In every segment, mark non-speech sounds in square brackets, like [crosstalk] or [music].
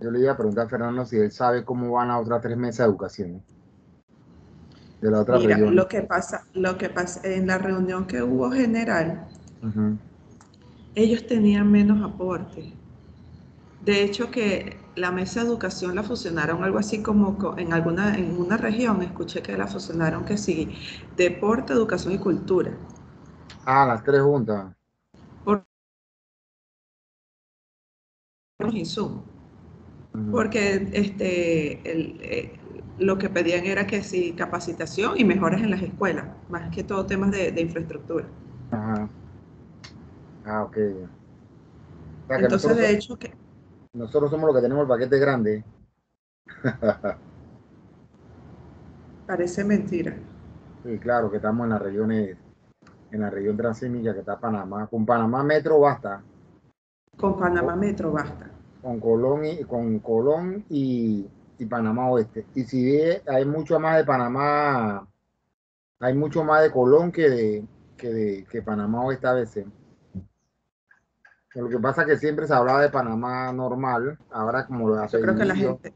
Yo le iba a preguntar a Fernando si él sabe cómo van las otras tres mesas de educación. De la otra Mira, lo que pasa, lo que pasa en la reunión que hubo general, ellos tenían menos aporte. De hecho, que la mesa de educación la fusionaron algo así como en alguna en una región, escuché que la fusionaron que sí, deporte, educación y cultura. Ah, las tres juntas. Por insumos porque este, eh, lo que pedían era que sí, capacitación y mejoras en las escuelas, más que todo temas de, infraestructura. Ajá. Ah, ok. Entonces, de hecho, que... Nosotros somos los que tenemos el paquete grande. [laughs] Parece mentira. Sí, claro, que estamos en las regiones, en la región transísmica que está Panamá. Con Panamá Metro basta. Con Panamá Metro basta con Colón y, con Colón y, Panamá Oeste. Y si hay mucho más de Panamá, hay mucho más de Colón que de, que de que Panamá Oeste a veces. Lo que pasa es que siempre se hablaba de Panamá normal, ahora como lo hace. Yo creo que la gente.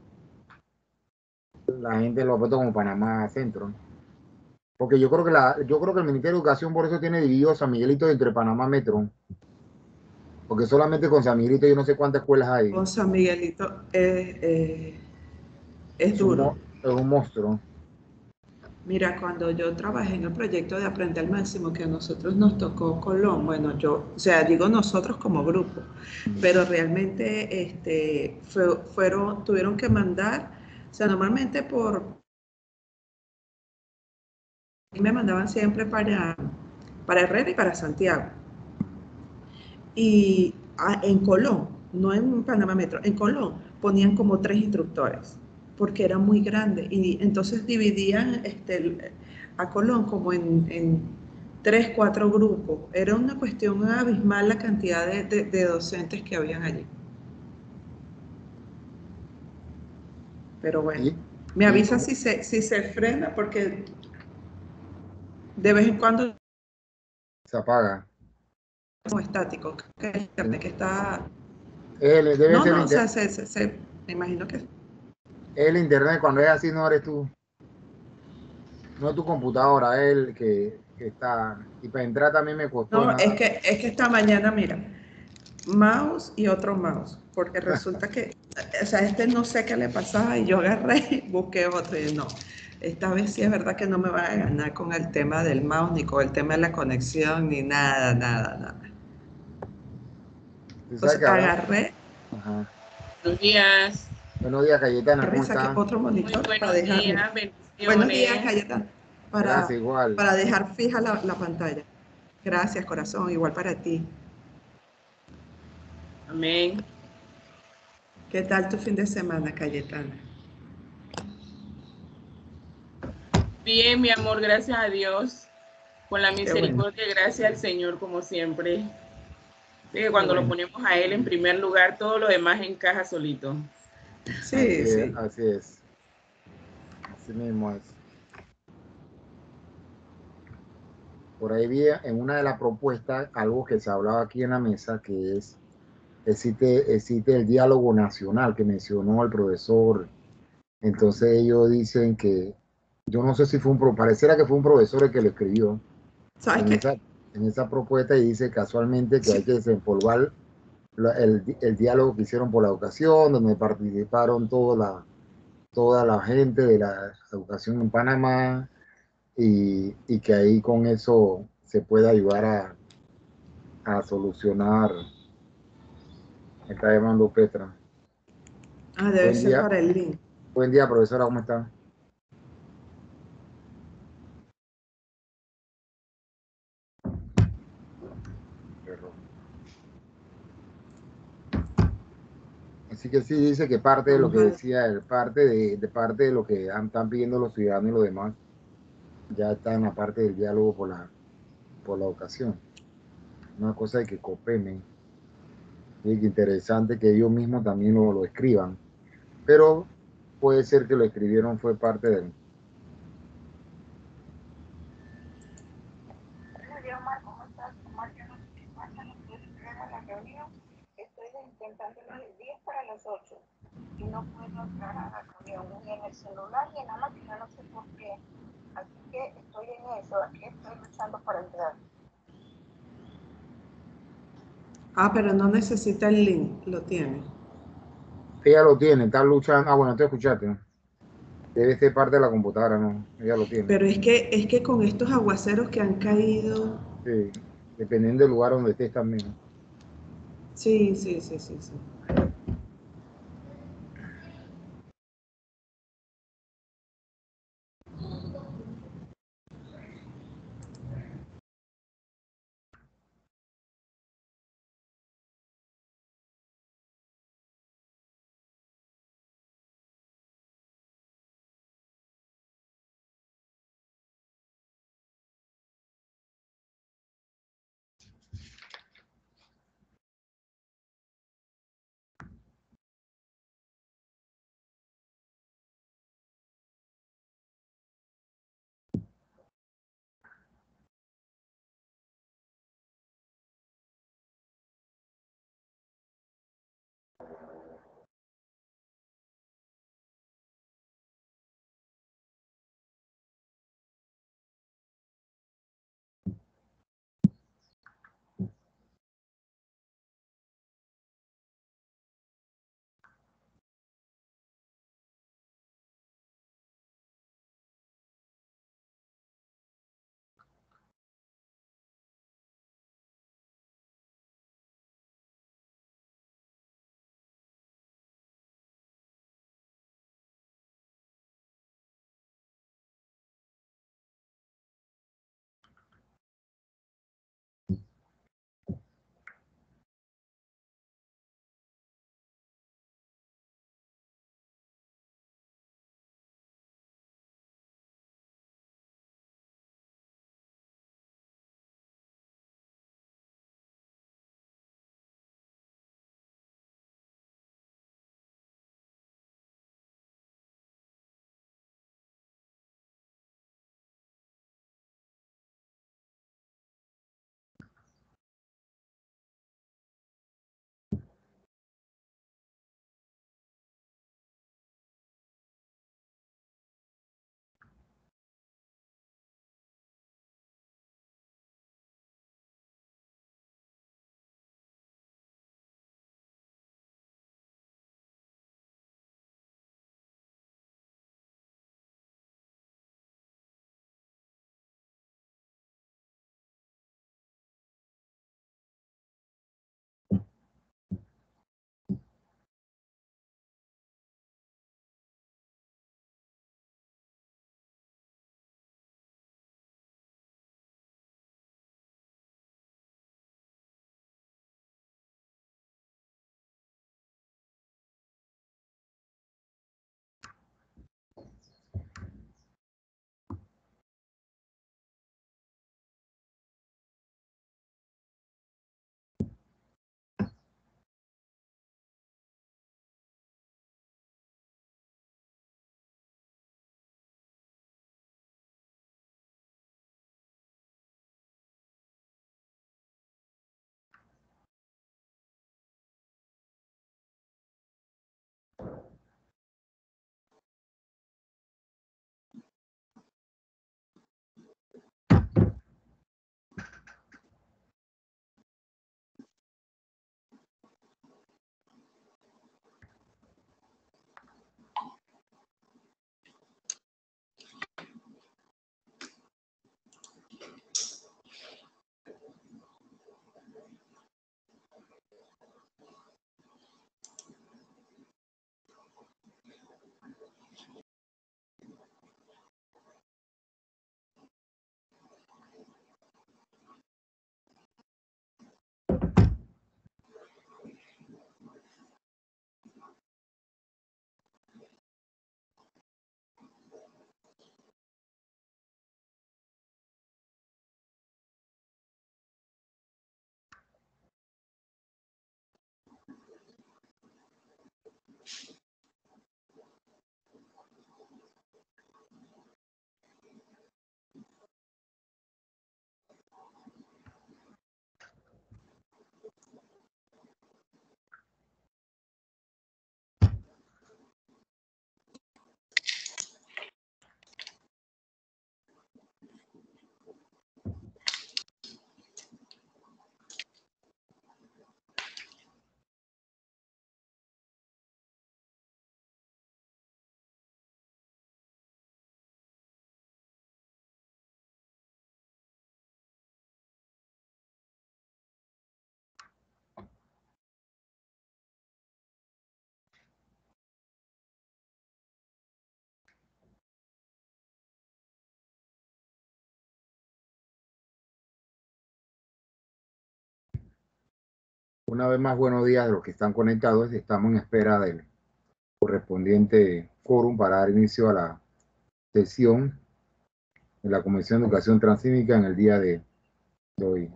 La gente lo ha puesto como Panamá Centro. Porque yo creo que la, yo creo que el Ministerio de Educación por eso tiene dividido San Miguelito entre Panamá Metro. Porque solamente con San Miguelito yo no sé cuántas escuelas hay. Con San Miguelito es, eh, es, duro. es un monstruo. Mira, cuando yo trabajé en el proyecto de Aprender al Máximo, que a nosotros nos tocó Colón, bueno, yo, o sea, digo nosotros como grupo, pero realmente este, fueron, tuvieron que mandar, o sea, normalmente por... Me mandaban siempre para, para Herrera y para Santiago. Y ah, en Colón, no en Panamá Metro, en Colón ponían como tres instructores porque era muy grande. Y entonces dividían este, a Colón como en, tres, cuatro grupos. Era una cuestión abismal la cantidad de, docentes que habían allí. Pero bueno, me avisa si se, si se frena porque de vez en cuando se apaga. como estático, que, que está... debe no, no, o sea, se, se, me imagino que... El internet cuando es así no eres tú. No es tu computadora, el que, que está... Y para entrar también me costó. No, es que, es que esta mañana, mira, mouse y otro mouse, porque resulta que, o sea, este no sé qué le pasaba y yo agarré [laughs] y busqué otro y no. Esta vez sí es verdad que no me van a ganar con el tema del mouse, ni con el tema de la conexión, ni nada, nada, nada. Pues agarré. Buenos días. Buenos días, Cayetana. ¿cómo otro monitor para dejar. buenos días, Cayetana. Para, para dejar fija la, la pantalla. Gracias, corazón. Igual para ti. Amén. ¿Qué tal tu fin de semana, Cayetana? Bien, mi amor, gracias a Dios. Con la misericordia, gracias al Señor, como siempre cuando lo ponemos a él en primer lugar, todo lo demás encaja solito. Sí, así, sí. Así es. Así mismo es. Por ahí vi en una de las propuestas algo que se hablaba aquí en la mesa, que es, existe, existe el diálogo nacional que mencionó el profesor. Entonces ellos dicen que, yo no sé si fue un, pareciera que fue un profesor el que lo escribió. ¿Sabes qué? en esa propuesta y dice casualmente que hay que desempolvar el, el, diálogo que hicieron por la educación, donde participaron toda la, toda la gente de la educación en Panamá y, y que ahí con eso se puede ayudar a, a solucionar. Me está llamando Petra. Ah, debe ser para el link. Buen día, profesora, ¿cómo está? Así que sí dice que parte de lo que decía, el parte de, parte de lo que están pidiendo los ciudadanos y los demás, ya está en la parte del diálogo por la, por la ocasión. Una cosa de que copemen. Y interesante que ellos mismos también lo, lo escriban. Pero puede ser que lo escribieron, fue parte del, intentando las 10 para las 8 y no puedo entrar a la reunión ni en el celular ni en la máquina, no sé por qué. Así que estoy en eso, aquí estoy luchando para entrar. Ah, pero no necesita el link, lo tiene. Ella lo tiene, está luchando. Ah, bueno, te escuchaste. Debe ser parte de la computadora, ¿no? Ella lo tiene. Pero es que, es que con estos aguaceros que han caído. Sí, dependiendo del lugar donde estés también. Sí, sí, sí, sí, sí. Una vez más, buenos días a los que están conectados. Estamos en espera del correspondiente quórum para dar inicio a la sesión de la Comisión de Educación Transcívica en el día de, hoy.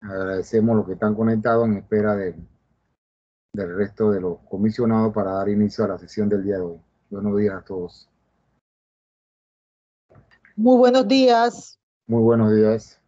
Agradecemos a los que están conectados en espera del resto de los comisionados para dar inicio a la sesión del día de hoy. Buenos días a todos. Muy buenos días. Muy buenos días.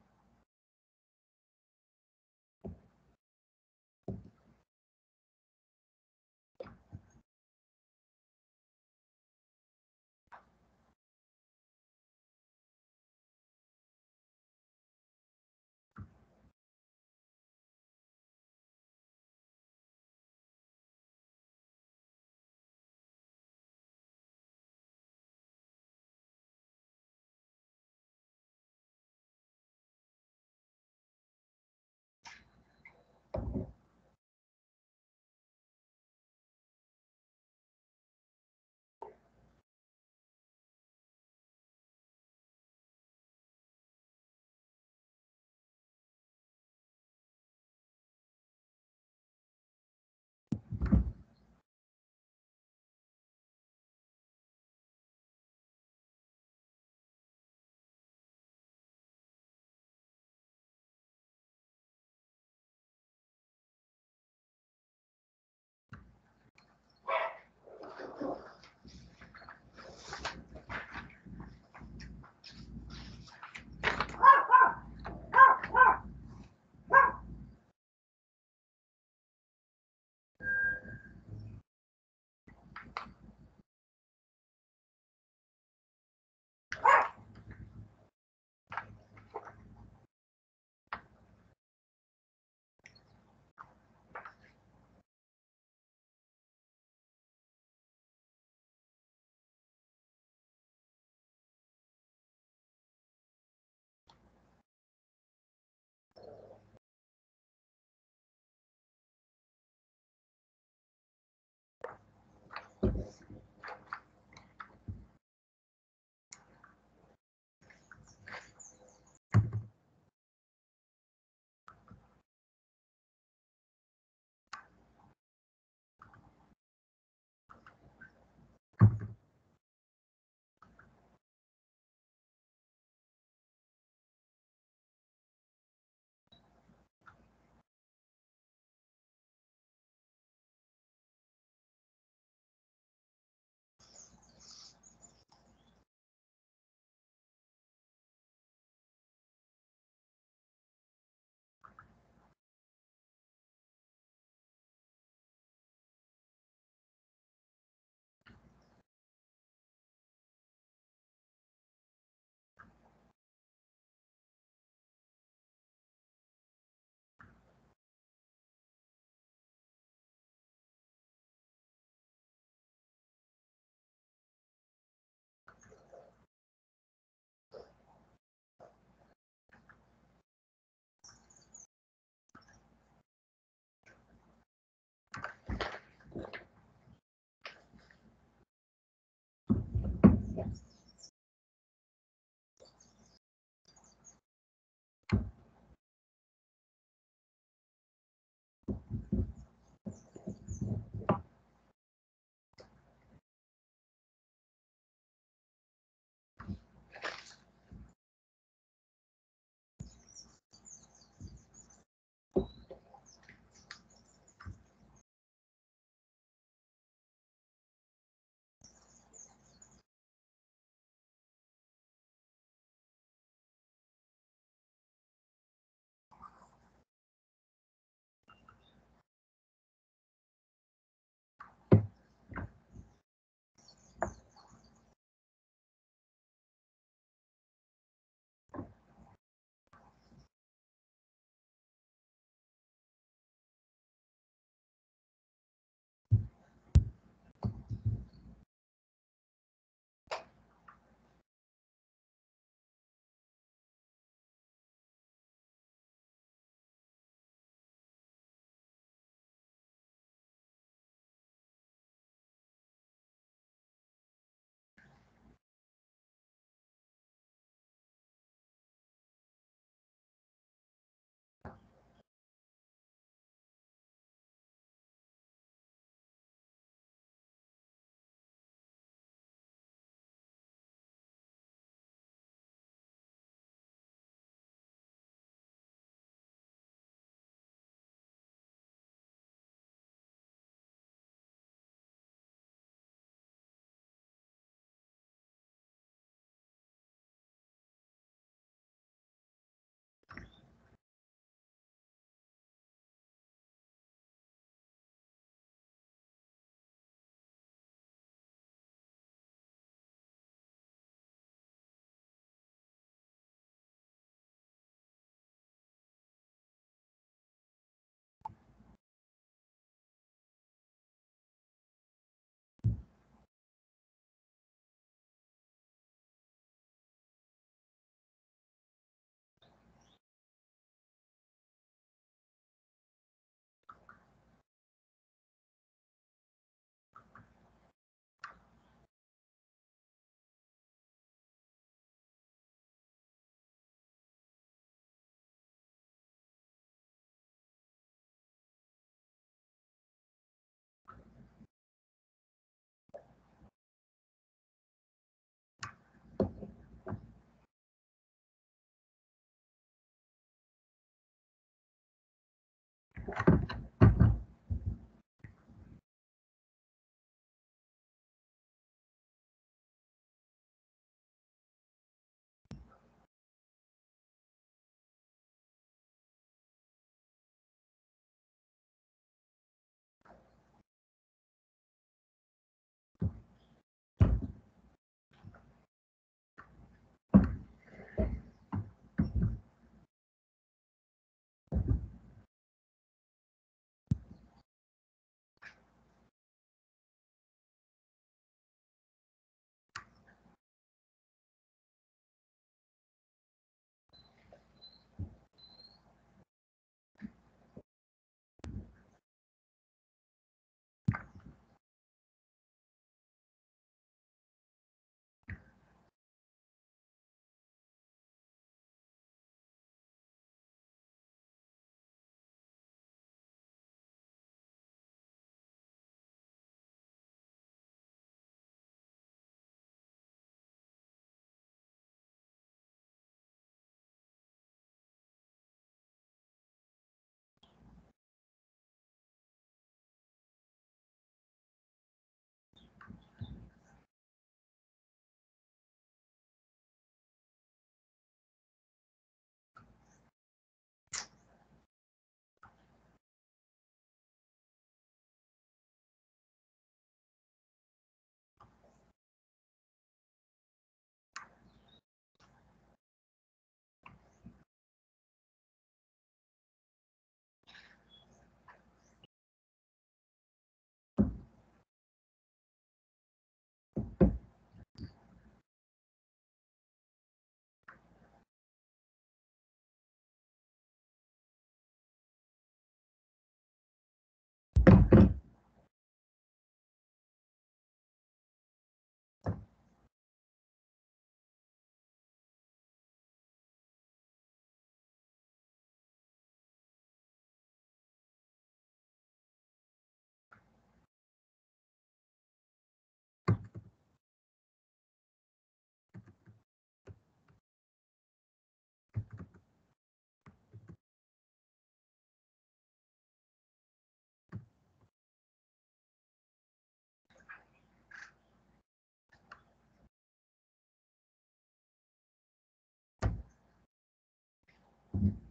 Mm-hmm.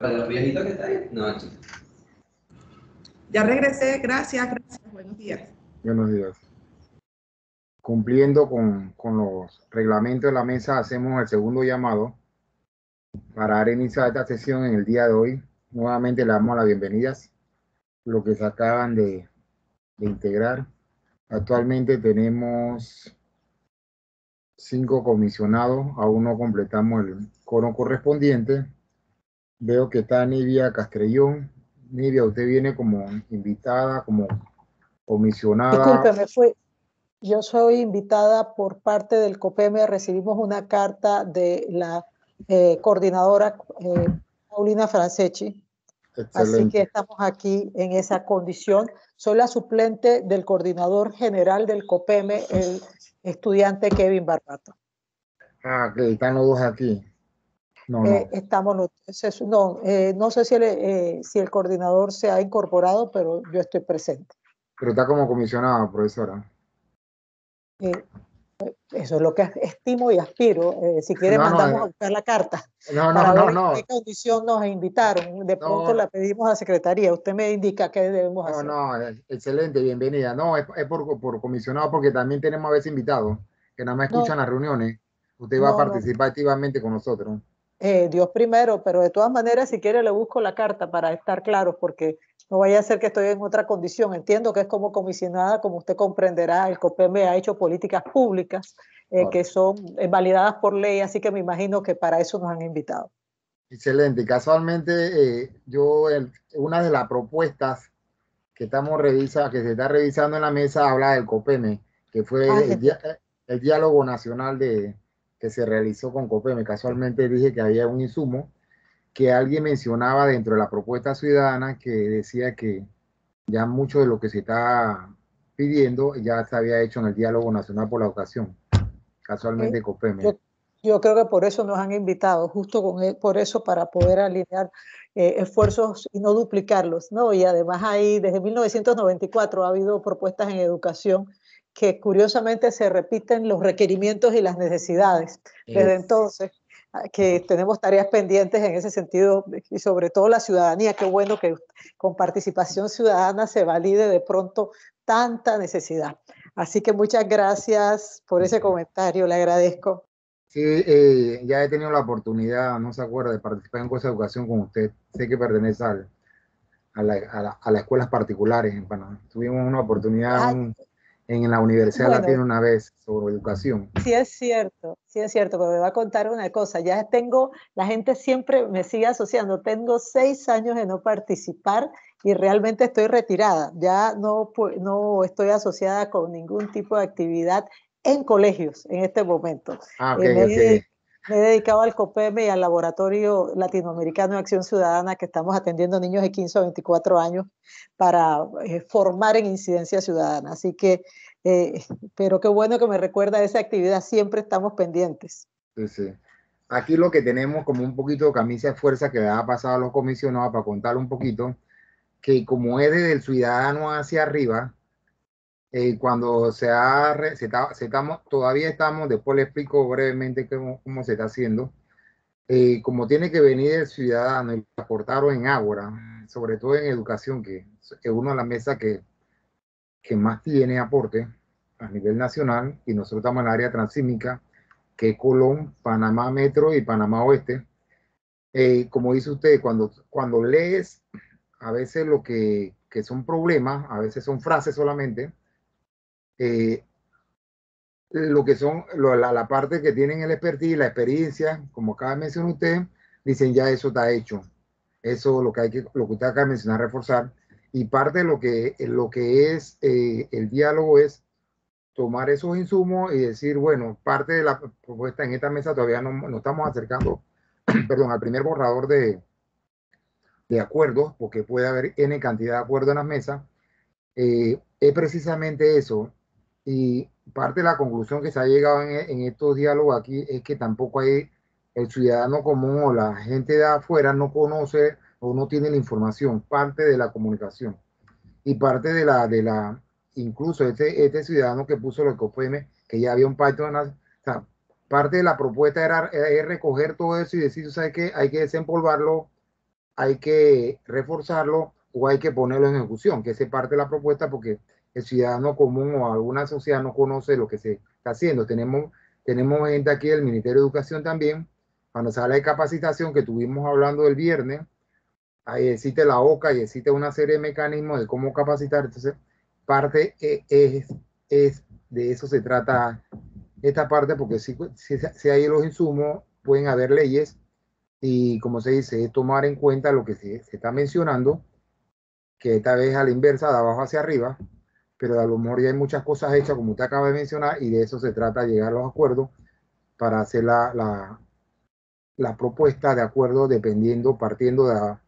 Para los viejitos que está ahí, no, Ya regresé, gracias, gracias, buenos días. Buenos días. Cumpliendo con, con los reglamentos de la mesa, hacemos el segundo llamado para dar inicio a esta sesión en el día de hoy. Nuevamente le damos las bienvenidas. Lo que se acaban de, de integrar. Actualmente tenemos cinco comisionados, aún no completamos el coro correspondiente. Veo que está Nivia Castrellón. Nivia, usted viene como invitada, como comisionada. Discúlpeme, fue, yo soy invitada por parte del COPEME. Recibimos una carta de la eh, coordinadora eh, Paulina Franceschi. Así que estamos aquí en esa condición. Soy la suplente del coordinador general del COPEME, el estudiante Kevin Barbato. Ah, que están los dos aquí. No, no. Eh, estamos, no, eh, no sé si el, eh, si el coordinador se ha incorporado, pero yo estoy presente. Pero está como comisionada, profesora. eso es lo que estimo y aspiro. si quiere, mandamos a buscar la carta. No, no, no, no. ¿En qué condición nos invitaron? De pronto la pedimos a Secretaría. Usted me indica qué debemos hacer. No, no, excelente, bienvenida. No, es, por, por, comisionado porque también tenemos a veces invitados que nada más escuchan las reuniones. Usted va a participar activamente con nosotros. Eh, Dios primero, pero de todas maneras, si quiere, le busco la carta para estar claro, porque no vaya a ser que estoy en otra condición. Entiendo que es como comisionada, como usted comprenderá, el COPEM ha hecho políticas públicas eh, que son eh, validadas por ley, así que me imagino que para eso nos han invitado. Excelente. Casualmente, yo, una de las propuestas que estamos revisando, que se está revisando en la mesa, habla del COPEME, que fue ah, el diálogo nacional de, que se realizó con COPEME. Casualmente dije que había un insumo que alguien mencionaba dentro de la propuesta ciudadana que decía que ya mucho de lo que se está pidiendo ya se había hecho en el diálogo nacional por la educación. Casualmente COPEME. Yo, creo que por eso nos han invitado, justo con, e, por eso para poder alinear eh, esfuerzos y no duplicarlos, ¿no? Y además ahí, desde 1994 ha habido propuestas en educación que curiosamente se repiten los requerimientos y las necesidades. Desde entonces, ah, que tenemos tareas pendientes en ese sentido y sobre todo la ciudadanía, qué bueno que con participación ciudadana se valide de pronto tanta necesidad. Así que muchas gracias por ese comentario, le agradezco. Sí, eh, ya he tenido la oportunidad, no se acuerda, de participar en Cosa de Educación con usted. Sé que pertenece a, las escuelas particulares en Panamá. Tuvimos una oportunidad en la Universidad Latina una vez sobre educación. Sí es cierto, sí es cierto, pero me va a contar una cosa. Ya tengo, la gente siempre me sigue asociando. Tengo seis años de no participar y realmente estoy retirada. Ya no, no estoy asociada con ningún tipo de actividad en colegios en este momento. Ah, eh, me, me, he dedicado al COPEM y al Laboratorio Latinoamericano de Acción Ciudadana, que estamos atendiendo niños de 15 a 24 años para eh, formar en incidencia ciudadana. Así que, eh, pero qué bueno que me recuerda esa actividad, siempre estamos pendientes. Sí, sí. Aquí lo que tenemos como un poquito de camisa de fuerza que ha pasado a los comisionados para contar un poquito, que como es desde el ciudadano hacia arriba, eh, cuando se ha, se, estamos, todavía estamos, después le explico brevemente cómo, cómo se está haciendo, eh, como tiene que venir el ciudadano y aportarlo en Ágora, sobre todo en educación, que es una de las mesas que, que más tiene aporte a nivel nacional, y nosotros estamos en el área transísmica, que es Colón, Panamá Metro y Panamá Oeste. Eh, como dice usted, cuando, cuando lees a veces lo que, que son problemas, a veces son frases solamente, eh, lo que son la, parte que tienen el expertise, la experiencia, como acaba de mencionar usted, dicen ya eso está hecho. Eso lo que hay que, lo que usted acaba de mencionar, reforzar. Y parte de lo que, lo que es eh, el diálogo es tomar esos insumos y decir, bueno, parte de la propuesta en esta mesa todavía no, no estamos acercando, [clears throat] perdón, al primer borrador de, de acuerdos, porque puede haber N cantidad de acuerdos en las mesas, eh, es precisamente eso, y parte de la conclusión que se ha llegado en, estos diálogos aquí es que tampoco hay el ciudadano común o la gente de afuera no conoce o no tiene la información, parte de la comunicación. Y parte de la, de la incluso este, este ciudadano que puso lo COPM, que ya había un pacto, o sea, parte de la propuesta era, recoger todo eso y decir, ¿sabes qué? Hay que desempolvarlo, hay que reforzarlo o hay que ponerlo en ejecución, que es parte de la propuesta porque el ciudadano común o alguna sociedad no conoce lo que se está haciendo. Tenemos, tenemos gente aquí del Ministerio de Educación también, cuando se habla de capacitación que tuvimos hablando el viernes, ahí existe la OCA y existe una serie de mecanismos de cómo capacitar. Entonces, parte e, es, es de eso se trata esta parte, porque si, si, si hay los insumos, pueden haber leyes y, como se dice, es tomar en cuenta lo que se, se está mencionando, que esta vez a la inversa, de abajo hacia arriba, pero a lo mejor ya hay muchas cosas hechas, como usted acaba de mencionar, y de eso se trata, llegar a los acuerdos para hacer la, la, propuesta de acuerdo dependiendo, partiendo de,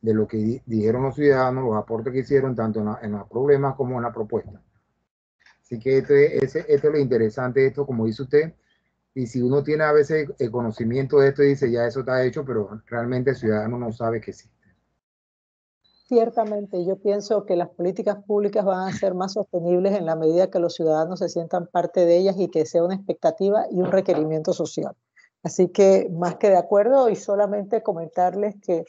de lo que dijeron los ciudadanos, los aportes que hicieron, tanto en, los problemas como en la propuesta. Así que este, ese, esto es lo interesante de esto, como dice usted, y si uno tiene a veces el conocimiento de esto y dice, ya eso está hecho, pero realmente el ciudadano no sabe que sí. Ciertamente, yo pienso que las políticas públicas van a ser más sostenibles en la medida que los ciudadanos se sientan parte de ellas y que sea una expectativa y un requerimiento social. Así que más que de acuerdo y solamente comentarles que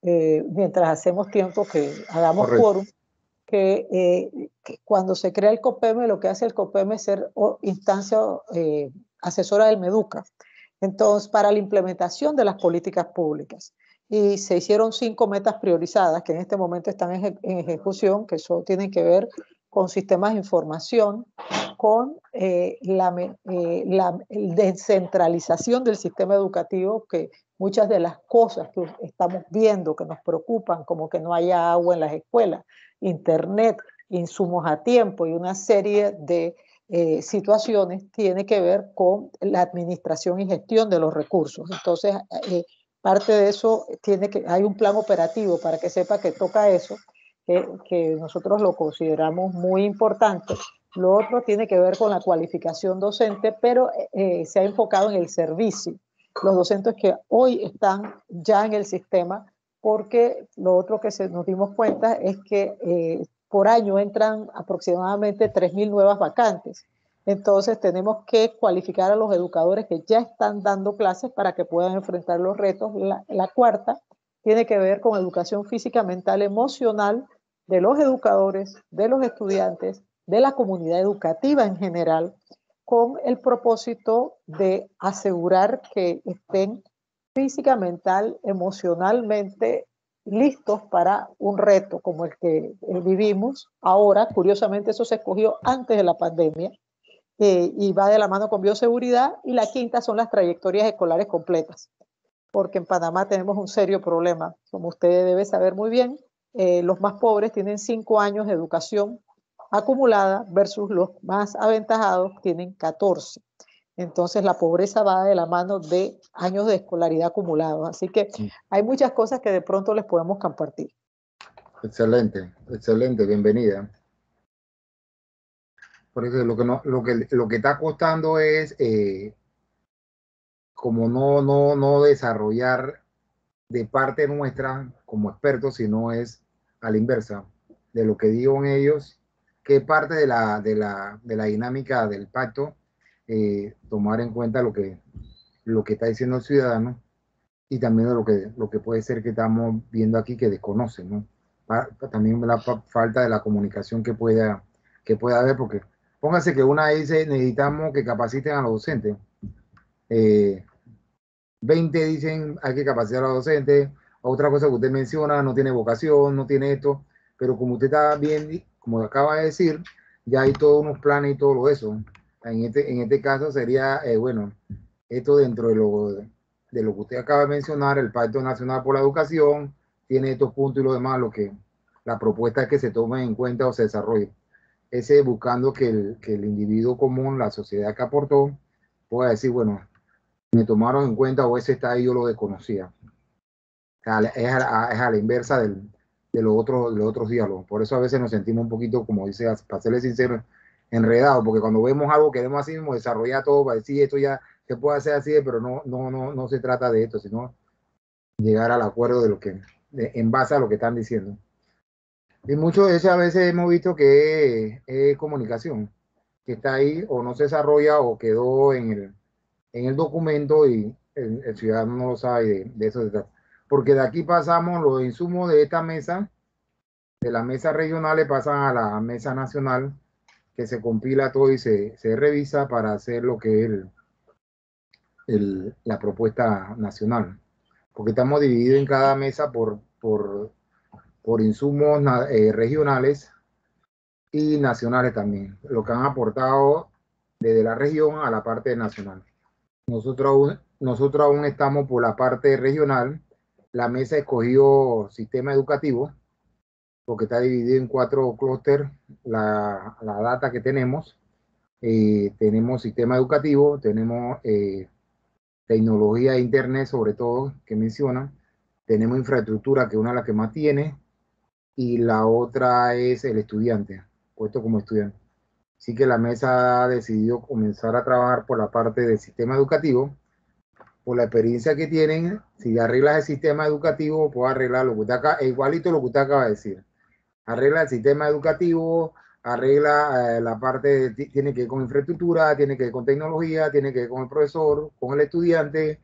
eh, mientras hacemos tiempo que hagamos quórum, que, eh, que, cuando se crea el COPEME, lo que hace el COPEME es ser instancia eh, asesora del MEDUCA. Entonces, para la implementación de las políticas públicas y se hicieron cinco metas priorizadas que en este momento están en, ejecución, que eso tienen que ver con sistemas de información, con eh, la, eh, la, descentralización del sistema educativo, que muchas de las cosas que estamos viendo que nos preocupan, como que no haya agua en las escuelas, internet, insumos a tiempo y una serie de eh, situaciones, tiene que ver con la administración y gestión de los recursos. Entonces, parte de eso tiene que, hay un plan operativo para que sepa que toca eso, que, que nosotros lo consideramos muy importante. Lo otro tiene que ver con la cualificación docente, pero eh, se ha enfocado en el servicio. Los docentes que hoy están ya en el sistema, porque lo otro que se, nos dimos cuenta es que eh, por año entran aproximadamente 3.000 nuevas vacantes. Entonces tenemos que cualificar a los educadores que ya están dando clases para que puedan enfrentar los retos. La, cuarta tiene que ver con educación física, mental, emocional de los educadores, de los estudiantes de la comunidad educativa en general, con el propósito de asegurar que estén física, mental, emocionalmente listos para un reto como el que vivimos ahora. Curiosamente, eso se escogió antes de la pandemia eh, y va de la mano con bioseguridad. Y la quinta son las trayectorias escolares completas, porque en Panamá tenemos un serio problema. Como usted debe saber muy bien, eh, los más pobres tienen cinco años de educación acumulada versus los más aventajados tienen 14. Entonces la pobreza va de la mano de años de escolaridad acumulados. Así que hay muchas cosas que de pronto les podemos compartir. Excelente, excelente, bienvenida. Por eso lo que, no, lo que, lo que está costando es eh, como no, no, no desarrollar de parte nuestra como expertos, sino es a la inversa de lo que digan ellos, que parte de la, de la, de la dinámica del pacto eh, tomar en cuenta lo que, lo que está diciendo el ciudadano y también lo que, lo que puede ser que estamos viendo aquí que desconocen, ¿no? También la falta de la comunicación que pueda, que pueda haber, porque póngase que una dice necesitamos que capaciten a los docentes. Eh, 20 dicen hay que capacitar a los docentes. Otra cosa que usted menciona, no tiene vocación, no tiene esto, pero como usted está bien, como acaba de decir, ya hay todos unos planes y todo eso. En este, en este caso sería, eh, bueno, esto dentro de lo, de lo que usted acaba de mencionar, el Pacto Nacional por la Educación, tiene estos puntos y lo demás, lo que la propuesta es que se tome en cuenta o se desarrolle. Ese buscando que el, que el individuo común, la sociedad que aportó, pueda decir, bueno, me tomaron en cuenta o ese está ahí, yo lo desconocía. Es a, es a la inversa del, de, los otros, de los otros diálogos. Por eso a veces nos sentimos un poquito, como dice, para serle sincero, enredado, porque cuando vemos algo queremos así mismo desarrollar todo para decir esto ya se puede hacer así, pero no, no, no, no se trata de esto, sino llegar al acuerdo de lo que, en base a lo que están diciendo. Y mucho de eso a veces hemos visto que es, comunicación, que está ahí o no se desarrolla o quedó en el, en el documento y el, ciudadano no lo sabe de, eso. Porque de aquí pasamos los insumos de esta mesa, de la mesa regional pasan a la mesa nacional que se compila todo y se, se revisa para hacer lo que es el, el, la propuesta nacional. Porque estamos divididos en cada mesa por, por, por insumos eh, regionales y nacionales también, lo que han aportado desde la región a la parte nacional. Nosotros aún, nosotros aún estamos por la parte regional. La mesa escogió sistema educativo, porque está dividido en cuatro clústeres la, la, data que tenemos. Eh, tenemos sistema educativo, tenemos eh, tecnología e internet, sobre todo, que menciona. Tenemos infraestructura, que es una de las que más tiene. Y la otra es el estudiante, puesto como estudiante. Así que la mesa ha decidido comenzar a trabajar por la parte del sistema educativo. Por la experiencia que tienen, si arreglas el sistema educativo, puedes arreglar lo que usted acaba, igualito lo que usted acaba de decir arregla el sistema educativo, arregla eh, la parte, tiene que ver con infraestructura, tiene que ver con tecnología, tiene que ver con el profesor, con el estudiante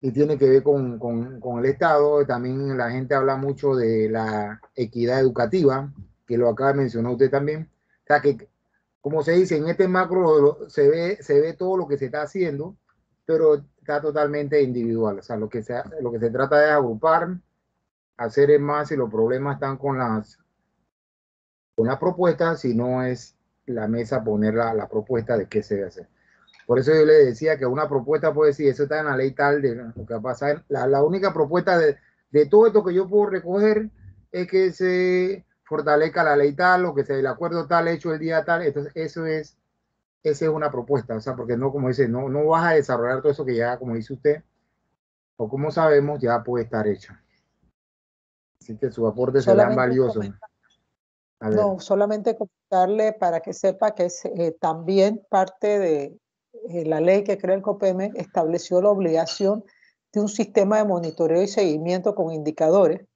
y tiene que ver con, con, con, el Estado. También la gente habla mucho de la equidad educativa, que lo acaba de mencionar usted también. O sea que, como se dice, en este macro se ve, se ve todo lo que se está haciendo, pero está totalmente individual. O sea, lo que se, lo que se trata es agrupar, hacer más y los problemas están con las una propuesta, si no es la mesa poner la, propuesta de qué se debe hacer. Por eso yo le decía que una propuesta puede decir, eso está en la ley tal de lo que va a La, la única propuesta de, de, todo esto que yo puedo recoger es que se fortalezca la ley tal o que se el acuerdo tal hecho el día tal. Entonces, eso es, esa es una propuesta. O sea, porque no, como dice, no, no vas a desarrollar todo eso que ya, como dice usted, o como sabemos, ya puede estar hecho. Así que su aporte será valioso. No, solamente comentarle para que sepa que es, eh, también parte de eh, la ley que crea el COPEME estableció la obligación de un sistema de monitoreo y seguimiento con indicadores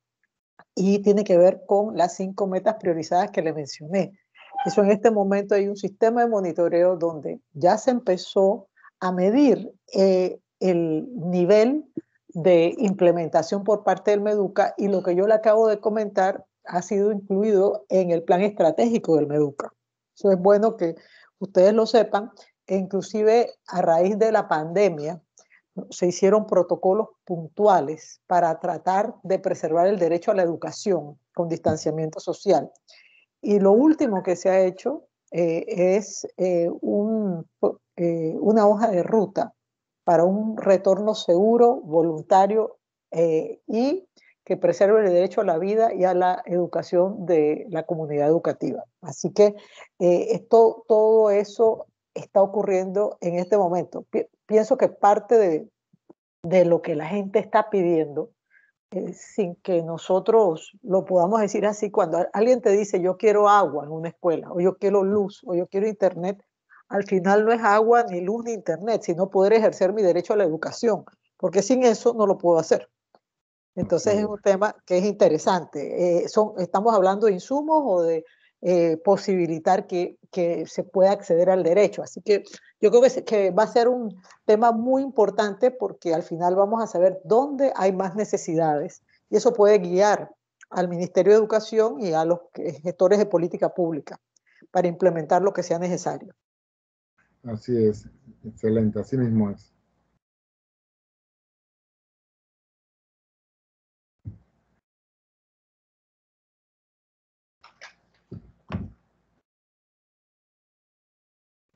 y tiene que ver con las cinco metas priorizadas que le mencioné. Eso en este momento hay un sistema de monitoreo donde ya se empezó a medir eh, el nivel de implementación por parte del MEDUCA y lo que yo le acabo de comentar ha sido incluido en el plan estratégico del MEDUCA. Eso es bueno que ustedes lo sepan. E inclusive a raíz de la pandemia se hicieron protocolos puntuales para tratar de preservar el derecho a la educación con distanciamiento social. Y lo último que se ha hecho eh, es eh, un, eh, una hoja de ruta para un retorno seguro, voluntario y que preserve el derecho a la vida y a la educación de la comunidad educativa. Así que esto, todo eso está ocurriendo en este momento. pienso que parte de, de, lo que la gente está pidiendo, sin que nosotros lo podamos decir así, cuando alguien te dice yo quiero agua en una escuela, o yo quiero luz, o yo quiero internet, al final no es agua, ni luz, ni internet, sino poder ejercer mi derecho a la educación, porque sin eso no lo puedo hacer. Entonces es un tema que es interesante. Eh, son, estamos hablando de insumos o de eh, posibilitar que, que, se pueda acceder al derecho. Así que yo creo que, va a ser un tema muy importante porque al final vamos a saber dónde hay más necesidades y eso puede guiar al Ministerio de Educación y a los gestores de política pública para implementar lo que sea necesario. Así es, excelente, así mismo es.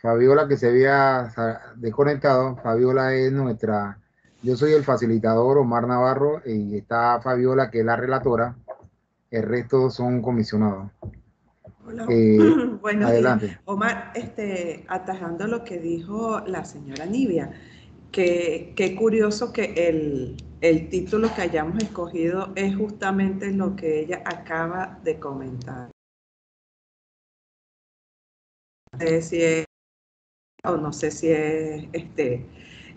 Fabiola que se había desconectado, Fabiola es nuestra, yo soy el facilitador Omar Navarro y está Fabiola que es la relatora, el resto son comisionados. Hola. Eh, [clears throat] adelante. Omar, este, atajando lo que dijo la señora Nivia, que qué curioso que el, el título que hayamos escogido es justamente lo que ella acaba de comentar. Es, o no sé si es este,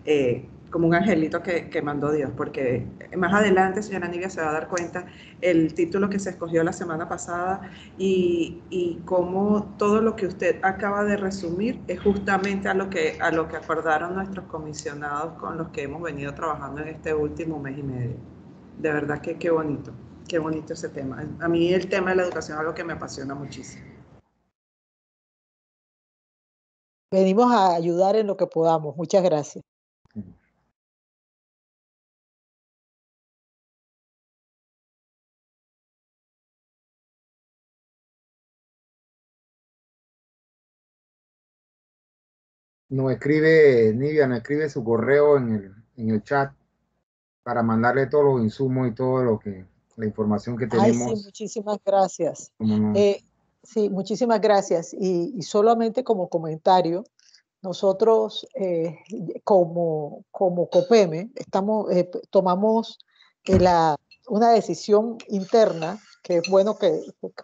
eh, como un angelito que, mandó Dios, porque más adelante, señora Nivia, se va a dar cuenta el título que se escogió la semana pasada y, y cómo todo lo que usted acaba de resumir es justamente a lo, que, a lo que acordaron nuestros comisionados con los que hemos venido trabajando en este último mes y medio. De verdad que qué bonito, qué bonito ese tema. A mí el tema de la educación es algo que me apasiona muchísimo. Venimos a ayudar en lo que podamos. Muchas gracias. nos escribe, Nivia, nos escribe su correo en el, en el chat para mandarle todos los insumos y todo lo que, la información que tenemos. Ay, sí, muchísimas gracias. Eh, sí, muchísimas gracias. Y, solamente como comentario, nosotros eh, como, como COPEME estamos, eh, tomamos la, una decisión interna, que es bueno que,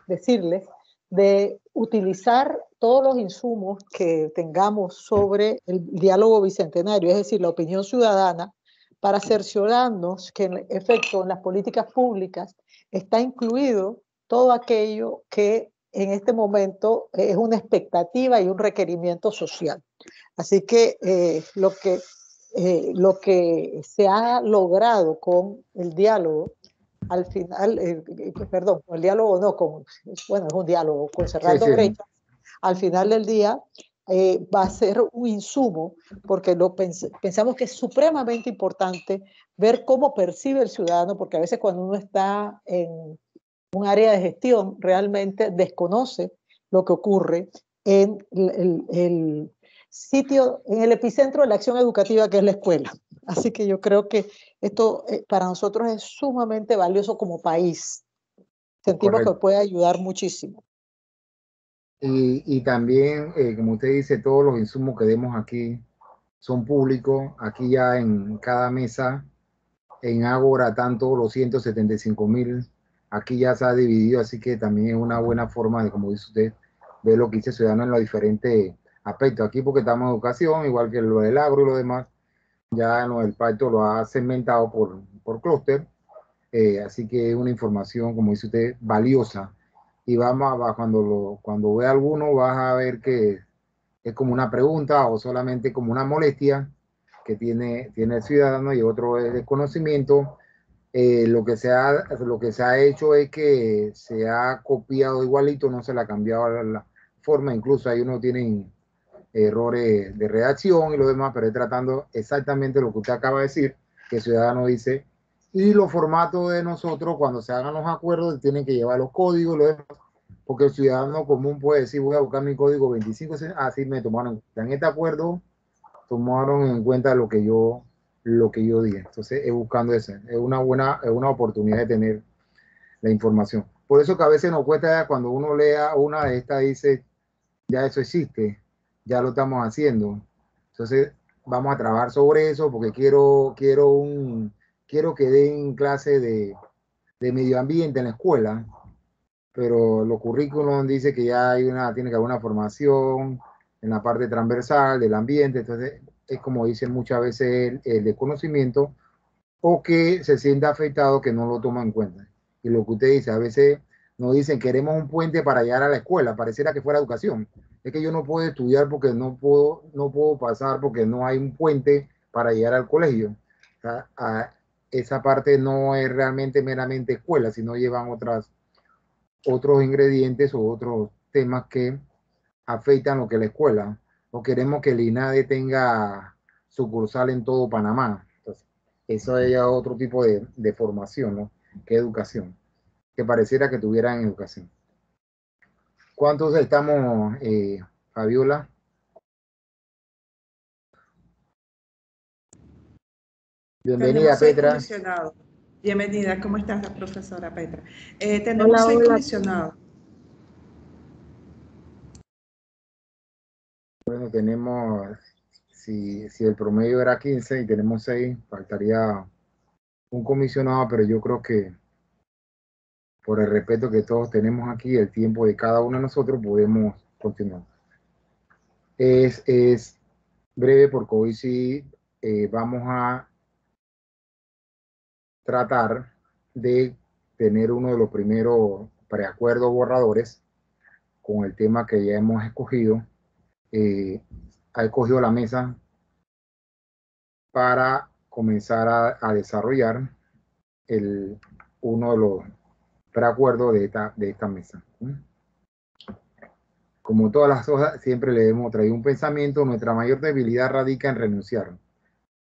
decirles, de utilizar todos los insumos que tengamos sobre el diálogo bicentenario, es decir, la opinión ciudadana, para cerciorarnos que en efecto en las políticas públicas está incluido todo aquello que en este momento es una expectativa y un requerimiento social. Así que, eh, lo, que eh, lo que se ha logrado con el diálogo al final, eh, eh, perdón, el diálogo no, con, bueno, es un diálogo con cerrando al final del día eh, va a ser un insumo, porque lo pensamos que es supremamente importante ver cómo percibe el ciudadano, porque a veces cuando uno está en un área de gestión, realmente desconoce lo que ocurre en el sitio, en el epicentro de la acción educativa que es la escuela. Así que yo creo que esto eh, para nosotros es sumamente valioso como país. Sentimos que puede ayudar muchísimo. Y, también, eh, como usted dice, todos los insumos que demos aquí son públicos. Aquí ya en cada mesa, en Ágora, tanto los 175 mil, aquí ya se ha dividido, así que también es una buena forma de, como dice usted, ver lo que dice Ciudadano en los diferentes aspectos. Aquí porque estamos en educación, igual que lo del agro y lo demás, ya el pacto lo ha segmentado por, por clúster, eh, así que es una información, como dice usted, valiosa. Y vamos a, cuando, lo, cuando ve alguno, vas a ver que es como una pregunta o solamente como una molestia que tiene, tiene el ciudadano y otro es desconocimiento. Eh, lo, que se ha, lo que se ha hecho es que se ha copiado igualito, no se le ha cambiado la, forma, incluso ahí uno tiene errores de redacción y lo demás, pero es tratando exactamente lo que usted acaba de decir, que ciudadano dice, y los formatos de nosotros, cuando se hagan los acuerdos, tienen que llevar los códigos, lo demás, porque el ciudadano común puede decir, voy a buscar mi código 25, así me tomaron en este acuerdo, tomaron en cuenta lo que yo lo que yo dije. Entonces, es buscando eso. Es una buena, es una oportunidad de tener la información. Por eso que a veces nos cuesta cuando uno lea una de estas, dice, ya eso existe, ya lo estamos haciendo. Entonces, vamos a trabajar sobre eso porque quiero, quiero, un, quiero que den clase de, de medio ambiente en la escuela, pero los currículums dice que ya hay una, tiene que haber una formación en la parte transversal del ambiente, entonces es como dicen muchas veces el, desconocimiento o que se siente afectado que no lo toma en cuenta. Y lo que usted dice, a veces nos dicen queremos un puente para llegar a la escuela, pareciera que fuera educación. Es que yo no puedo estudiar porque no puedo, no puedo pasar porque no hay un puente para llegar al colegio. esa parte no es realmente meramente escuela, sino llevan otras, otros ingredientes o otros temas que afectan lo que es la escuela o queremos que el INADE tenga sucursal en todo Panamá. Entonces, eso es otro tipo de, formación, ¿no? Que educación, que pareciera que tuvieran educación. ¿Cuántos estamos, eh, Fabiola? Bienvenida, Petra. Bienvenida, ¿cómo estás, la profesora Petra? Eh, tenemos seis comisionados. Bueno, tenemos, si, el promedio era 15 y tenemos 6, faltaría un comisionado, pero yo creo que por el respeto que todos tenemos aquí, el tiempo de cada uno de nosotros, podemos continuar. Es, es breve porque hoy sí eh, vamos a tratar de tener uno de los primeros preacuerdos borradores con el tema que ya hemos escogido eh, ha escogido la mesa para comenzar a, desarrollar el, uno de los preacuerdos de esta, de esta mesa. Como todas las cosas, siempre le hemos traído un pensamiento, nuestra mayor debilidad radica en renunciar.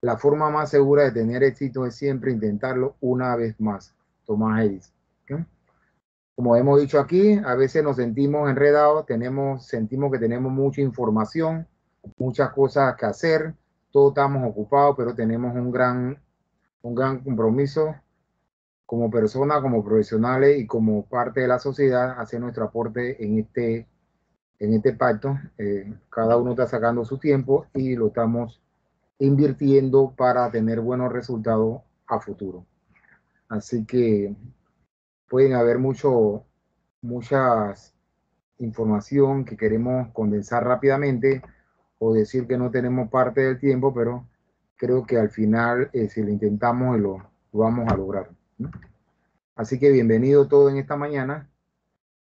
La forma más segura de tener éxito es siempre intentarlo una vez más. Tomás Edison. Como hemos dicho aquí, a veces nos sentimos enredados, tenemos, sentimos que tenemos mucha información, muchas cosas que hacer, todos estamos ocupados, pero tenemos un gran, un gran compromiso como personas, como profesionales y como parte de la sociedad, hacer nuestro aporte en este, en este pacto. Eh, cada uno está sacando su tiempo y lo estamos invirtiendo para tener buenos resultados a futuro. Así que pueden haber mucho, muchas información que queremos condensar rápidamente o decir que no tenemos parte del tiempo, pero creo que al final, eh, si lo intentamos, lo, vamos a lograr. Así que bienvenido todo en esta mañana.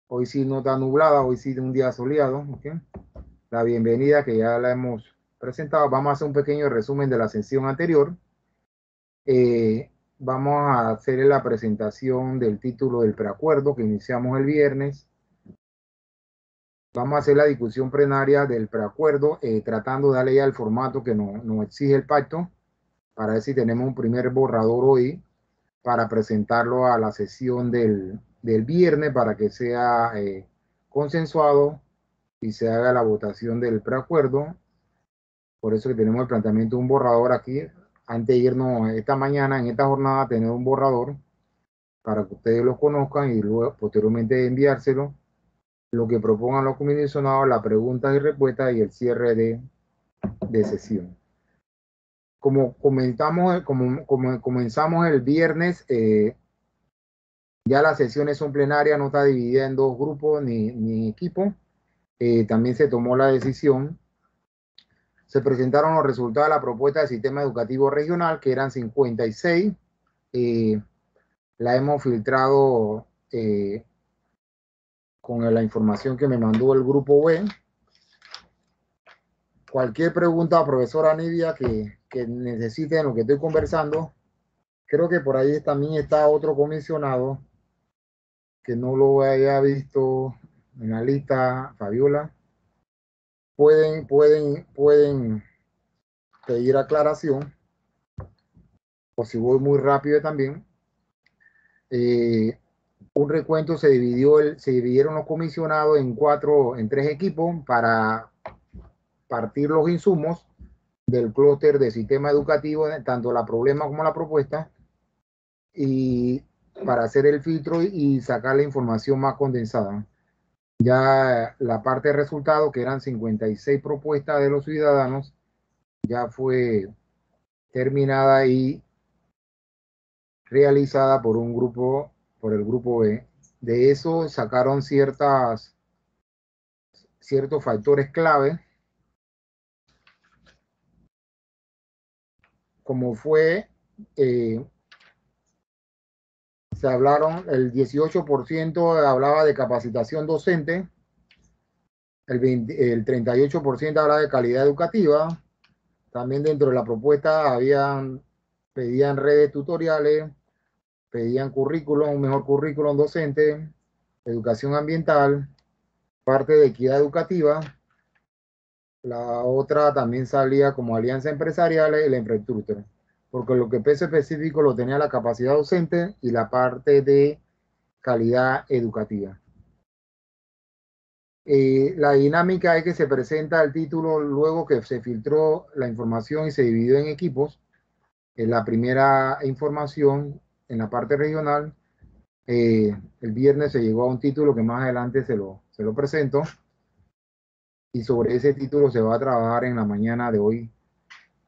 Hoy sí no está nublada, hoy sí un día soleado. La bienvenida que ya la hemos presentado. Vamos a hacer un pequeño resumen de la sesión anterior. Eh, vamos a hacer la presentación del título del preacuerdo que iniciamos el viernes. Vamos a hacer la discusión plenaria del preacuerdo, eh, tratando de darle ya el formato que nos, exige el pacto, para ver si tenemos un primer borrador hoy, para presentarlo a la sesión del, viernes, para que sea eh, consensuado y se haga la votación del preacuerdo. Por eso que tenemos el planteamiento de un borrador aquí antes de irnos esta mañana, en esta jornada, tener un borrador para que ustedes lo conozcan y luego posteriormente enviárselo. Lo que propongan los comisionados, las preguntas y respuestas y el cierre de, de sesión. Como comentamos, como, como comenzamos el viernes, eh, ya las sesiones son plenarias, no está dividida en dos grupos ni, ni equipos. Eh, también se tomó la decisión se presentaron los resultados de la propuesta del sistema educativo regional, que eran 56. Eh, la hemos filtrado eh, con la información que me mandó el grupo B. Cualquier pregunta, profesora Nidia, que, que necesiten lo que estoy conversando, creo que por ahí también está otro comisionado que no lo haya visto en la lista, Fabiola. Pueden, pueden, pueden pedir aclaración, o si voy muy rápido también. Eh, un recuento se dividió, se dividieron los comisionados en cuatro, en tres equipos para partir los insumos del clúster de sistema educativo, tanto la problema como la propuesta, y para hacer el filtro y sacar la información más condensada. Ya la parte de resultados, que eran 56 propuestas de los ciudadanos, ya fue terminada y realizada por un grupo, por el grupo B. De eso sacaron ciertas, ciertos factores clave, como fue eh, se hablaron, el 18% hablaba de capacitación docente, el, 38% hablaba de calidad educativa, también dentro de la propuesta habían, pedían redes tutoriales, pedían currículum, un mejor currículum docente, educación ambiental, parte de equidad educativa, la otra también salía como alianza empresarial y la infraestructura porque lo que peso específico lo tenía la capacidad docente y la parte de calidad educativa. Eh, la dinámica es que se presenta el título luego que se filtró la información y se dividió en equipos. En la primera información en la parte regional, eh, el viernes se llegó a un título que más adelante se lo, se lo presento. Y sobre ese título se va a trabajar en la mañana de hoy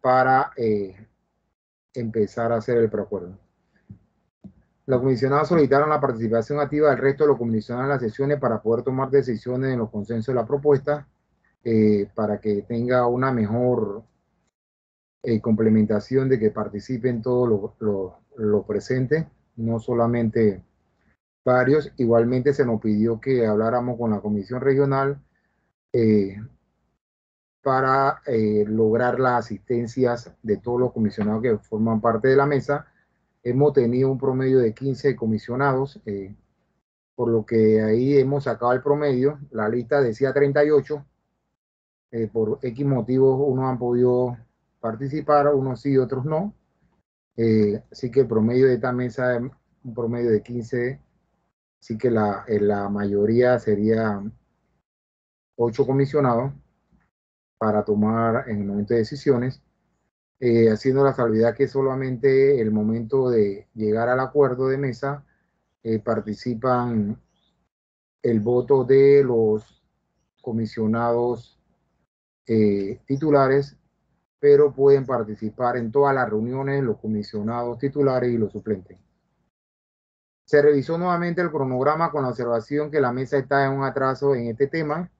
para eh, empezar a hacer el preacuerdo. Los comisionados solicitaron la participación activa del resto de los comisionados en las sesiones para poder tomar decisiones en los consensos de la propuesta, eh, para que tenga una mejor eh, complementación de que participen todos los presentes, no solamente varios. Igualmente se nos pidió que habláramos con la comisión regional eh, para eh, lograr las asistencias de todos los comisionados que forman parte de la mesa. Hemos tenido un promedio de 15 comisionados, eh, por lo que ahí hemos sacado el promedio. La lista decía 38. Eh, por X motivos unos han podido participar, unos sí, otros no. así que el promedio de esta mesa es un promedio de 15. Así que la, la mayoría sería 8 comisionados para tomar en el momento de decisiones, eh, haciendo la salvedad que solamente el momento de llegar al acuerdo de mesa eh, participan el voto de los comisionados eh, titulares, pero pueden participar en todas las reuniones los comisionados titulares y los suplentes. Se revisó nuevamente el cronograma con la observación que la mesa está en un atraso en este tema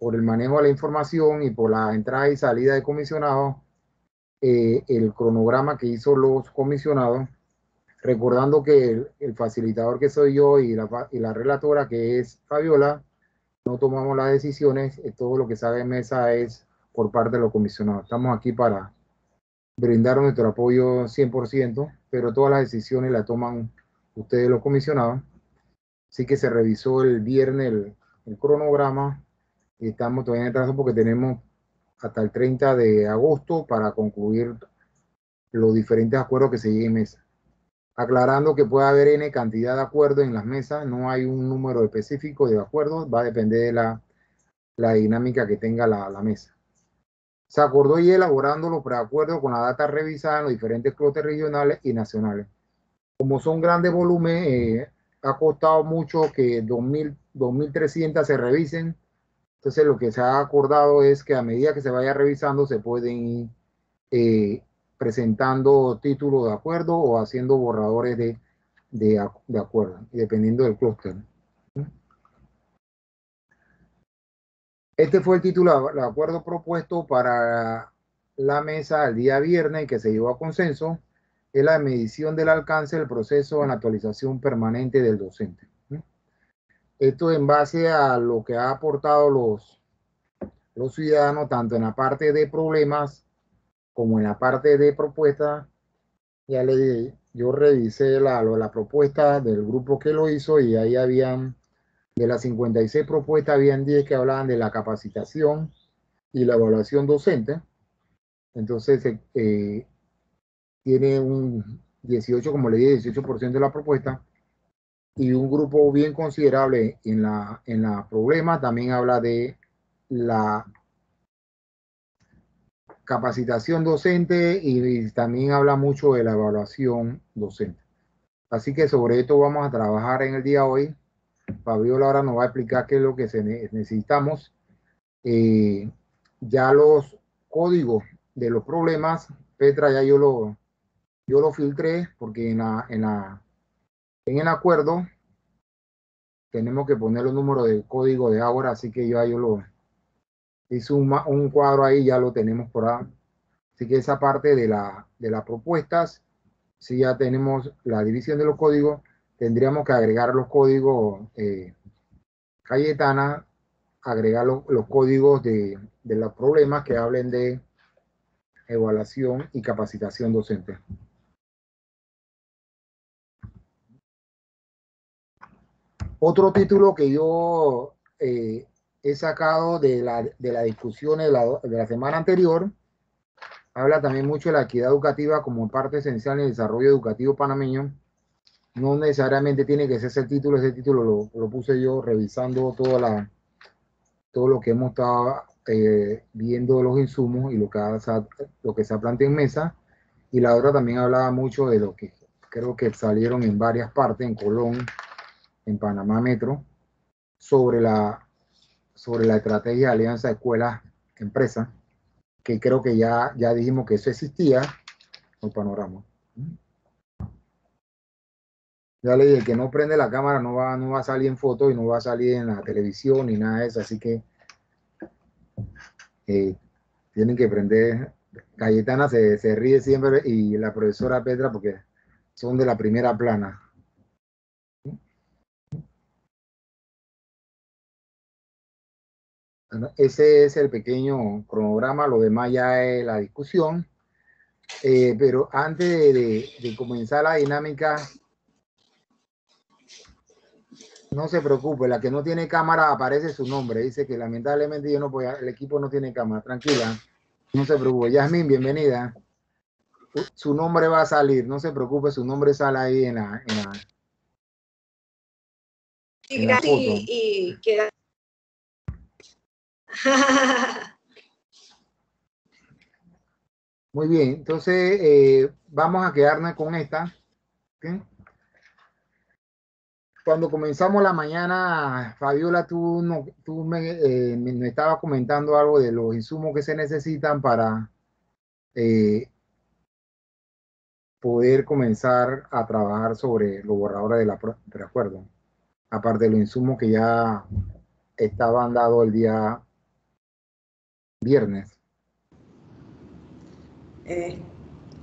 por el manejo de la información y por la entrada y salida de comisionados, eh, el cronograma que hizo los comisionados, recordando que el, facilitador que soy yo y la, y la, relatora que es Fabiola, no tomamos las decisiones, eh, todo lo que sabe mesa es por parte de los comisionados. Estamos aquí para brindar nuestro apoyo 100%, pero todas las decisiones las toman ustedes los comisionados. Así que se revisó el viernes el cronograma Estamos todavía en atraso porque tenemos hasta el 30 de agosto para concluir los diferentes acuerdos que se lleguen en mesa. Aclarando que puede haber N cantidad de acuerdos en las mesas, no hay un número específico de acuerdos, va a depender de la, la dinámica que tenga la, la, mesa. Se acordó y elaborando los preacuerdos con la data revisada en los diferentes clústeres regionales y nacionales. Como son grandes volúmenes, eh, ha costado mucho que 2.300 se revisen entonces, lo que se ha acordado es que a medida que se vaya revisando, se pueden ir eh, presentando títulos de acuerdo o haciendo borradores de, de, de acuerdo, dependiendo del clúster. Este fue el título de acuerdo propuesto para la mesa el día viernes que se llevó a consenso. Es la medición del alcance del proceso en actualización permanente del docente. Esto en base a lo que ha aportado los, los ciudadanos, tanto en la parte de problemas como en la parte de propuestas. Ya le yo revisé la, la propuesta del grupo que lo hizo y ahí habían De las 56 propuestas, habían 10 que hablaban de la capacitación y la evaluación docente. Entonces, eh, tiene un 18, como le dije, 18% de la propuesta. Y un grupo bien considerable en la, en la problema también habla de la capacitación docente y, también habla mucho de la evaluación docente. Así que sobre esto vamos a trabajar en el día de hoy. Fabiola ahora nos va a explicar qué es lo que necesitamos. Eh, ya los códigos de los problemas, Petra ya yo lo, yo lo filtré porque en, la, en, la, en el acuerdo tenemos que poner los números de código de ahora, así que yo, yo lo, hice un, un cuadro ahí, ya lo tenemos por ahí. Así que esa parte de, la, de las propuestas, si ya tenemos la división de los códigos, tendríamos que agregar los códigos eh, Cayetana, agregar los códigos de, de los problemas que hablen de evaluación y capacitación docente. Otro título que yo eh, he sacado de la, de la discusión de la, de la, semana anterior. Habla también mucho de la equidad educativa como parte esencial en el desarrollo educativo panameño. No necesariamente tiene que ser ese título, ese título lo, lo puse yo revisando toda la, todo lo que hemos estado eh, viendo los insumos y lo que, lo que se ha planteado en mesa. Y la otra también hablaba mucho de lo que creo que salieron en varias partes, en Colón, en Panamá Metro, sobre la sobre la estrategia de alianza escuelas-empresa, que creo que ya, ya dijimos que eso existía, el panorama. Ya le dije, que no prende la cámara no va, no va a salir en foto y no va a salir en la televisión ni nada de eso, así que eh, tienen que prender. Cayetana se, se ríe siempre y la profesora Petra porque son de la primera plana. Ese es el pequeño cronograma, lo demás ya es la discusión. Eh, pero antes de, comenzar la dinámica, no se preocupe, la que no tiene cámara aparece su nombre. Dice que lamentablemente yo no puedo, el equipo no tiene cámara. Tranquila, no se preocupe. Yasmin, bienvenida. Su nombre va a salir, no se preocupe, su nombre sale ahí en la, en la, y, queda [laughs] Muy bien, entonces eh, vamos a quedarnos con esta. Cuando comenzamos la mañana, Fabiola, tú, no, tú me, eh, me, estabas comentando algo de los insumos que se necesitan para eh, poder comenzar a trabajar sobre los borradores de la, del acuerdo. Aparte de los insumos que ya estaban dados el día viernes. Eh,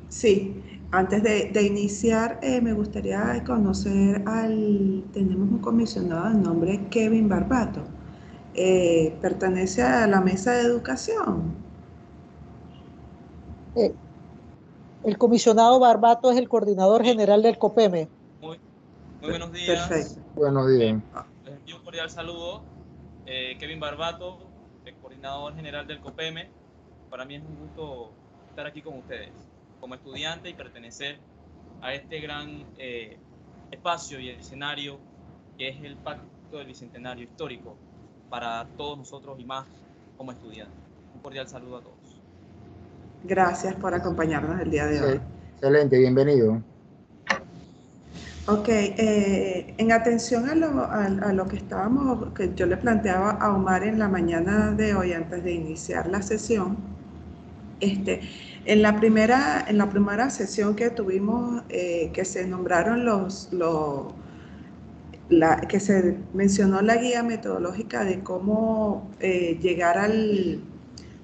sí, antes de, iniciar eh, me gustaría conocer al, tenemos un comisionado de nombre Kevin Barbato. Eh, pertenece a la mesa de educación. el comisionado Barbato es el coordinador general del COPEME. Muy, buenos días. Perfecto. Buenos días. Les envío un cordial saludo. Kevin Barbato, coordinador general del COPEME. Para mí es un gusto estar aquí con ustedes como estudiante y pertenecer a este gran eh, espacio y escenario que es el Pacto del Bicentenario Histórico para todos nosotros y más como estudiantes. Un cordial saludo a todos. Gracias por acompañarnos el día de hoy. Excelente, bienvenido. Ok, eh, en atención a lo, a, lo, que estábamos, que yo le planteaba a Omar en la mañana de hoy, antes de iniciar la sesión, este, en, la primera, en la primera sesión que tuvimos, eh, que se nombraron los, los la, que se mencionó la guía metodológica de cómo eh, llegar al,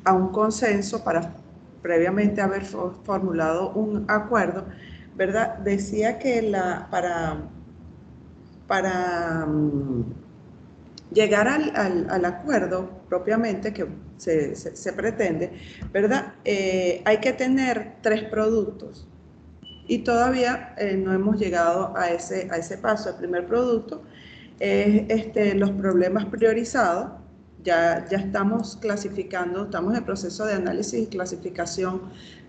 a un consenso para previamente haber formulado un acuerdo, ¿verdad? Decía que la, para, para mm, llegar al, acuerdo propiamente que se, pretende, ¿verdad? Eh, hay que tener tres productos y todavía eh, no hemos llegado a ese, a ese paso. El primer producto es este, los problemas priorizados. Ya, ya estamos clasificando, estamos en proceso de análisis y clasificación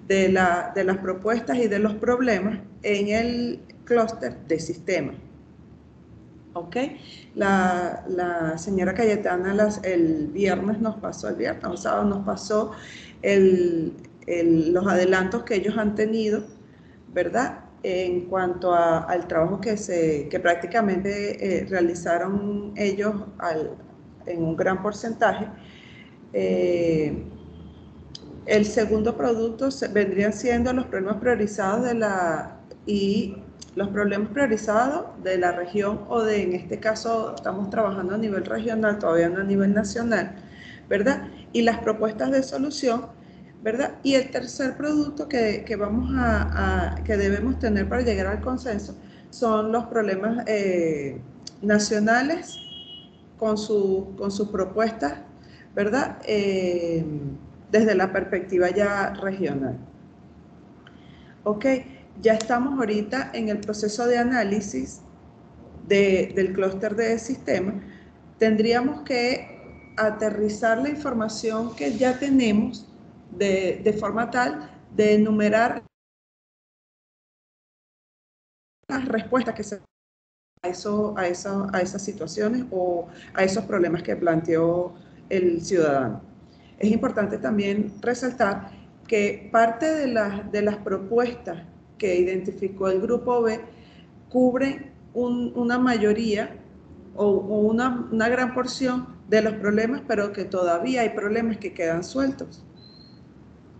de, la, de las propuestas y de los problemas en el clúster de sistemas. ¿Ok? La, la señora Cayetana las, el viernes nos pasó, el viernes o sábado nos pasó el, el, los adelantos que ellos han tenido, ¿verdad? En cuanto a, al trabajo que, se, que prácticamente eh, realizaron ellos al, en un gran porcentaje. Eh, el segundo producto vendrían siendo los problemas priorizados de la y los problemas priorizados de la región o de, en este caso, estamos trabajando a nivel regional, todavía no a nivel nacional, ¿verdad? Y las propuestas de solución, ¿verdad? Y el tercer producto que, que vamos a, que debemos tener para llegar al consenso son los problemas eh, nacionales con, su, con sus propuestas, ¿verdad? Eh, desde la perspectiva ya regional. Ok, ya estamos ahorita en el proceso de análisis del clúster de sistema. Tendríamos que aterrizar la información que ya tenemos de, forma tal de enumerar las respuestas que se a, eso, a, a esas situaciones o a esos problemas que planteó el ciudadano. Es importante también resaltar que parte de, de las propuestas que identificó el grupo B cubre una mayoría o, una, gran porción de los problemas, pero que todavía hay problemas que quedan sueltos,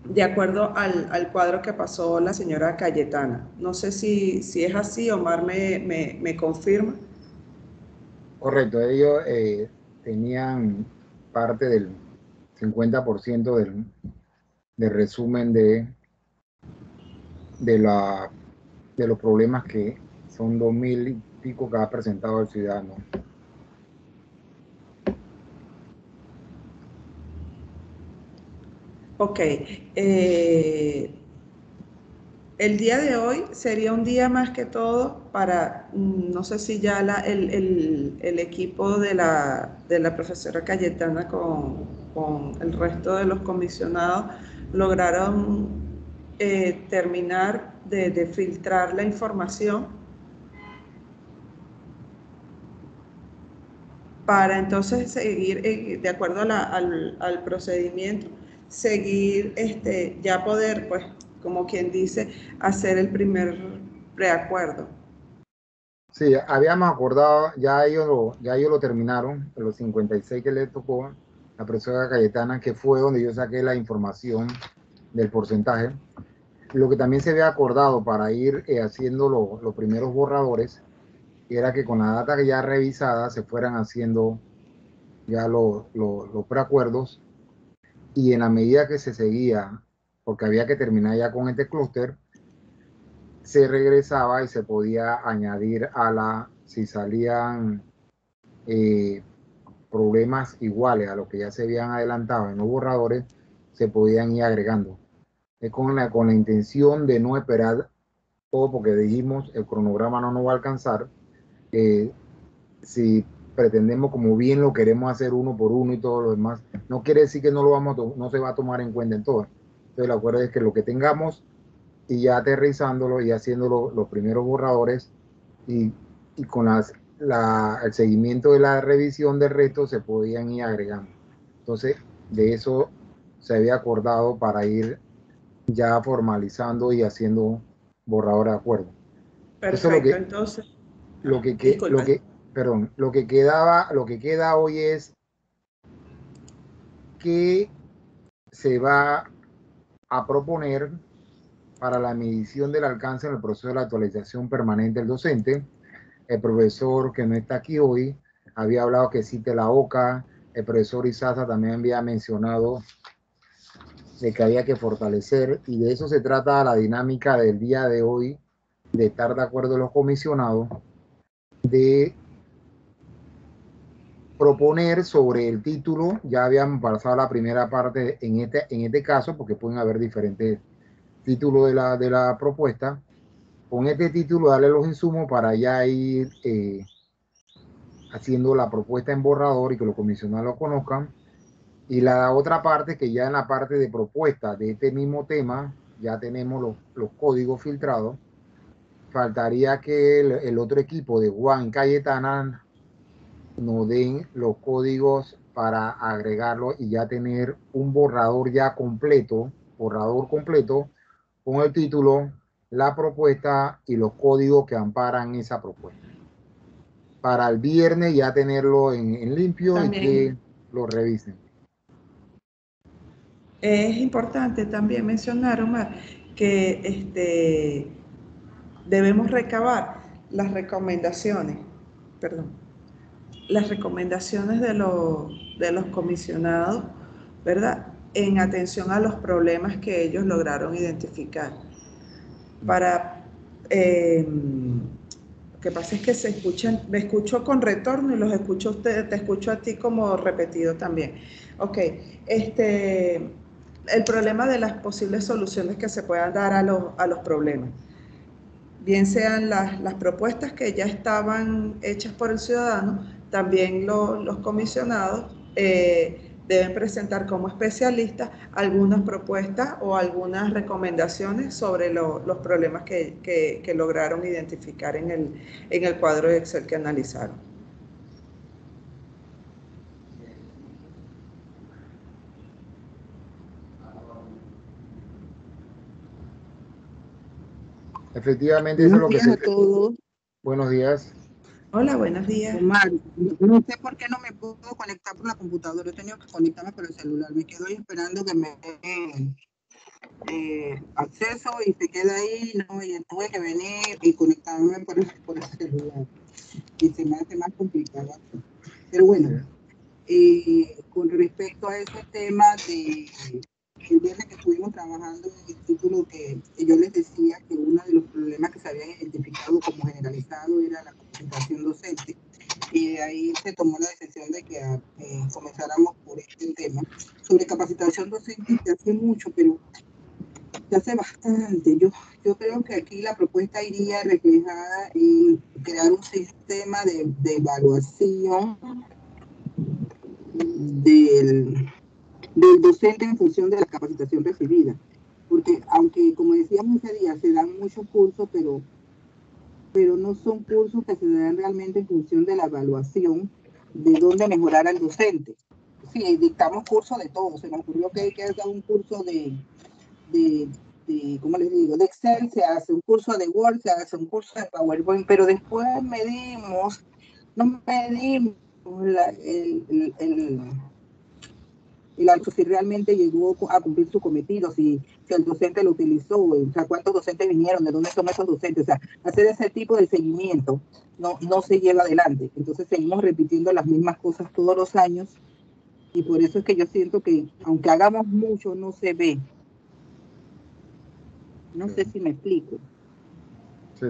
de acuerdo al, cuadro que pasó la señora Cayetana. No sé si, si es así, Omar me, me, confirma. Correcto, ellos eh, tenían parte del 50% del, resumen de de, la, de los problemas que son dos mil y pico que ha presentado el ciudadano. Ok. Eh, el día de hoy sería un día más que todo para, mm, no sé si ya la, el, el, equipo de la, de la profesora Cayetana con, con el resto de los comisionados lograron eh, terminar de, filtrar la información para entonces seguir, eh, de acuerdo al, procedimiento, seguir, este, ya poder, pues, como quien dice, hacer el primer preacuerdo. Sí, habíamos acordado, ya ellos lo, ya ellos lo terminaron, los 56 que le tocó la profesora Cayetana, que fue donde yo saqué la información del porcentaje. Lo que también se había acordado para ir eh, haciendo los primeros borradores era que con la data ya revisada se fueran haciendo ya los preacuerdos y en la medida que se seguía, porque había que terminar ya con este clúster, se regresaba y se podía añadir a la, si salían eh, problemas iguales a lo que ya se habían adelantado en los borradores, se podían ir agregando con la, con la intención de no esperar todo, porque dijimos el cronograma no nos va a alcanzar. Eh, si pretendemos como bien lo queremos hacer uno por uno y todo lo demás, no quiere decir que no lo vamos no se va a tomar en cuenta en todo. Entonces la acuerdo es que lo que tengamos y ya aterrizándolo y haciendo los primeros borradores y, y con las, la, el seguimiento de la revisión del resto se podían ir agregando. Entonces de eso se había acordado para ir ya formalizando y haciendo borrador de acuerdo. Perfecto, lo que, entonces. Lo que, lo que, perdón, lo que quedaba, lo que queda hoy es que se va a proponer para la medición del alcance en el proceso de la actualización permanente del docente. El profesor que no está aquí hoy había hablado que cite la OCA, el profesor Isaza también había mencionado de que había que fortalecer y de eso se trata la dinámica del día de hoy, de estar de acuerdo los comisionados, de proponer sobre el título, ya habían pasado la primera parte en este, en este caso, porque pueden haber diferentes títulos de la, de la propuesta, con este título darle los insumos para ya ir eh, haciendo la propuesta en borrador y que los comisionados lo conozcan. Y la otra parte, que ya en la parte de propuesta de este mismo tema, ya tenemos los, los códigos filtrados. Faltaría que el, otro equipo de Juan Cayetana nos den los códigos para agregarlo y ya tener un borrador ya completo, borrador completo, con el título, la propuesta y los códigos que amparan esa propuesta. Para el viernes ya tenerlo en, limpio y que lo revisen. Es importante también mencionar, Omar, que este, debemos recabar las recomendaciones, perdón, las recomendaciones de los, de los comisionados, ¿verdad? En atención a los problemas que ellos lograron identificar. Para, eh, lo que pasa es que se escuchan, me escucho con retorno y los escucho a ustedes, te escucho a ti como repetido también. Ok, este, el problema de las posibles soluciones que se puedan dar a los, a los problemas bien sean las, las, propuestas que ya estaban hechas por el ciudadano, también los comisionados eh, deben presentar como especialistas algunas propuestas o algunas recomendaciones sobre los problemas que, lograron identificar en el, en el cuadro de Excel que analizaron. Efectivamente, eso es lo que se... Buenos días. Hola, buenos días. Omar, no sé por qué no me puedo conectar por la computadora. He tenido que conectarme por el celular. Me quedo esperando que me dé eh, acceso y se queda ahí. No, y tuve que venir y conectarme por el, por el celular. Y se me hace más complicado. Pero bueno, eh, con respecto a ese tema de el viernes que estuvimos trabajando en el título que yo les decía que uno de los problemas que se habían identificado como generalizado era la capacitación docente. Y ahí se tomó la decisión de que eh, comenzáramos por este tema. Sobre capacitación docente se hace mucho, pero se hace bastante. Yo, yo creo que aquí la propuesta iría reflejada en crear un sistema de, de evaluación del del docente en función de la capacitación recibida. Porque aunque, como decíamos ese día, se dan muchos cursos, pero, pero no son cursos que se dan realmente en función de la evaluación de dónde mejorar al docente. Sí, dictamos cursos de todo. Se nos ocurrió que hay que hacer un curso de, de, de, ¿cómo les digo? Excel, se hace un curso de Word, se hace un curso de PowerPoint, pero después medimos, no medimos el, el el alto si realmente llegó a cumplir su cometido, si, si el docente lo utilizó, o sea, cuántos docentes vinieron, de dónde son esos docentes, o sea, hacer ese tipo de seguimiento no, no se lleva adelante. Entonces seguimos repitiendo las mismas cosas todos los años y por eso es que yo siento que aunque hagamos mucho, no se ve. No sé si me explico. Sí.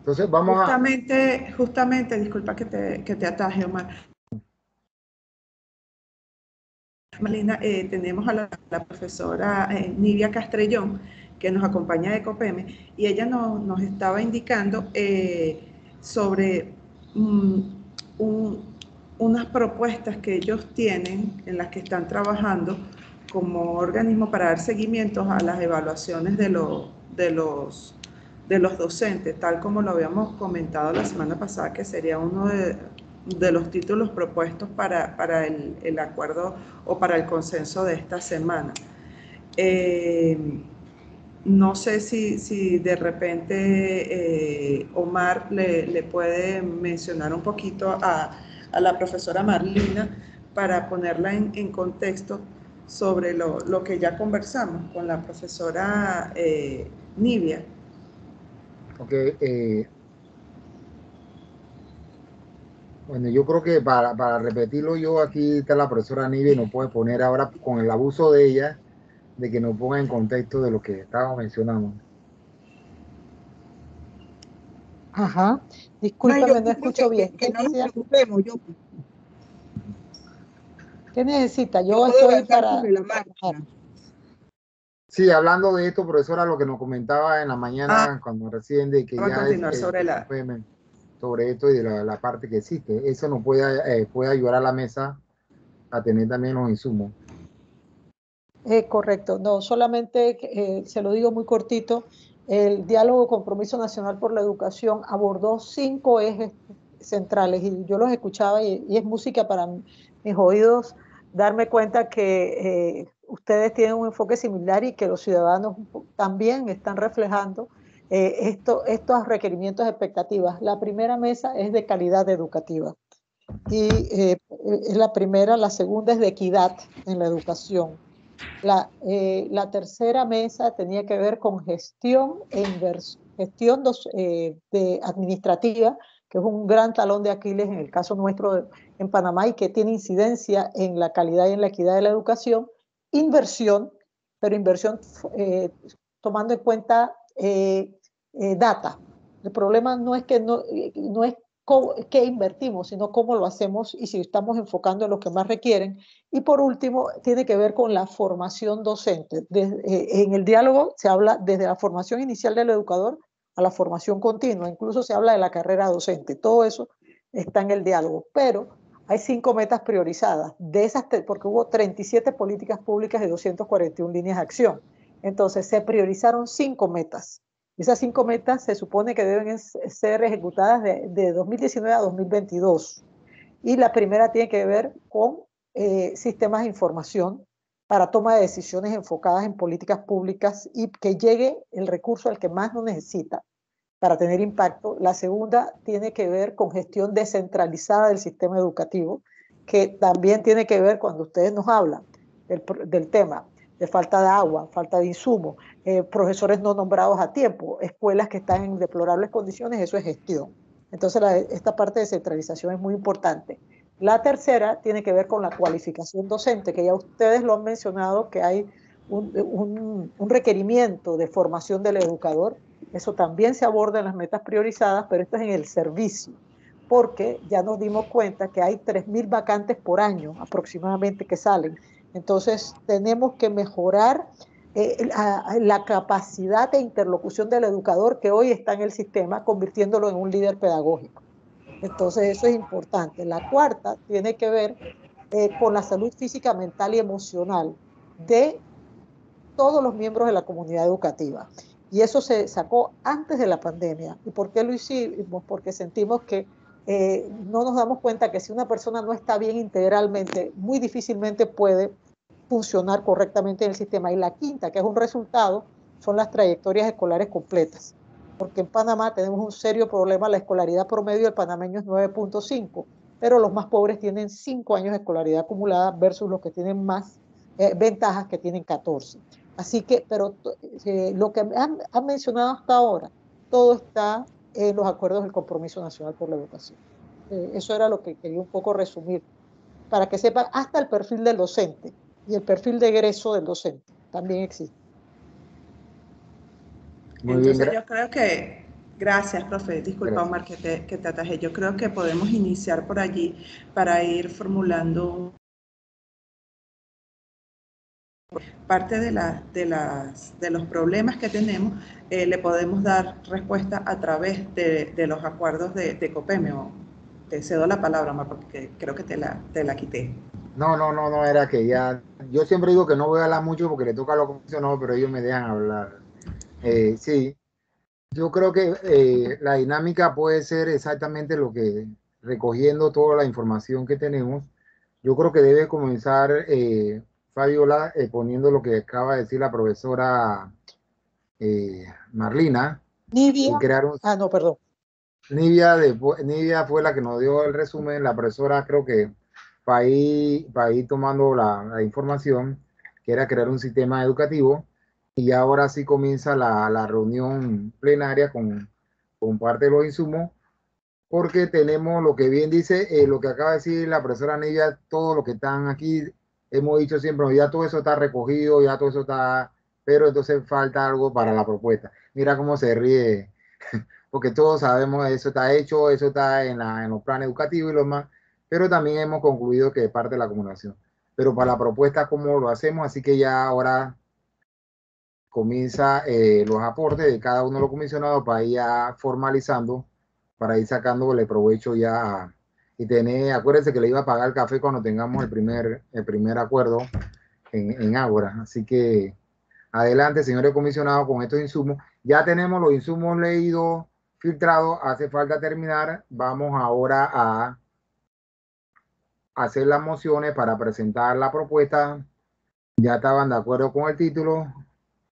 Entonces vamos justamente, a... Justamente, disculpa que te, que te ataje, Omar. Malina, eh, tenemos a la, profesora eh, Nivia Castrellón, que nos acompaña de COPEME, y ella nos estaba indicando eh, sobre mm, unas propuestas que ellos tienen, en las que están trabajando como organismo para dar seguimiento a las evaluaciones de, de, los, de los docentes, tal como lo habíamos comentado la semana pasada, que sería uno de, de los títulos propuestos para, para el, el, acuerdo o para el consenso de esta semana. Eh, no sé si, si de repente eh, Omar le, le, puede mencionar un poquito a, a, la profesora Marlina para ponerla en, contexto sobre lo, lo, que ya conversamos con la profesora eh, Nivia. Ok, Bueno, yo creo que para, para, repetirlo yo, aquí está la profesora Nive y nos puede poner ahora con el abuso de ella, de que nos ponga en contexto de lo que estábamos mencionando. Ajá, discúlpame, no, escucho bien. Que, no nos preocupemos, yo. ¿Qué necesita? Yo, estoy para... Sí, hablando de esto, profesora, lo que nos comentaba en la mañana ah. cuando recién de que ya continuar sobre la sobre esto y de la, parte que existe. Eso nos puede, eh, puede ayudar a la mesa a tener también los insumos. Eh, correcto, no, solamente eh, se lo digo muy cortito, el diálogo Compromiso Nacional por la Educación abordó cinco ejes centrales y yo los escuchaba y, es música para mis oídos darme cuenta que eh, ustedes tienen un enfoque similar y que los ciudadanos también están reflejando esto, estos requerimientos expectativas. La primera mesa es de calidad educativa y es la primera, la segunda es de equidad en la educación la, eh, la tercera mesa tenía que ver con gestión e gestión dos, eh, de administrativa, que es un gran talón de Aquiles en el caso nuestro en Panamá y que tiene incidencia en la calidad y en la equidad de la educación. Inversión, pero inversión eh, tomando en cuenta data. El problema no es que no, no es qué invertimos, sino cómo lo hacemos y si estamos enfocando en lo que más requieren. Y por último, tiene que ver con la formación docente. Eh, en el diálogo se habla desde la formación inicial del educador a la formación continua, incluso se habla de la carrera docente. Todo eso está en el diálogo, pero hay cinco metas priorizadas, de esas, porque hubo 37 políticas públicas y 241 líneas de acción. Entonces se priorizaron cinco metas esas cinco metas se supone que deben ser ejecutadas de, 2019 a 2022. Y la primera tiene que ver con eh, sistemas de información para toma de decisiones enfocadas en políticas públicas y que llegue el recurso al que más lo necesita para tener impacto. La segunda tiene que ver con gestión descentralizada del sistema educativo, que también tiene que ver cuando ustedes nos hablan del, del tema de falta de agua, falta de insumos, eh, profesores no nombrados a tiempo, escuelas que están en deplorables condiciones, eso es gestión. Entonces, esta parte de centralización es muy importante. La tercera tiene que ver con la cualificación docente, que ya ustedes lo han mencionado, que hay un, un requerimiento de formación del educador. Eso también se aborda en las metas priorizadas, pero esto es en el servicio, porque ya nos dimos cuenta que hay 3.000 vacantes por año aproximadamente que salen entonces, tenemos que mejorar eh, la, capacidad de interlocución del educador que hoy está en el sistema, convirtiéndolo en un líder pedagógico. Entonces, eso es importante. La cuarta tiene que ver eh, con la salud física, mental y emocional de todos los miembros de la comunidad educativa. Y eso se sacó antes de la pandemia. ¿Y por qué lo hicimos? Porque sentimos que eh, no nos damos cuenta que si una persona no está bien integralmente, muy difícilmente puede funcionar correctamente en el sistema. Y la quinta, que es un resultado, son las trayectorias escolares completas. Porque en Panamá tenemos un serio problema, la escolaridad promedio del panameño es 9.5, pero los más pobres tienen 5 años de escolaridad acumulada versus los que tienen más eh, ventajas que tienen 14. Así que, pero eh, lo que han, han mencionado hasta ahora, todo está en los acuerdos del Compromiso Nacional por la Educación. Eh, eso era lo que quería un poco resumir, para que sepan hasta el perfil del docente y el perfil de egreso del docente también existe. Entonces yo creo que, gracias, profe, disculpa Omar que te, que te atajé, yo creo que podemos iniciar por allí para ir formulando parte de, la, de, las, de los problemas que tenemos, eh, le podemos dar respuesta a través de, de los acuerdos de, de, COPEME. O te cedo la palabra, Omar, porque creo que te la, te la quité. No, no, no, no, era que ya. Yo siempre digo que no voy a hablar mucho porque le toca a los comisionados, pero ellos me dejan hablar. Eh, sí, yo creo que eh, la dinámica puede ser exactamente lo que, recogiendo toda la información que tenemos, yo creo que debe comenzar Fabiola, eh, poniendo lo que acaba de decir la profesora eh, Marlina. Nivia. ah, no, perdón. Nivia, Nivia fue la que nos dio el resumen, la profesora creo que para ir, para ir tomando la, información, que era crear un sistema educativo, y ahora sí comienza la, la reunión plenaria con, con, parte de los insumos, porque tenemos lo que bien dice, eh, lo que acaba de decir la profesora Nivia, todo lo que están aquí hemos dicho siempre, ya todo eso está recogido, ya todo eso está, pero entonces falta algo para la propuesta. Mira cómo se ríe, [laughs] porque todos sabemos eso está hecho, eso está en, la, en los planes educativos y lo más, pero también hemos concluido que es parte de la comunicación. Pero para la propuesta, ¿cómo lo hacemos? Así que ya ahora comienza eh, los aportes de cada uno de los comisionados para ir formalizando, para ir sacándole provecho ya y tener, acuérdense que le iba a pagar el café cuando tengamos el primer, el primer acuerdo en, en Ágora. Así que adelante, señores comisionados, con estos insumos. Ya tenemos los insumos leídos, filtrados, hace falta terminar. Vamos ahora a hacer las mociones para presentar la propuesta. Ya estaban de acuerdo con el título,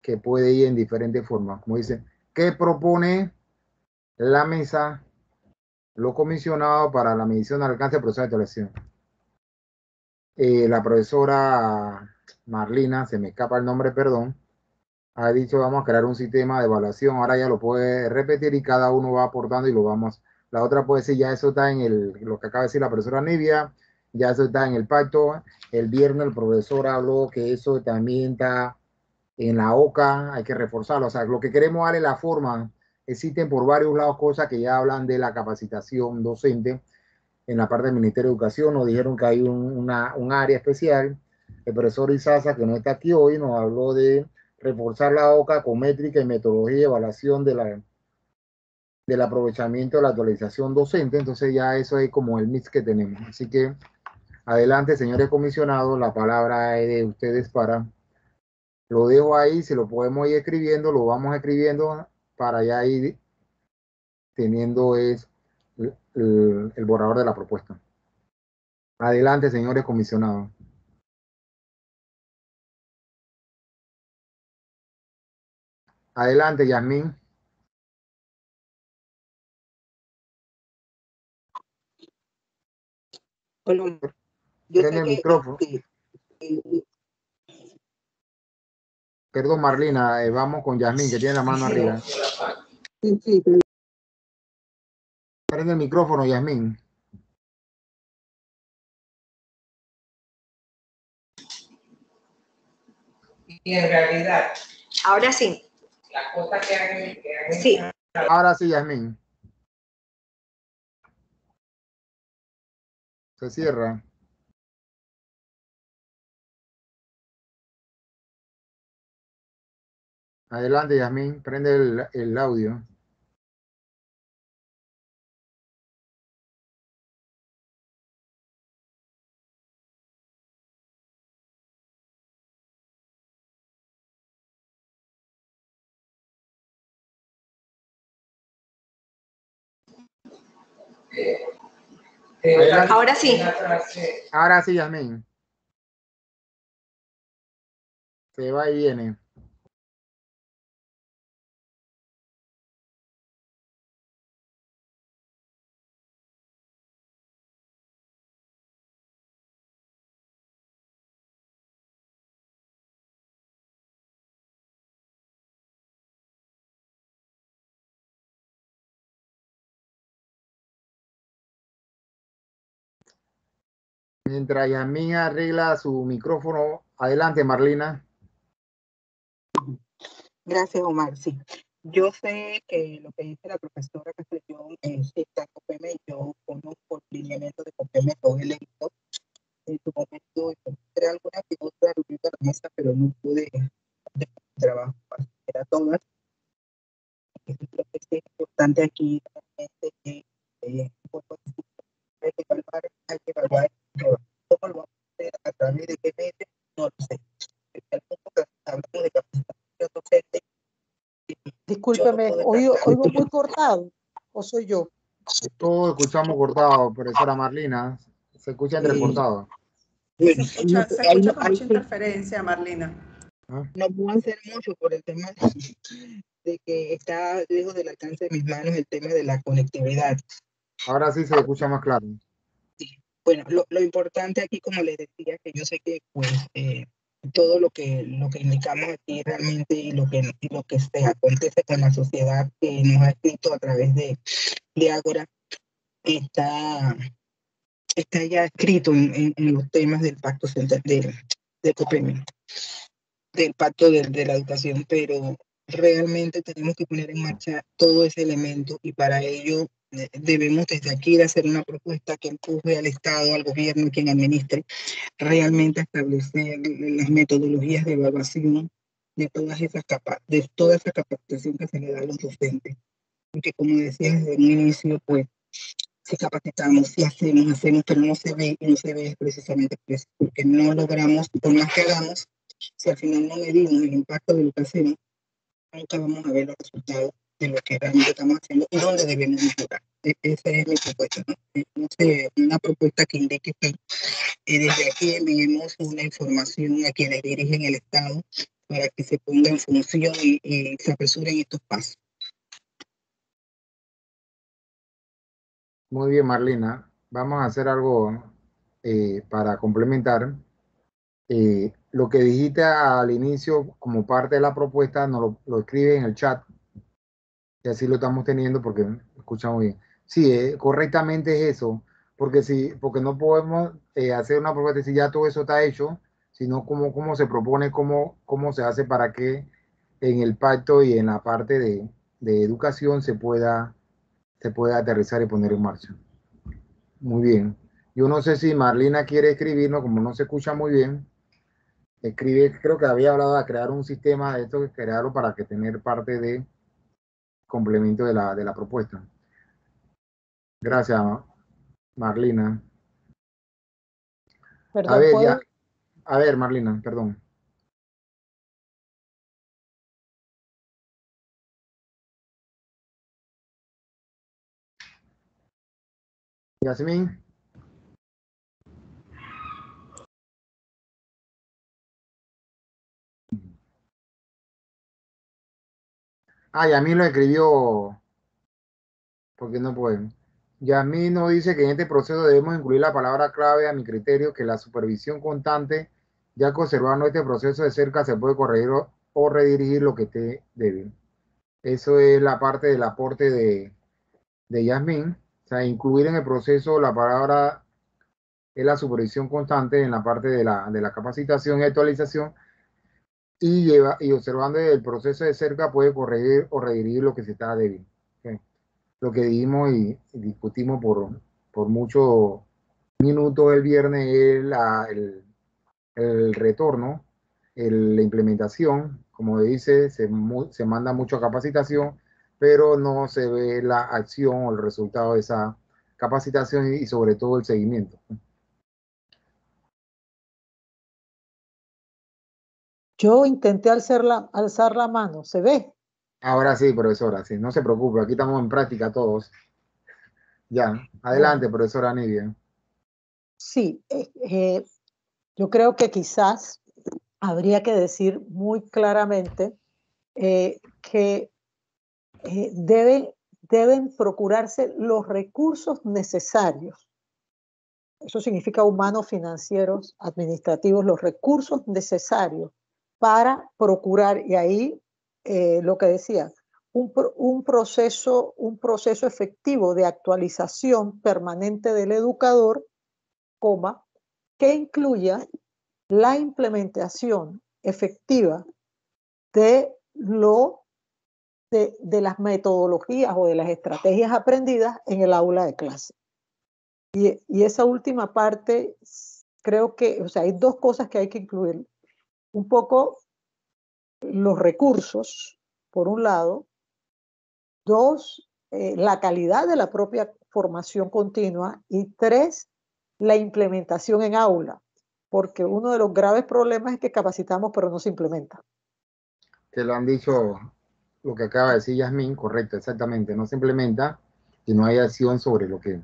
que puede ir en diferentes formas. Como dice, ¿qué propone la mesa, los comisionados para la medición del alcance del proceso de toleración? Eh, la profesora Marlina, se me escapa el nombre, perdón, ha dicho vamos a crear un sistema de evaluación, ahora ya lo puede repetir y cada uno va aportando y lo vamos, la otra puede decir, ya eso está en el, lo que acaba de decir la profesora Nivia, ya eso está en el pacto, el viernes el profesor habló que eso también está en la OCA, hay que reforzarlo, o sea, lo que queremos darle la forma, existen por varios lados cosas que ya hablan de la capacitación docente, en la parte del Ministerio de Educación nos dijeron que hay un, una, un área especial, el profesor Isaza, que no está aquí hoy, nos habló de reforzar la OCA con métrica y metodología de evaluación de la, del aprovechamiento de la actualización docente. Entonces ya eso es como el mix que tenemos. Así que adelante, señores comisionados, la palabra es de ustedes para... Lo dejo ahí, si lo podemos ir escribiendo, lo vamos escribiendo para ya ir teniendo es el, el borrador de la propuesta. Adelante, señores comisionados. Adelante, Yasmín. Tiene el micrófono. Perdón, Marlina, eh, vamos con Yasmín, que tiene la mano arriba. Sí, sí. Prende el micrófono, Yasmín. Y en realidad. Ahora sí las cosas que han, Sí. Ahora sí, Yasmin. Se cierra. Adelante, Yasmin. Prende el, el audio. Ahora sí. Ahora sí, Yasmin. Se va y viene. Mientras Yasmin arregla su micrófono, adelante Marlina. Gracias, Omar. Sí, yo sé que lo que dice la profesora Castellón es está COPEME, yo conozco el lineamiento de COPEME, todo el éxito. En su momento encontré alguna que otra reunión la mesa, pero no pude hacer trabajo para todas. Creo que es importante aquí eh, hay que evaluar, hay que evaluar ¿Cómo lo vamos a hacer? ¿A través de qué medio? No lo sé. Hablamos de capacitación docente. Discúlpeme, oigo, oigo muy cortado, ¿o soy yo? Todos escuchamos cortado, profesora Marlina. Se escucha entrecortado. Se escucha, se escucha con mucha interferencia, Marlina. ¿Ah? No puedo hacer mucho por el tema de que está lejos del alcance de mis manos el tema de la conectividad. Ahora sí se escucha más claro. Bueno, lo, lo, importante aquí, como les decía, que yo sé que pues eh, todo lo que, lo que indicamos aquí realmente y lo que, lo que se acontece con la sociedad que nos ha escrito a través de, de Ágora está, está ya escrito en, en, los temas del pacto del, del COPEME, del pacto de, de la educación, pero realmente tenemos que poner en marcha todo ese elemento y para ello debemos desde aquí hacer una propuesta que empuje al Estado, al gobierno, quien administre, realmente establecer las metodologías de evaluación de todas esas capas, de toda esa capacitación que se le da a los docentes. Porque como decía desde el inicio, pues si capacitamos, si hacemos, hacemos, pero no se ve, y no se ve precisamente porque no logramos, por más que hagamos, si al final no medimos el impacto de lo que hacemos, nunca vamos a ver los resultados de lo que realmente estamos haciendo y dónde debemos mejorar. E, esa es mi propuesta, ¿no? Eh, una propuesta que indique que eh, desde aquí enviemos una información a quienes dirigen el Estado para que se ponga en función y, y se apresuren estos pasos. Muy bien, Marlina. Vamos a hacer algo eh, para complementar. Eh, lo que dijiste al inicio como parte de la propuesta, nos lo, escribe en el chat. Y así lo estamos teniendo porque escuchamos bien. Sí, eh, correctamente es eso. Porque, si, porque no podemos hacer una propuesta si ya todo eso está hecho, sino cómo, cómo se propone, cómo, cómo se hace para que en el pacto y en la parte de, educación se pueda se puede aterrizar y poner en marcha. Muy bien. Yo no sé si Marlina quiere escribirnos, como no se escucha muy bien. Escribe, creo que había hablado de crear un sistema de esto, crearlo para que tener parte de complemento de la, de la propuesta. Gracias, Marlina. a ver, a ver, Marlina, perdón. Yasmin. Ah, Yasmin lo escribió porque no pueden. Yasmin nos dice que en este proceso debemos incluir la palabra clave a mi criterio, que la supervisión constante, ya que observando este proceso de cerca se puede corregir o, redirigir lo que esté débil. Eso es la parte del aporte de, de Yasmin. O sea, incluir en el proceso la palabra es la supervisión constante en la parte de la, de la capacitación y actualización y, lleva, y observando el proceso de cerca puede corregir o redirigir lo que se está débil. Lo que dijimos y, discutimos por, por muchos minutos el viernes es la, el, el, retorno, el, la implementación, como dice, se, se manda mucho capacitación pero no se ve la acción o el resultado de esa capacitación y sobre todo el seguimiento. Yo intenté alzar la, alzar la mano, ¿se ve? Ahora sí, profesora, sí, no se preocupe, aquí estamos en práctica todos. Ya, adelante, profesora Nidia. Sí, eh, eh, yo creo que quizás habría que decir muy claramente eh, que deben, deben procurarse los recursos necesarios. Eso significa humanos, financieros, administrativos, los recursos necesarios para procurar, y ahí eh, lo que decía, un, un, proceso, un proceso efectivo de actualización permanente del educador, coma, que incluya la implementación efectiva de lo de, las metodologías o de las estrategias aprendidas en el aula de clase. Y, y, esa última parte, creo que, o sea, hay dos cosas que hay que incluir. Un poco los recursos, por un lado. Dos, eh, la calidad de la propia formación continua. Y tres, la implementación en aula. Porque uno de los graves problemas es que capacitamos pero no se implementa. Que lo han dicho lo que acaba de decir Yasmín, correcto, exactamente, no se implementa y no hay acción sobre lo que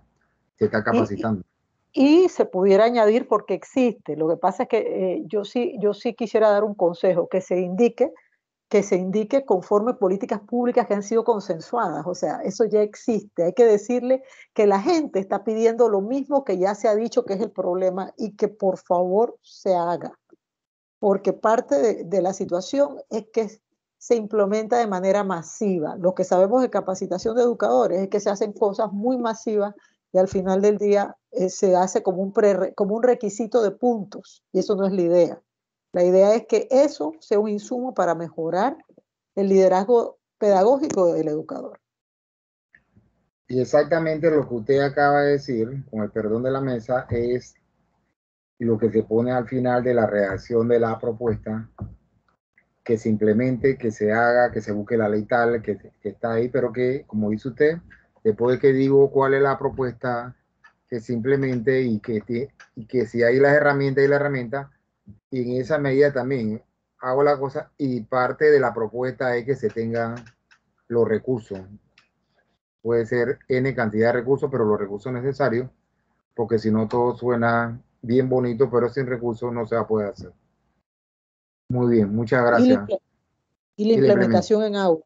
se está capacitando. Y, se pudiera añadir porque existe. Lo que pasa es que eh, yo, sí, yo sí quisiera dar un consejo, que se indique que se indique conforme políticas públicas que han sido consensuadas. O sea, eso ya existe. Hay que decirle que la gente está pidiendo lo mismo que ya se ha dicho que es el problema y que por favor se haga. Porque parte de, de la situación es que se implementa de manera masiva. Lo que sabemos de capacitación de educadores es que se hacen cosas muy masivas y al final del día eh, se hace como un, como un requisito de puntos y eso no es la idea. La idea es que eso sea un insumo para mejorar el liderazgo pedagógico del educador. Y exactamente lo que usted acaba de decir, con el perdón de la mesa, es lo que se pone al final de la redacción de la propuesta, que se implemente, que se haga, que se busque la ley tal, que, está ahí, pero que, como dice usted, después de que digo cuál es la propuesta, que simplemente y que, y que si hay las herramientas y la herramienta, y en esa medida también hago la cosa y parte de la propuesta es que se tengan los recursos. Puede ser N cantidad de recursos, pero los recursos necesarios, porque si no todo suena bien bonito, pero sin recursos no se va a poder hacer. Muy bien, muchas gracias. Y la, implementación en agua.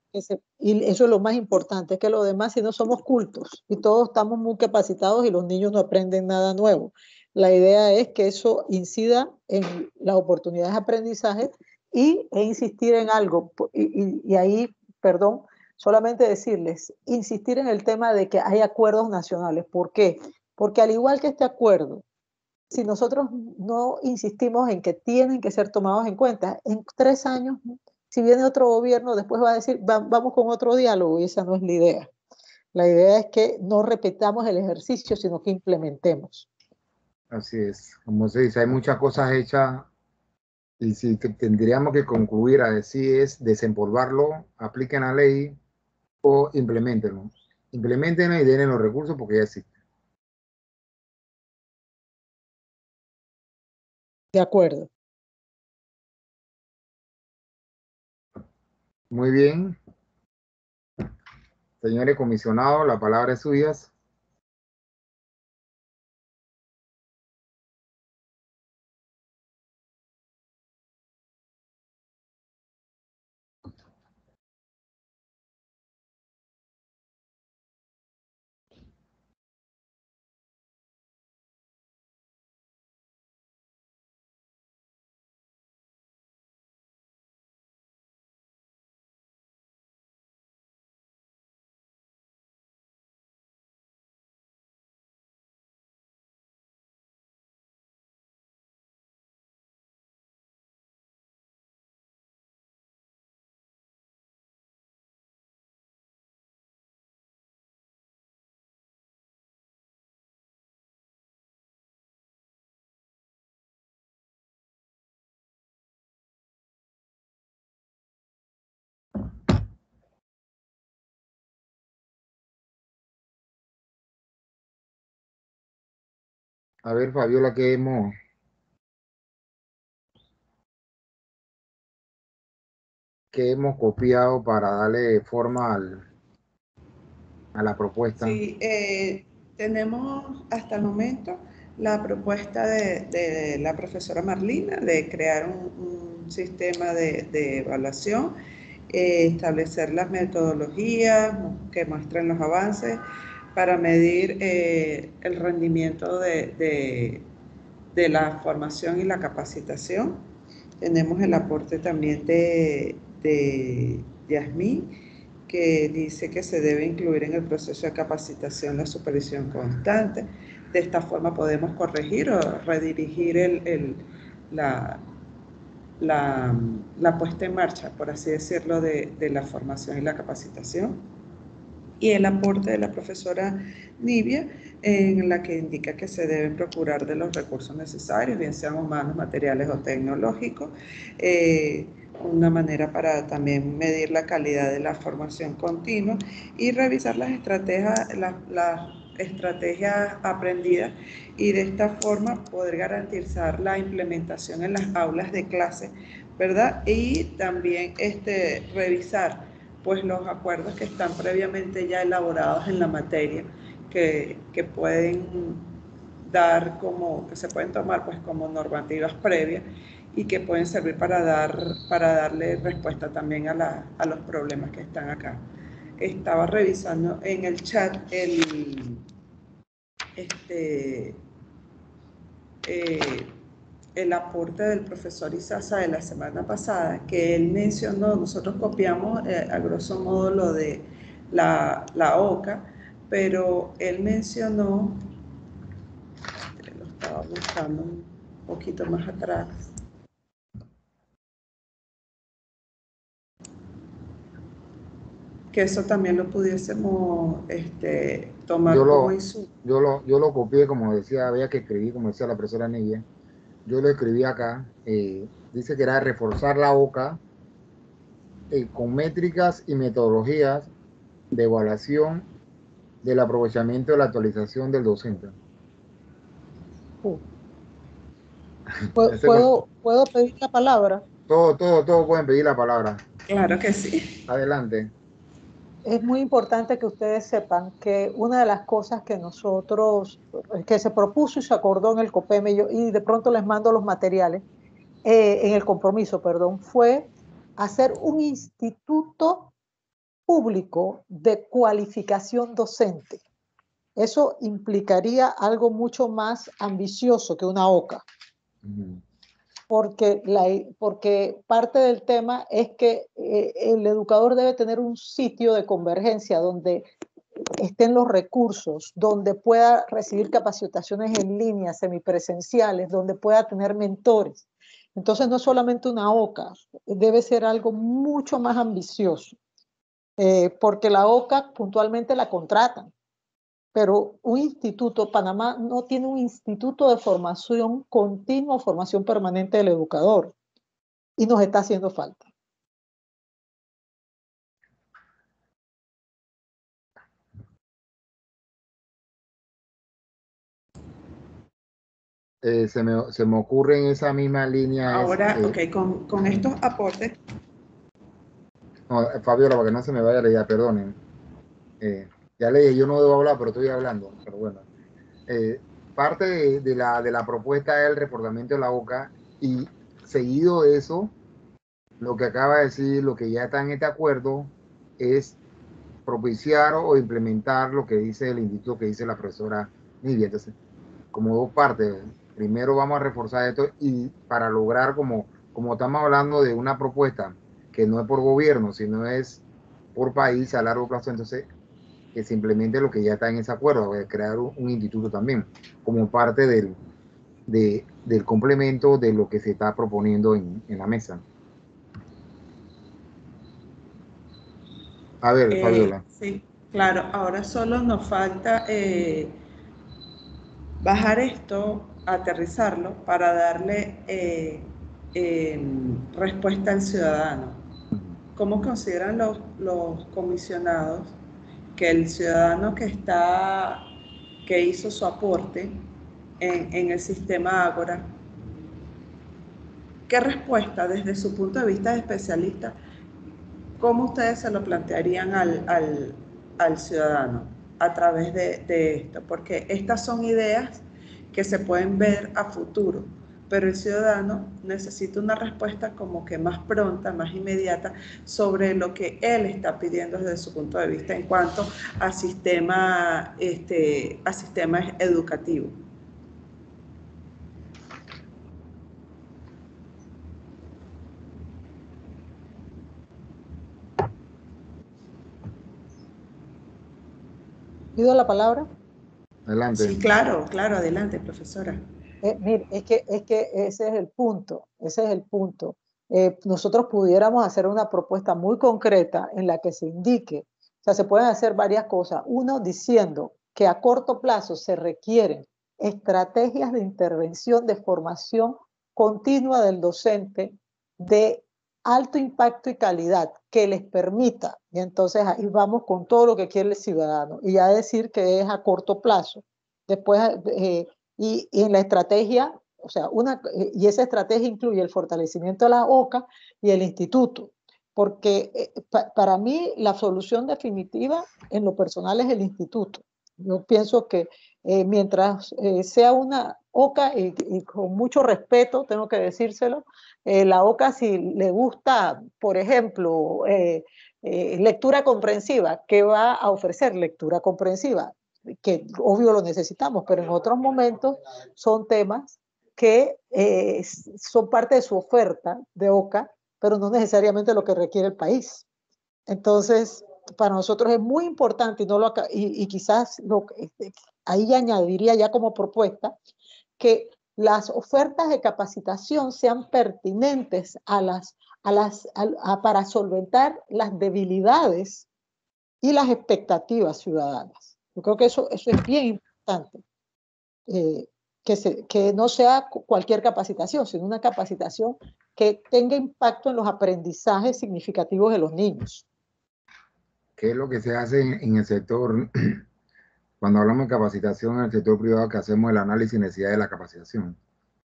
y eso es lo más importante, que lo demás, si no somos cultos y todos estamos muy capacitados y los niños no aprenden nada nuevo. La idea es que eso incida en las oportunidades de aprendizaje y, e insistir en algo. Y, ahí, perdón, solamente decirles, insistir en el tema de que hay acuerdos nacionales. ¿Por qué? Porque al igual que este acuerdo, si nosotros no insistimos en que tienen que ser tomados en cuenta, en tres años, si viene otro gobierno, después va a decir, vamos con otro diálogo y esa no es la idea. La idea es que no repetamos el ejercicio, sino que implementemos. Así es. Como se dice, hay muchas cosas hechas y si tendríamos que concluir a decir es desempolvarlo, apliquen la ley o implementenlo. Implementenlo y den los recursos porque ya existe. De acuerdo. Muy bien. Señores comisionados, la palabra es suya. A ver, Fabiola, ¿qué hemos, que hemos copiado para darle forma al, a la propuesta? Sí, eh, tenemos hasta el momento la propuesta de, la profesora Marlina de crear un, sistema de, evaluación, eh, establecer las metodologías que muestren los avances para medir eh, el rendimiento de, de, la formación y la capacitación. Tenemos el aporte también de, de Yasmín, que dice que se debe incluir en el proceso de capacitación la supervisión constante. De esta forma podemos corregir o redirigir el, la, la, la, puesta en marcha, por así decirlo, de, de la formación y la capacitación y el aporte de la profesora Nivia, en la que indica que se deben procurar de los recursos necesarios, bien sean humanos, materiales o tecnológicos, eh, una manera para también medir la calidad de la formación continua y revisar las estrategias, las, estrategias aprendidas y de esta forma poder garantizar la implementación en las aulas de clase, ¿verdad? Y también este, revisar pues los acuerdos que están previamente ya elaborados en la materia, que, pueden dar como, que se pueden tomar pues como normativas previas y que pueden servir para, dar, para darle respuesta también a, a los problemas que están acá. Estaba revisando en el chat el, este, eh, el aporte del profesor Isaza de la semana pasada, que él mencionó, nosotros copiamos eh, a grosso modo lo de la, OCA, pero él mencionó, lo estaba buscando un poquito más atrás, que eso también lo pudiésemos este, tomar yo como Yo lo, yo lo copié, como decía, había que escribir, como decía la profesora Nilla yo lo escribí acá, eh, dice que era reforzar la OCA eh, con métricas y metodologías de evaluación del aprovechamiento de la actualización del docente. Uh. [laughs] ¿Puedo, ¿Puedo pedir la palabra? Todo, todo, todo pueden pedir la palabra. Claro que sí. Adelante. Es muy importante que ustedes sepan que una de las cosas que nosotros, que se propuso y se acordó en el COPEM, y, y de pronto les mando los materiales, eh, en el compromiso, perdón, fue hacer un instituto público de cualificación docente. Eso implicaría algo mucho más ambicioso que una OCA. Porque, la, porque parte del tema es que eh, el educador debe tener un sitio de convergencia donde estén los recursos, donde pueda recibir capacitaciones en línea, semipresenciales, donde pueda tener mentores. Entonces no es solamente una OCA, debe ser algo mucho más ambicioso, eh, porque la OCA puntualmente la contratan, pero un instituto, Panamá no tiene un instituto de formación continua, formación permanente del educador, y nos está haciendo falta. Eh, se, me, se, me, ocurre en esa misma línea. Ahora, ok, con, con, estos aportes. No, Fabiola, para que no se me vaya la idea, perdonen. Eh, ya leí, yo no debo hablar, pero estoy hablando. Pero bueno. Eh, parte de, la, de la propuesta es el reportamiento de la boca y seguido de eso, lo que acaba de decir, lo que ya está en este acuerdo, es propiciar o implementar lo que dice el instituto, que dice la profesora Nidia. Entonces, como dos partes primero vamos a reforzar esto y para lograr, como, como estamos hablando de una propuesta que no es por gobierno, sino es por país a largo plazo, entonces que se implemente lo que ya está en ese acuerdo, de crear un, instituto también, como parte del, del complemento de lo que se está proponiendo en, en la mesa. A ver, eh, Fabiola. Sí, claro, ahora solo nos falta eh, bajar esto aterrizarlo para darle eh, em, respuesta al ciudadano. ¿Cómo consideran los, los, comisionados que el ciudadano que está, que hizo su aporte en, en el sistema Ágora, qué respuesta desde su punto de vista de especialista, cómo ustedes se lo plantearían al, al, al ciudadano a través de, de esto? Porque estas son ideas que se pueden ver a futuro, pero el ciudadano necesita una respuesta como que más pronta, más inmediata sobre lo que él está pidiendo desde su punto de vista en cuanto a sistema, este, a sistemas educativos. ¿Pido la palabra? Adelante. Sí, claro, claro, adelante, profesora. Eh, es que, es que ese es el punto, ese es el punto. Eh, nosotros pudiéramos hacer una propuesta muy concreta en la que se indique, o sea, se pueden hacer varias cosas. Uno, diciendo que a corto plazo se requieren estrategias de intervención de formación continua del docente de alto impacto y calidad que les permita, y entonces ahí vamos con todo lo que quiere el ciudadano, y ya decir que es a corto plazo. Después, eh, y, en la estrategia, o sea, una, eh, y esa estrategia incluye el fortalecimiento de la OCA y el instituto, porque eh, para mí la solución definitiva en lo personal es el instituto. Yo pienso que mientras sea una OCA, y, con mucho respeto, tengo que decírselo, eh, la OCA si le gusta, por ejemplo, eh, eh, lectura comprensiva, ¿qué va a ofrecer lectura comprensiva? Que obvio lo necesitamos, pero en otros momentos son temas que son parte de su oferta de OCA, pero no necesariamente lo que requiere el país. Entonces, para nosotros es muy importante y, no lo, y, y quizás lo, ahí añadiría ya como propuesta que las ofertas de capacitación sean pertinentes a las, a las, para solventar las debilidades y las expectativas ciudadanas. Yo creo que eso, eso es bien importante. Eh, que, se, que no sea cualquier capacitación, sino una capacitación que tenga impacto en los aprendizajes significativos de los niños. ¿Qué es lo que se hace en, el sector, [clears throat] cuando hablamos de capacitación en el sector privado, que hacemos el análisis y necesidad de la capacitación?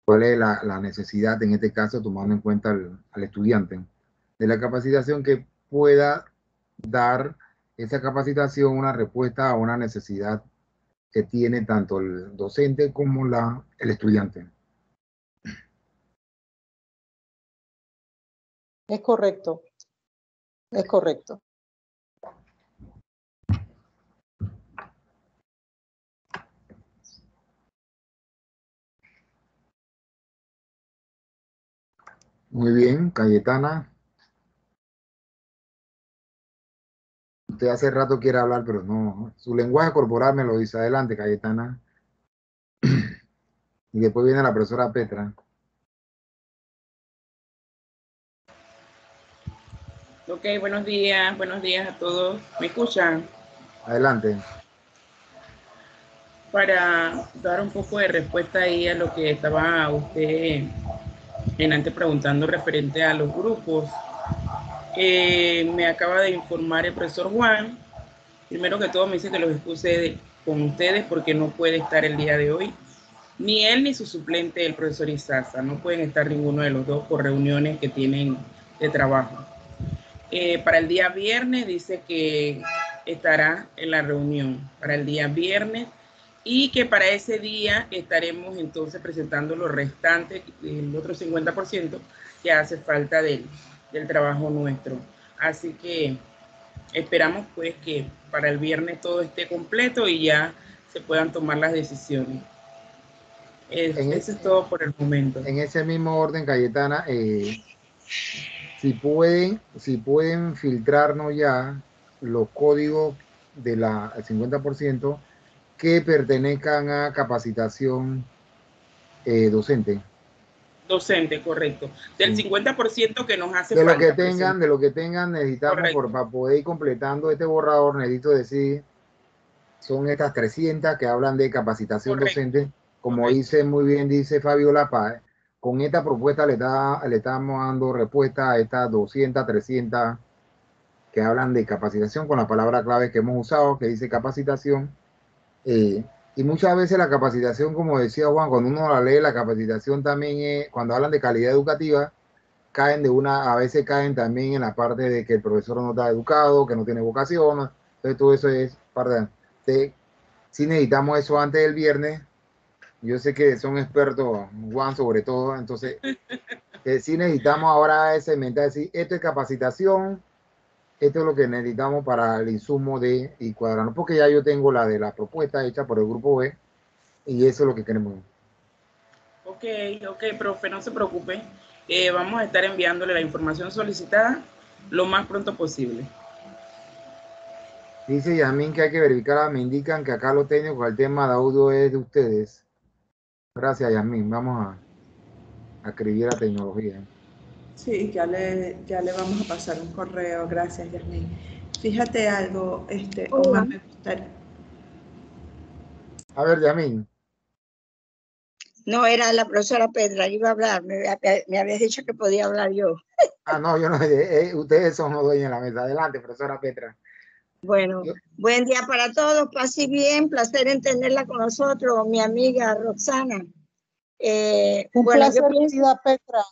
¿Cuál es la, necesidad, en este caso, tomando en cuenta al estudiante, de la capacitación que pueda dar esa capacitación una respuesta a una necesidad que tiene tanto el docente como la, el estudiante. Es correcto, es correcto. Muy bien, Cayetana. Usted hace rato quiere hablar, pero no. Su lenguaje corporal me lo dice. Adelante, Cayetana. [clears throat] Y después viene la profesora Petra. Ok, buenos días, buenos días a todos. ¿Me escuchan? Adelante. Para dar un poco de respuesta ahí a lo que estaba usted en antes preguntando referente a los grupos me acaba de informar el profesor Juan. Primero que todo me dice que los expuse con ustedes porque no puede estar el día de hoy. Ni él ni su suplente, el profesor Isaza. No pueden estar ninguno de los dos por reuniones que tienen de trabajo. Eh, para el día viernes dice que estará en la reunión. Para el día viernes y que para ese día estaremos entonces presentando los restantes, el otro 50% que hace falta de él del trabajo nuestro. Así que esperamos pues que para el viernes todo esté completo y ya se puedan tomar las decisiones. eso es todo por el momento. En ese mismo orden, Cayetana, eh, si pueden, si pueden filtrarnos ya los códigos de la 50% que pertenezcan a capacitación eh, docente docente, correcto. Del 50% que nos hace de lo que tengan, de lo que tengan, necesitamos por, para poder ir completando este borrador, necesito decir, son estas 300 que hablan de capacitación docente, como dice muy bien, dice Fabiola Paz, con esta propuesta le, da, le estamos dando respuesta a estas 200, 300 que hablan de capacitación con la palabra clave que hemos usado, que dice capacitación. Eh, y muchas veces la capacitación, como decía Juan, cuando uno la lee, la capacitación también es, cuando hablan de calidad educativa, caen de una, a veces caen también en la parte de que el profesor no está educado, que no tiene vocación, entonces todo eso es parte de, si necesitamos eso antes del viernes, yo sé que son expertos, Juan sobre todo, entonces [laughs] eh, si necesitamos ahora ese mental, decir, esto es capacitación, esto es lo que necesitamos para el insumo de y cuadrarnos, porque ya yo tengo la de la propuesta hecha por el grupo B y eso es lo que queremos. Ok, ok, profe, no se preocupe. Eh, vamos a estar enviándole la información solicitada lo más pronto posible. Dice Yamín que hay que verificar, me indican que acá lo con el tema de audio es de ustedes. Gracias, Yamín. Vamos a, a escribir la tecnología. Sí, ya le, ya le vamos a pasar un correo. Gracias, Yasmin. Fíjate algo, este, Omar, me gustaría. A ver, Yasmin. No, era la profesora Pedra, iba a hablar, me, me habías dicho que podía hablar yo. Ah, no, yo no, [laughs] eh, eh, ustedes son los dueños de la mesa. Adelante, profesora Petra. Bueno, buen día para todos, pase bien, placer en tenerla con nosotros, mi amiga Roxana. Eh, un placer, Petra.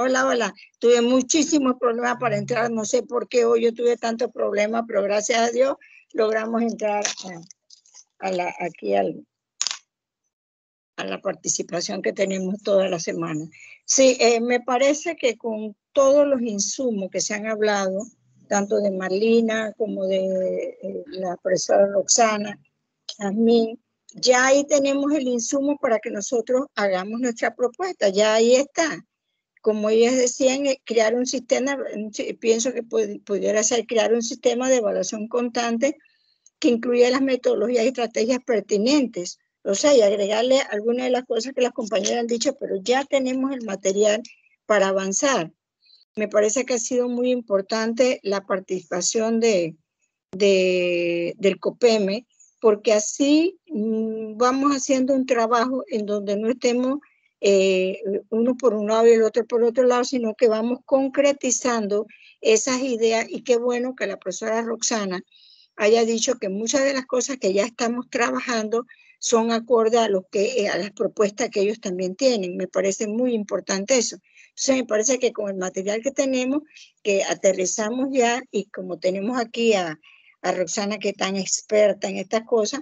Hola, hola. Tuve muchísimos problemas para entrar. No sé por qué hoy yo tuve tantos problemas, pero gracias a Dios logramos entrar a, la, aquí al, a la participación que tenemos toda la semana. Sí, eh, me parece que con todos los insumos que se han hablado, tanto de Marlina como de eh, la profesora Roxana, mí, ya ahí tenemos el insumo para que nosotros hagamos nuestra propuesta, ya ahí está como ellas decían, eh, crear un sistema, pienso que pudiera ser crear un sistema de evaluación constante que incluya las metodologías y estrategias pertinentes. O sea, y agregarle algunas de las cosas que las compañeras han dicho, pero ya tenemos el material para avanzar. Me parece que ha sido muy importante la participación de, de del COPEME porque así mm, vamos haciendo un trabajo en donde no estemos eh, uno por un lado y el otro por otro lado, sino que vamos concretizando esas ideas y qué bueno que la profesora Roxana haya dicho que muchas de las cosas que ya estamos trabajando son acorde a, lo que, eh, a las propuestas que ellos también tienen. Me parece muy importante eso. Entonces me parece que con el material que tenemos, que aterrizamos ya y como tenemos aquí a, a Roxana que es tan experta en estas cosas,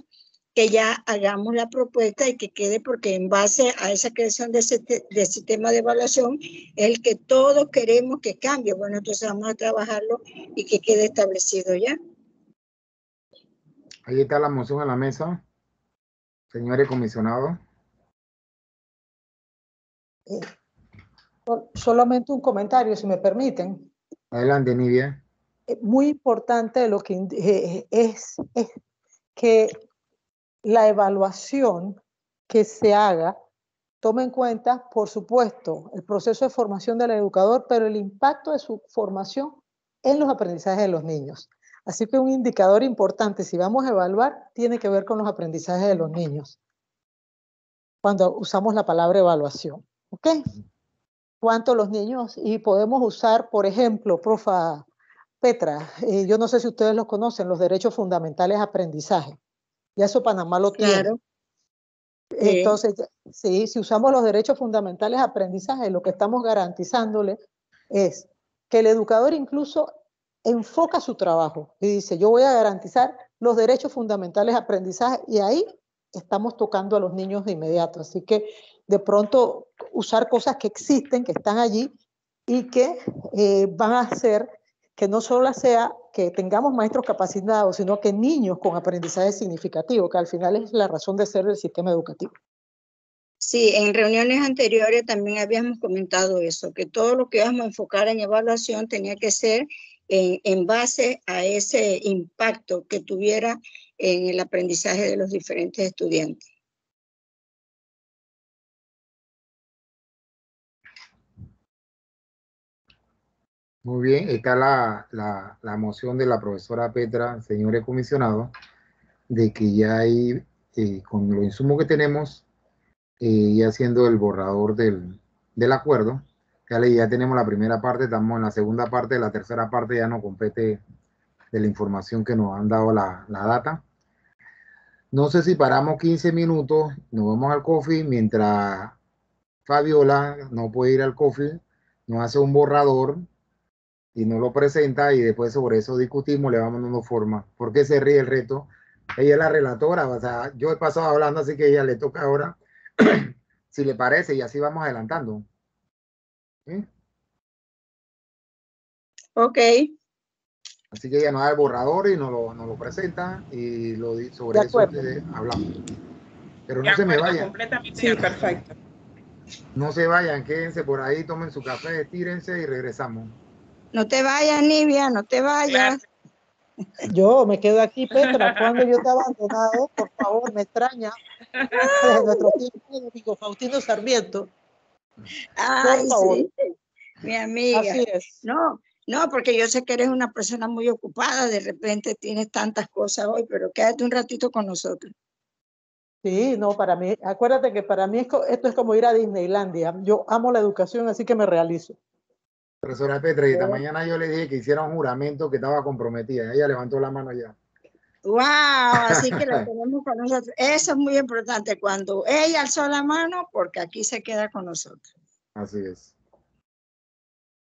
que ya hagamos la propuesta y que quede, porque en base a esa creación de ese de sistema de evaluación, es el que todos queremos que cambie. Bueno, entonces vamos a trabajarlo y que quede establecido ya. Ahí está la moción a la mesa. Señores comisionados. Eh, solamente un comentario, si me permiten. Adelante, Nivia. Eh, muy importante lo que eh, es, es que la evaluación que se haga tome en cuenta, por supuesto, el proceso de formación del educador, pero el impacto de su formación en los aprendizajes de los niños. Así que un indicador importante, si vamos a evaluar, tiene que ver con los aprendizajes de los niños. Cuando usamos la palabra evaluación. ¿Ok? ¿Cuánto los niños? Y podemos usar, por ejemplo, profa Petra, eh, yo no sé si ustedes los conocen, los derechos fundamentales aprendizaje. Ya eso Panamá lo tiene. Entonces, sí, si usamos los derechos fundamentales de aprendizaje, lo que estamos garantizándole es que el educador incluso enfoca su trabajo y dice, yo voy a garantizar los derechos fundamentales de aprendizaje y ahí estamos tocando a los niños de inmediato. Así que de pronto usar cosas que existen, que están allí y que eh, van a hacer que no solo sea que tengamos maestros capacitados, sino que niños con aprendizaje significativo, que al final es la razón de ser del sistema educativo. Sí, en reuniones anteriores también habíamos comentado eso, que todo lo que íbamos a enfocar en evaluación tenía que ser en, en base a ese impacto que tuviera en el aprendizaje de los diferentes estudiantes. Muy bien, está la, la, moción de la profesora Petra, señores comisionados, de que ya hay, eh, con los insumos que tenemos, eh, y haciendo el borrador del, del acuerdo, ya, ya tenemos la primera parte, estamos en la segunda parte, la tercera parte ya no compete de la información que nos han dado la, la data. No sé si paramos 15 minutos, nos vamos al coffee, mientras Fabiola no puede ir al coffee, nos hace un borrador y no lo presenta y después sobre eso discutimos, le vamos dando forma. ¿Por qué se ríe el reto? Ella es la relatora, o sea, yo he pasado hablando, así que ella le toca ahora, [clears throat] si le parece, y así vamos adelantando. Ok. Así que ella nos da el borrador y nos lo, nos lo presenta y lo, sobre eso hablamos. Pero no se me vayan. Sí, perfecto. No se vayan, quédense por ahí, tomen su café, estírense y regresamos. No te vayas, Nivia, no te vayas. Yo me quedo aquí, Petra, cuando yo te he abandonado, por favor, me extraña. Desde [laughs] nuestro tiempo, digo, Faustino Sarmiento. Ay, sí, mi amiga. Así es. No, no, porque yo sé que eres una persona muy ocupada, de repente tienes tantas cosas hoy, pero quédate un ratito con nosotros. Sí, no, para mí, acuérdate que para mí esto es como ir a Disneylandia. Yo amo la educación, así que me realizo. Profesora Petra, y esta mañana yo le dije que hiciera un juramento que estaba comprometida. Ella levantó la mano ya. ¡Wow! Así que la [laughs] tenemos con nosotros. Eso es muy importante cuando ella alzó la mano, porque aquí se queda con nosotros. Así es.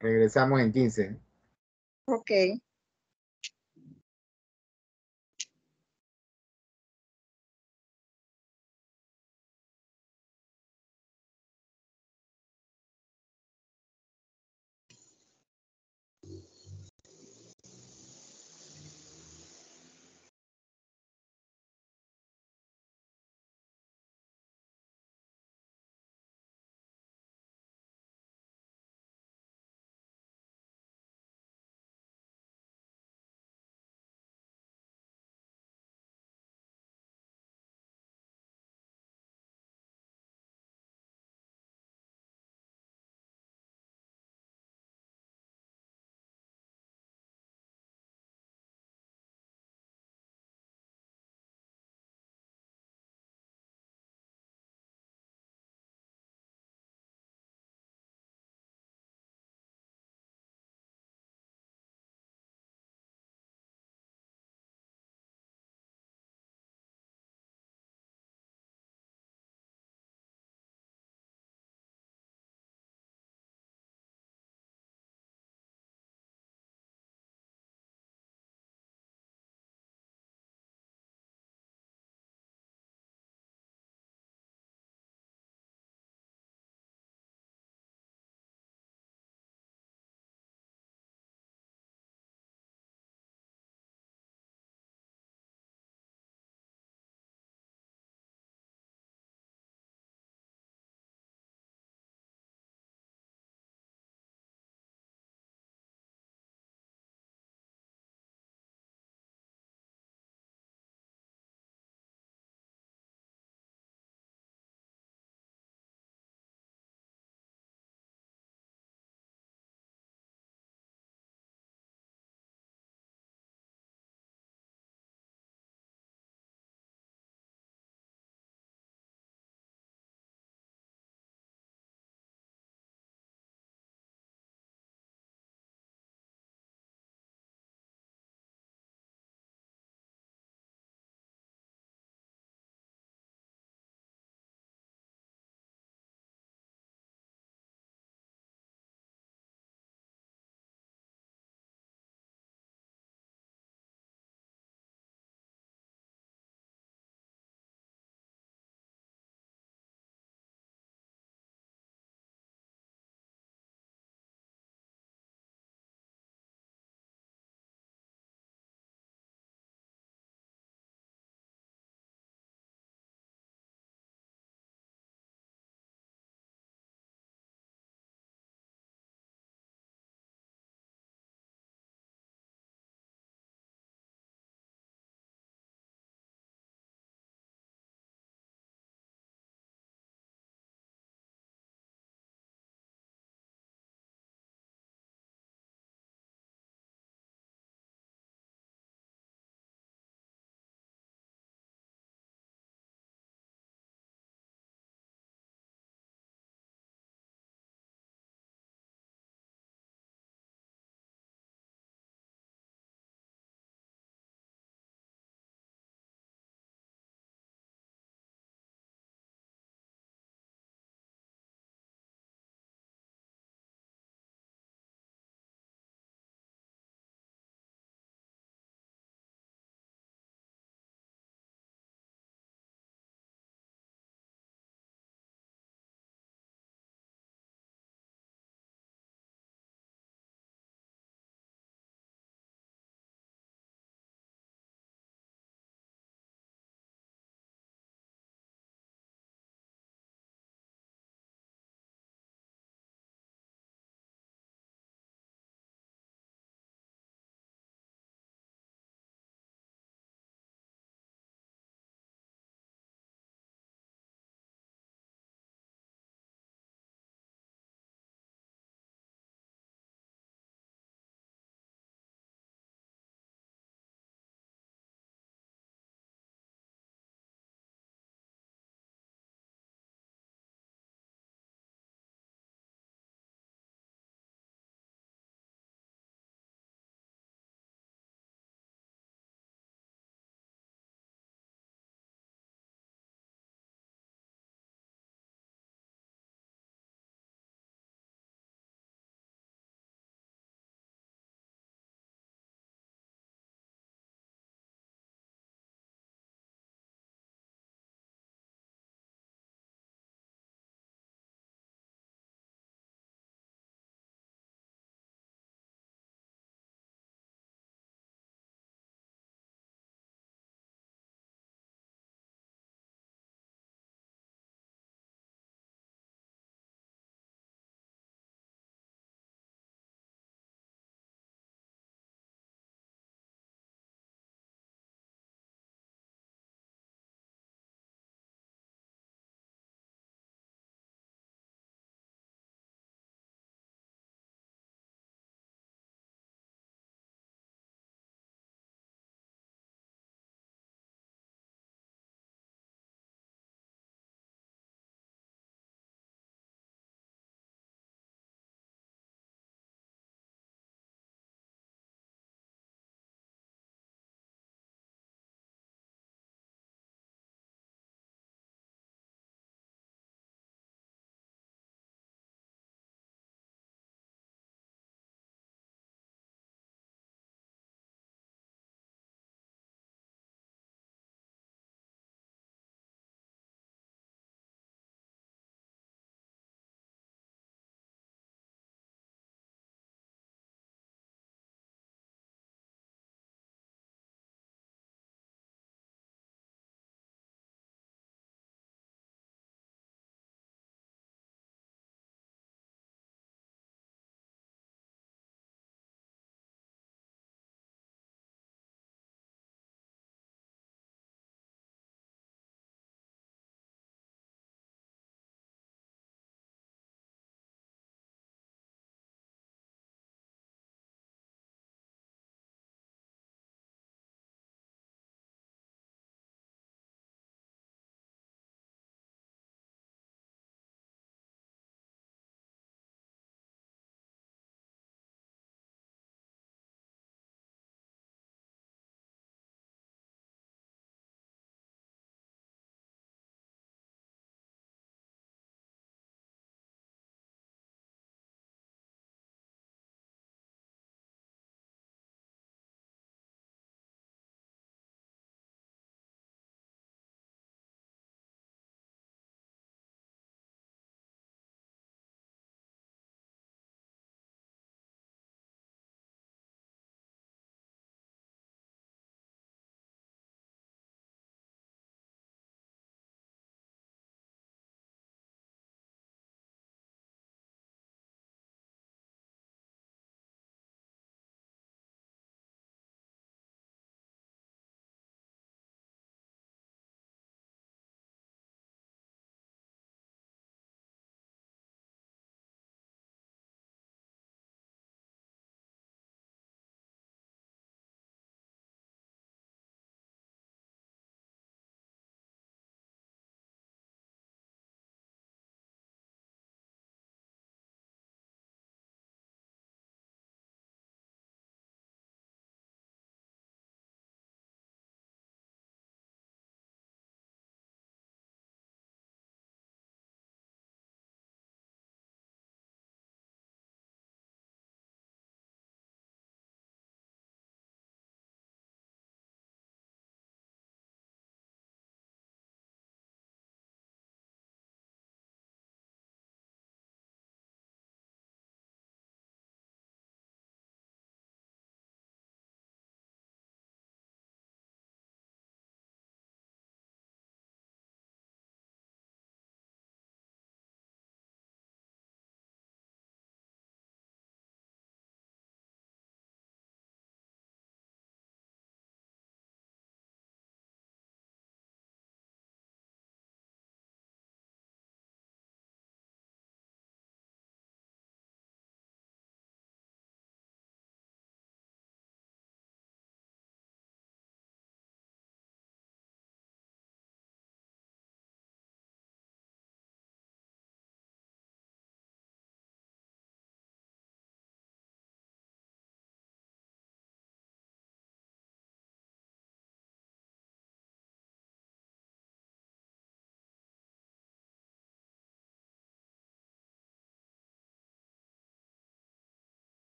Regresamos en 15. Ok.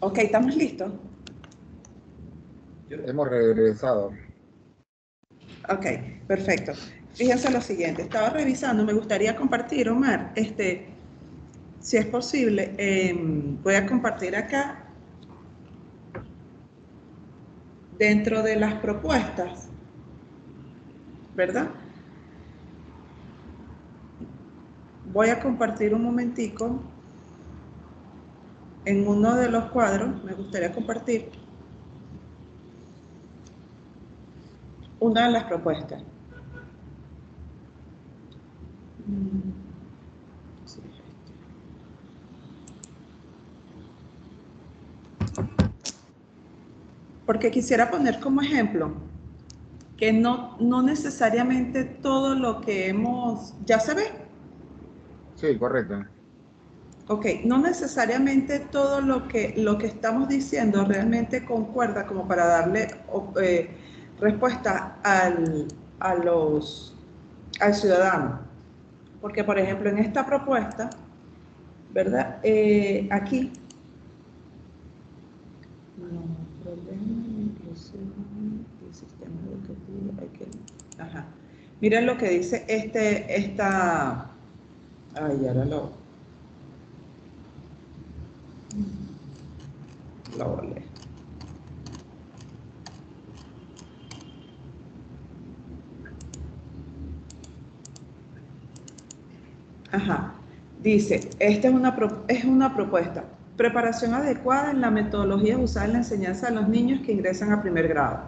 Ok, ¿estamos listos? Hemos regresado. Ok, perfecto. Fíjense lo siguiente, estaba revisando, me gustaría compartir, Omar, este, si es posible, em, voy a compartir acá, dentro de las propuestas, ¿verdad? Voy a compartir un momentico en uno de los cuadros, me gustaría compartir una de las propuestas. Porque quisiera poner como ejemplo que no, no necesariamente todo lo que hemos, ¿ya se ve? Sí, correcto. Ok, no necesariamente todo lo que, lo que estamos diciendo realmente concuerda como para darle eh, respuesta al, a los, al ciudadano. Porque, por ejemplo, en esta propuesta, ¿verdad? Eh, aquí, no, problema de inclusión del sistema educativo, hay que, ajá. Miren lo que dice este, esta, ay, ahora lo, Ajá. Dice, esta es una, es una propuesta. Preparación adecuada en la metodología usada en la enseñanza de los niños que ingresan a primer grado.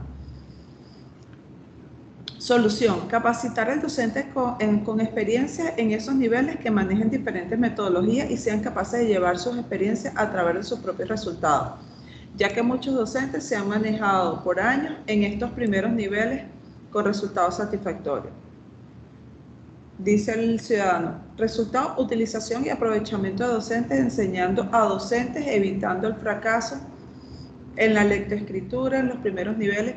Solución, capacitar al docente con, con, experiencia en esos niveles que manejen diferentes metodologías y sean capaces de llevar sus experiencias a través de sus propios resultados, ya que muchos docentes se han manejado por años en estos primeros niveles con resultados satisfactorios dice el ciudadano. Resultado, utilización y aprovechamiento de docentes enseñando a docentes, evitando el fracaso en la lectoescritura en los primeros niveles.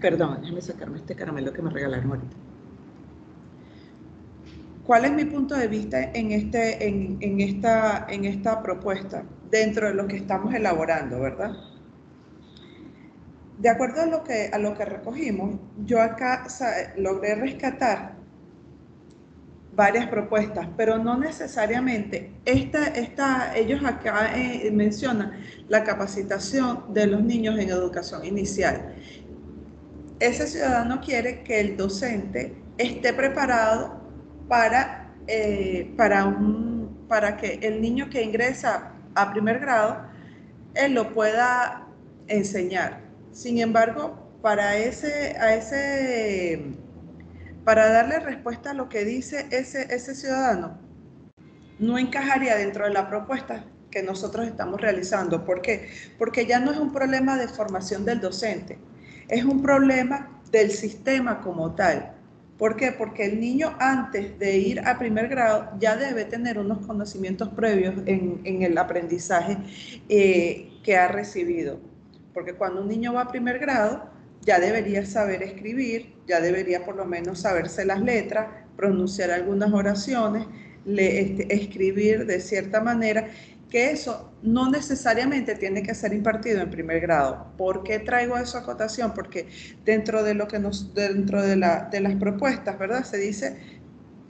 Perdón, déjame sacarme este caramelo que me regalaron ahorita. ¿Cuál es mi punto de vista en, este, en, esta, en esta propuesta dentro de lo que estamos elaborando, verdad? de acuerdo a lo que, a lo que recogimos, yo acá logré rescatar varias propuestas, pero no necesariamente. Esta, esta, ellos acá eh, mencionan la capacitación de los niños en educación inicial. Ese ciudadano quiere que el docente esté preparado para, eh, para, un, para que el niño que ingresa a primer grado, él lo pueda enseñar. Sin embargo, para ese, a ese, para darle respuesta a lo que dice ese, ese ciudadano, no encajaría dentro de la propuesta que nosotros estamos realizando. ¿Por qué? Porque ya no es un problema de formación del docente, es un problema del sistema como tal. ¿Por qué? Porque el niño antes de ir a primer grado ya debe tener unos conocimientos previos en, el aprendizaje eh, que ha recibido porque cuando un niño va a primer grado, ya debería saber escribir, ya debería por lo menos saberse las letras, pronunciar algunas oraciones, este, escribir de cierta manera, que eso no necesariamente tiene que ser impartido en primer grado. ¿Por qué traigo eso a acotación? Porque dentro de lo que nos, dentro de, las propuestas, ¿verdad? Se dice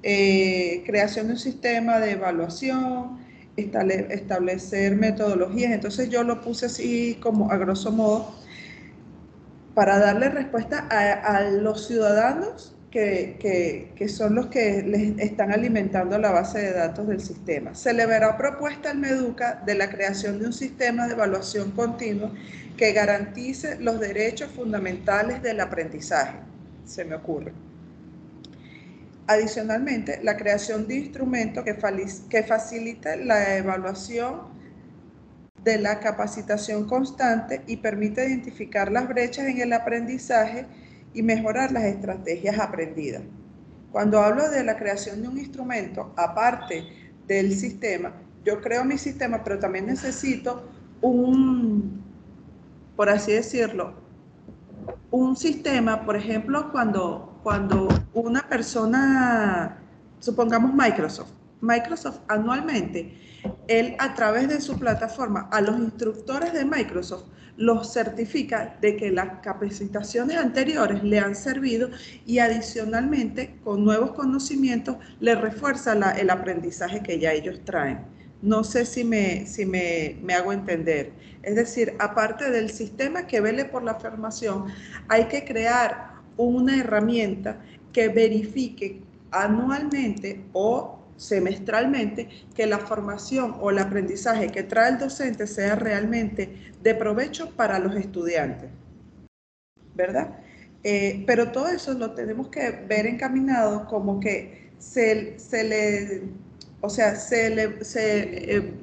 eh, creación de un sistema de evaluación, establecer metodologías. Entonces yo lo puse así como a grosso modo para darle respuesta a, los ciudadanos que, son los que les están alimentando la base de datos del sistema. Se le verá propuesta al MEDUCA de la creación de un sistema de evaluación continua que garantice los derechos fundamentales del aprendizaje, se me ocurre. Adicionalmente, la creación de instrumentos que, que faciliten la evaluación de la capacitación constante y permite identificar las brechas en el aprendizaje y mejorar las estrategias aprendidas. Cuando hablo de la creación de un instrumento, aparte del sistema, yo creo mi sistema, pero también necesito un, por así decirlo, un sistema, por ejemplo, cuando cuando una persona, supongamos Microsoft, Microsoft anualmente, él a través de su plataforma a los instructores de Microsoft los certifica de que las capacitaciones anteriores le han servido y adicionalmente con nuevos conocimientos le refuerza el aprendizaje que ya ellos traen. No sé si, me, si me, me, hago entender. Es decir, aparte del sistema que vele por la formación, hay que crear una herramienta que verifique anualmente o semestralmente que la formación o el aprendizaje que trae el docente sea realmente de provecho para los estudiantes. ¿Verdad? Eh, pero todo eso lo tenemos que ver encaminado como que se, le, o sea, se, le, se, eh,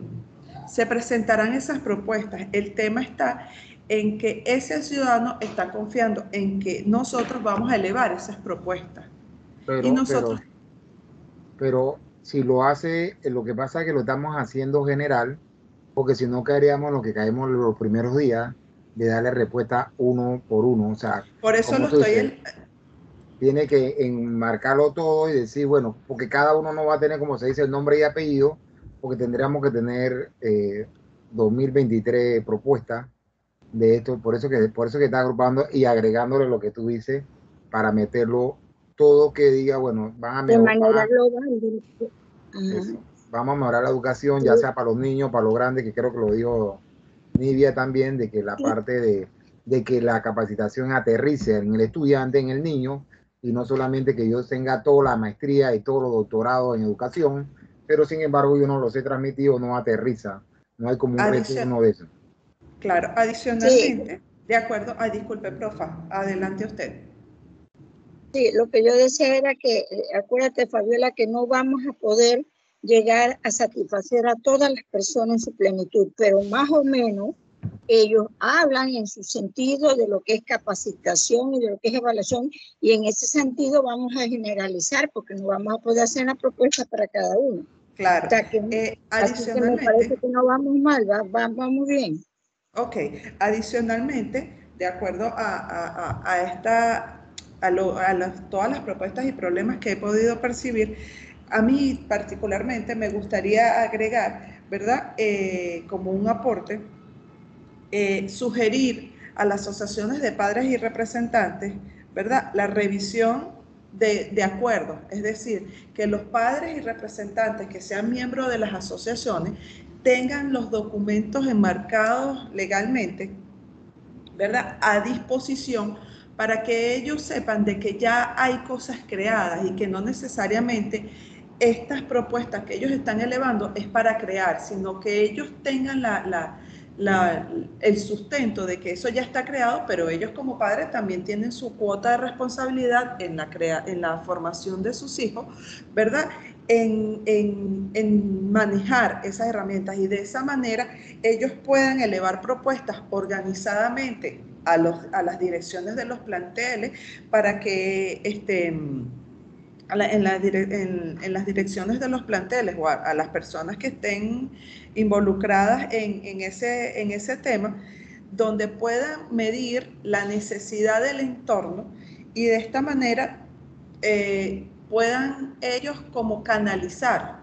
se presentarán esas propuestas. El tema está en que ese ciudadano está confiando en que nosotros vamos a elevar esas propuestas. Pero, y nosotros... pero si lo hace, eh, lo que pasa es que lo estamos haciendo general, porque si no caeríamos lo que caemos los primeros días de darle respuesta uno por uno. O sea, por eso lo estoy. Tiene que enmarcarlo todo y decir, bueno, porque cada uno no va a tener, como se dice, el nombre y apellido, porque tendríamos que tener 2023 eh, propuestas de esto. Por eso que, por eso que está agrupando y agregándole lo que tú dices para meterlo todo que diga, bueno, van a mejorar. De manera global. vamos a mejorar la educación, ya sea para los niños, para los grandes, que creo que lo dijo Nivia también, de que la parte de, de que la capacitación aterrice en el estudiante, en el niño, y no solamente que yo tenga toda la maestría y todo los doctorados en educación, pero sin embargo yo no los he transmitido, no aterriza, no hay como un retorno de eso. Claro, adicionalmente, de acuerdo, ay, disculpe, profa, adelante usted. Sí, lo que yo decía era que, eh, acuérdate, Fabiola, que no vamos a poder llegar a satisfacer a todas las personas en su plenitud, pero más o menos ellos hablan en su sentido de lo que es capacitación y de lo que es evaluación, y en ese sentido vamos a generalizar porque no vamos a poder hacer una propuesta para cada uno. Claro. Eh, adicionalmente, me parece que no vamos mal, va, vamos bien. Ok, adicionalmente, de acuerdo a, a esta a, todas las propuestas y problemas que he podido percibir, a mí particularmente me gustaría agregar, ¿verdad? Eh, como un aporte, eh, sugerir a las asociaciones de padres y representantes, ¿verdad? La revisión de, de acuerdos, es decir, que los padres y representantes que sean miembros de las asociaciones tengan los documentos enmarcados legalmente, ¿verdad? A disposición para que ellos sepan de que ya hay cosas creadas y que no necesariamente estas propuestas que ellos están elevando es para crear, sino que ellos tengan la, el sustento de que eso ya está creado, pero ellos como padres también tienen su cuota de responsabilidad en la, crea, en la formación de sus hijos, ¿verdad? En, en, manejar esas herramientas y de esa manera ellos puedan elevar propuestas organizadamente a, los, a las direcciones de los planteles para que este, en, en, las direcciones de los planteles o a, las personas que estén involucradas en, ese, en ese tema, donde puedan medir la necesidad del entorno y de esta manera eh, puedan ellos como canalizar,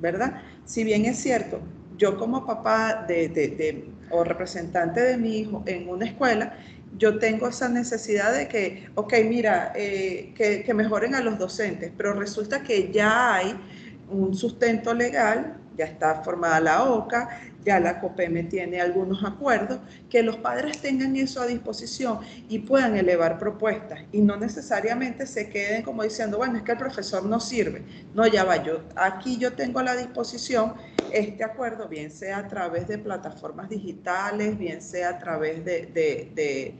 ¿verdad? Si bien es cierto, yo como papá de, o representante de mi hijo en una escuela, yo tengo esa necesidad de que, ok, mira, eh, que, que, mejoren a los docentes, pero resulta que ya hay un sustento legal, ya está formada la OCA, ya la COPEME tiene algunos acuerdos, que los padres tengan eso a disposición y puedan elevar propuestas y no necesariamente se queden como diciendo, bueno, es que el profesor no sirve. No, ya va, yo aquí yo tengo a la disposición este acuerdo, bien sea a través de plataformas digitales, bien sea a través de, de,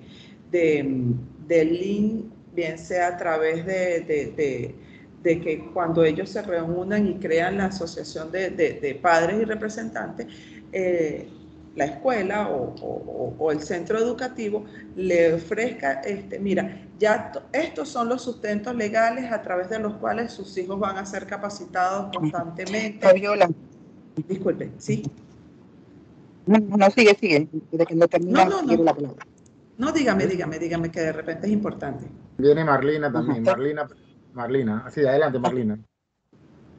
de, link, bien sea a través de de que cuando ellos se reúnan y crean la asociación de, padres y representantes, eh, la escuela o, el centro educativo le ofrezca, este, mira, ya estos son los sustentos legales a través de los cuales sus hijos van a ser capacitados constantemente. Fabiola. Disculpe, ¿sí? No, no, sigue, sigue. que no termina, no, no, no. No, dígame, dígame, dígame que de repente es importante. Viene Marlina también. Marlina, Marlina. Así, adelante, Marlina.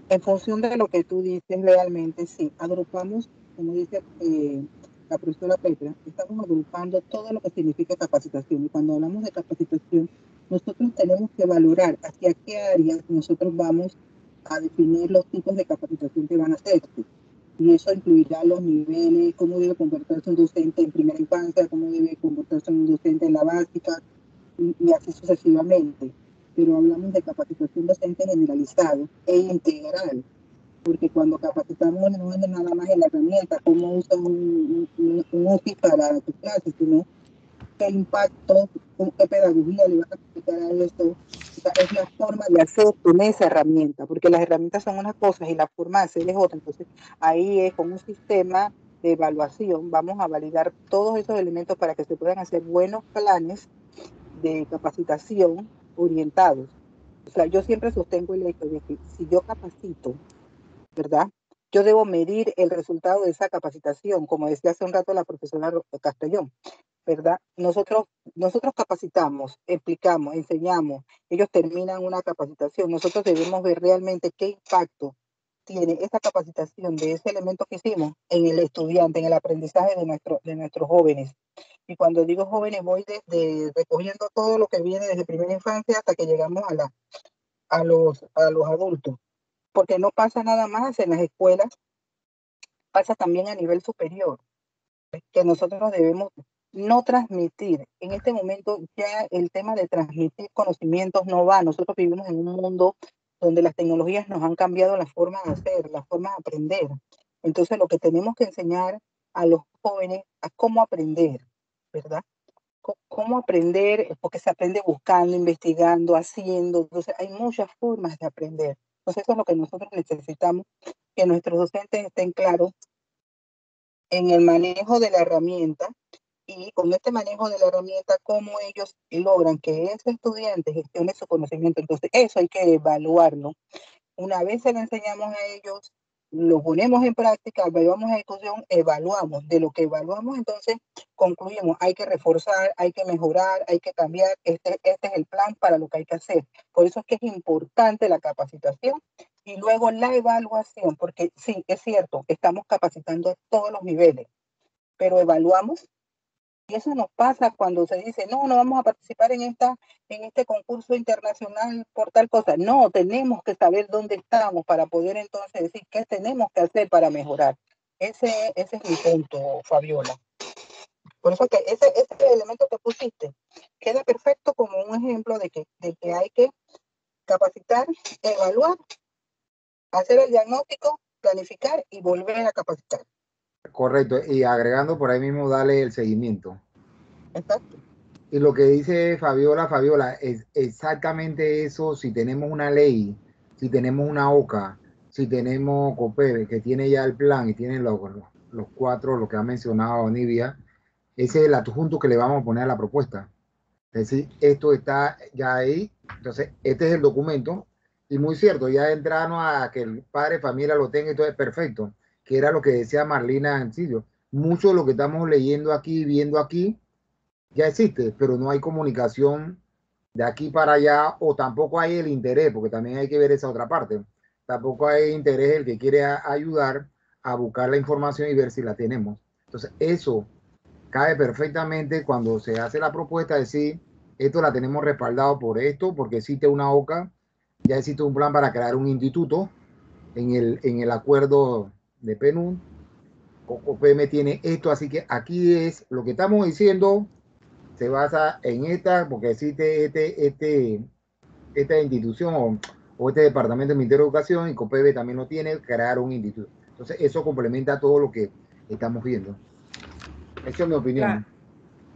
En función de lo que tú dices realmente, sí, agrupamos, como dice eh, la profesora Petra, estamos agrupando todo lo que significa capacitación. Y cuando hablamos de capacitación, nosotros tenemos que valorar hacia qué áreas nosotros vamos a definir los tipos de capacitación que van a hacer. Y eso incluirá los niveles, cómo debe comportarse un docente en primera infancia, cómo debe comportarse un docente en la básica, y, así sucesivamente. Pero hablamos de capacitación docente generalizado e integral, porque cuando capacitamos no es nada más en la herramienta, cómo usar un, un, un para tu clase, sino qué impacto, qué pedagogía le vas a aplicar a esto. es la forma de hacer con esa herramienta, porque las herramientas son unas cosas y la forma de hacer es otra. Entonces, ahí es con un sistema de evaluación, vamos a validar todos esos elementos para que se puedan hacer buenos planes de capacitación orientados. O sea, yo siempre sostengo el hecho de que si yo capacito, ¿verdad? Yo debo medir el resultado de esa capacitación, como decía hace un rato la profesora Castellón. ¿verdad? Nosotros, nosotros capacitamos, explicamos, enseñamos, ellos terminan una capacitación, nosotros debemos ver realmente qué impacto tiene esa capacitación de ese elemento que hicimos en el estudiante, en el aprendizaje de, de nuestros jóvenes. Y cuando digo jóvenes, voy de, recogiendo todo lo que viene desde primera infancia hasta que llegamos a, la, a, los, a los adultos. Porque no pasa nada más en las escuelas, pasa también a nivel superior, que nosotros debemos no transmitir. En este momento ya el tema de transmitir conocimientos no va. Nosotros vivimos en un mundo donde las tecnologías nos han cambiado la forma de hacer, la forma de aprender. Entonces lo que tenemos que enseñar a los jóvenes es cómo aprender, ¿verdad? cómo aprender, porque se aprende buscando, investigando, haciendo. Entonces hay muchas formas de aprender. Entonces eso es lo que nosotros necesitamos, que nuestros docentes estén claros en el manejo de la herramienta y con este manejo de la herramienta, cómo ellos logran que ese estudiante gestione su conocimiento. Entonces, eso hay que evaluarlo. Una vez se le enseñamos a ellos, lo ponemos en práctica, evaluamos ejecución, evaluamos. De lo que evaluamos, entonces concluimos, hay que reforzar, hay que mejorar, hay que cambiar. Este, este es el plan para lo que hay que hacer. Por eso es que es importante la capacitación y luego la evaluación, porque sí, es cierto, estamos capacitando a todos los niveles, pero evaluamos eso nos pasa cuando se dice, no, no vamos a participar en, esta, en este concurso internacional por tal cosa. No, tenemos que saber dónde estamos para poder entonces decir qué tenemos que hacer para mejorar. Ese, ese es mi punto, Fabiola. Por eso que ese, ese elemento que pusiste queda perfecto como un ejemplo de que, de que hay que capacitar, evaluar, hacer el diagnóstico, planificar y volver a capacitar. Correcto, y agregando por ahí mismo, dale el seguimiento. Exacto. Y lo que dice Fabiola, Fabiola, es exactamente eso, si tenemos una ley, si tenemos una OCA, si tenemos COPEBE, que tiene ya el plan y tiene los, los, cuatro, lo que ha mencionado Nivia, ese es el adjunto que le vamos a poner a la propuesta. Es decir, esto está ya ahí, entonces este es el documento, y muy cierto, ya entrarnos a que el padre familia lo tenga y todo es perfecto que era lo que decía Marlina Ancillo. Mucho de lo que estamos leyendo aquí, viendo aquí, ya existe, pero no hay comunicación de aquí para allá o tampoco hay el interés, porque también hay que ver esa otra parte. Tampoco hay interés el que quiere ayudar a buscar la información y ver si la tenemos. Entonces, eso cabe perfectamente cuando se hace la propuesta de decir, esto la tenemos respaldado por esto, porque existe una OCA, ya existe un plan para crear un instituto en el, en el acuerdo de PNUD. OPM tiene esto, así que aquí es lo que estamos diciendo, se basa en esta, porque existe este, este, esta institución o, este departamento de Ministerio de Educación y COPEB también lo tiene, crear un instituto. Entonces, eso complementa todo lo que estamos viendo. Esa es mi opinión.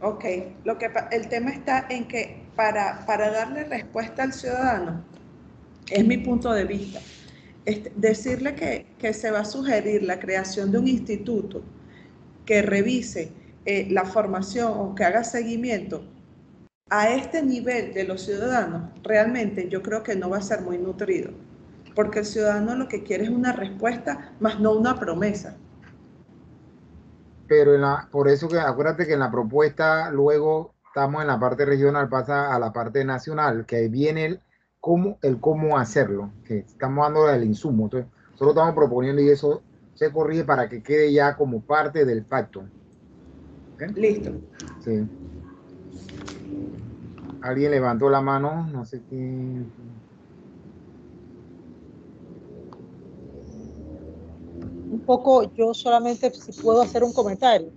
Ok, lo que, el tema está en que para, para darle respuesta al ciudadano, es mi punto de vista, este, decirle que, se va a sugerir la creación de un instituto que revise eh, la formación o que haga seguimiento a este nivel de los ciudadanos, realmente yo creo que no va a ser muy nutrido, porque el ciudadano lo que quiere es una respuesta, más no una promesa. Pero en la, por eso que acuérdate que en la propuesta luego estamos en la parte regional, pasa a la parte nacional, que viene cómo, el cómo hacerlo, que estamos dando el insumo. Entonces, solo estamos proponiendo y eso se corrige para que quede ya como parte del pacto. Listo. Sí. Alguien levantó la mano, no sé qué. Un poco, yo solamente si puedo hacer un comentario.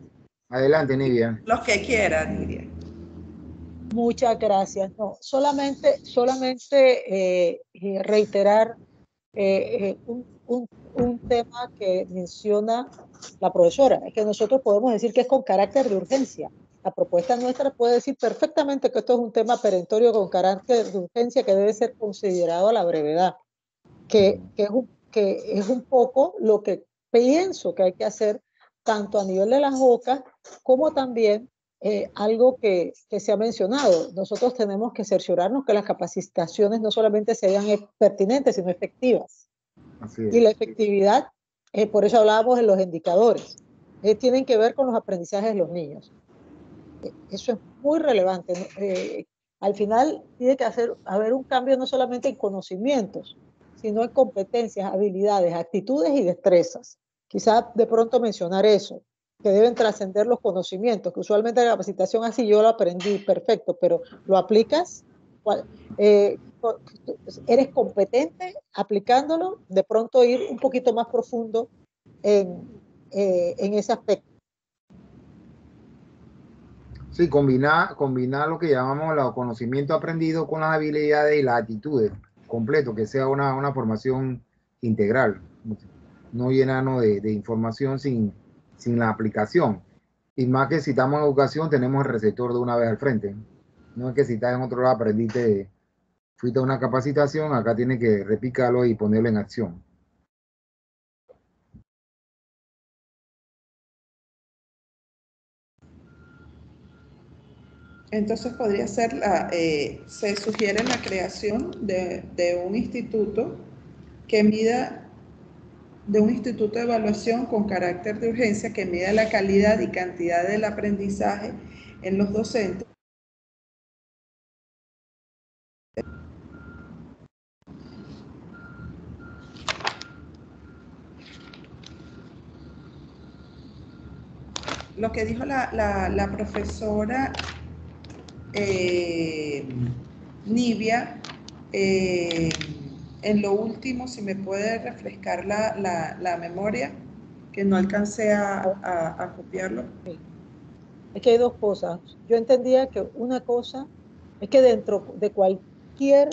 Adelante, Nidia. Los que quieran, Nidia. Muchas gracias. No, solamente, solamente eh, eh, reiterar eh, un, un, un, tema que menciona la profesora, es que nosotros podemos decir que es con carácter de urgencia. La propuesta nuestra puede decir perfectamente que esto es un tema perentorio con carácter de urgencia que debe ser considerado a la brevedad, que, que, es, un, que es un poco lo que pienso que hay que hacer tanto a nivel de las bocas como también eh, algo que, que, se ha mencionado. Nosotros tenemos que cerciorarnos que las capacitaciones no solamente sean pertinentes, sino efectivas. Y la efectividad, eh, por eso hablábamos de los indicadores, eh, tienen que ver con los aprendizajes de los niños. Eh, eso es muy relevante. Eh, al final tiene que hacer, haber un cambio no solamente en conocimientos, sino en competencias, habilidades, actitudes y destrezas. Quizá de pronto mencionar eso, que deben trascender los conocimientos, que usualmente la capacitación así yo lo aprendí, perfecto, pero lo aplicas, eh, eres competente aplicándolo, de pronto ir un poquito más profundo en, eh, en ese aspecto. Sí, combinar, combinar lo que llamamos los conocimientos aprendidos con las habilidades y las actitudes, completo, que sea una, una formación integral, no llenarnos de, de, información sin, sin la aplicación. Y más que si estamos en educación, tenemos el receptor de una vez al frente. No es que si estás en otro lado, aprendiste, fuiste a una capacitación, acá tienes que repicarlo y ponerlo en acción. Entonces podría ser, la, eh, se sugiere la creación de, de, un instituto que mida, de un instituto de evaluación con carácter de urgencia que mida la calidad y cantidad del aprendizaje en los docentes. Lo que dijo la, la, profesora eh, Nivia, eh, en lo último, si me puede refrescar la, la, la memoria, que no alcancé a, a, a copiarlo. Es que hay dos cosas. Yo entendía que una cosa es que dentro de cualquier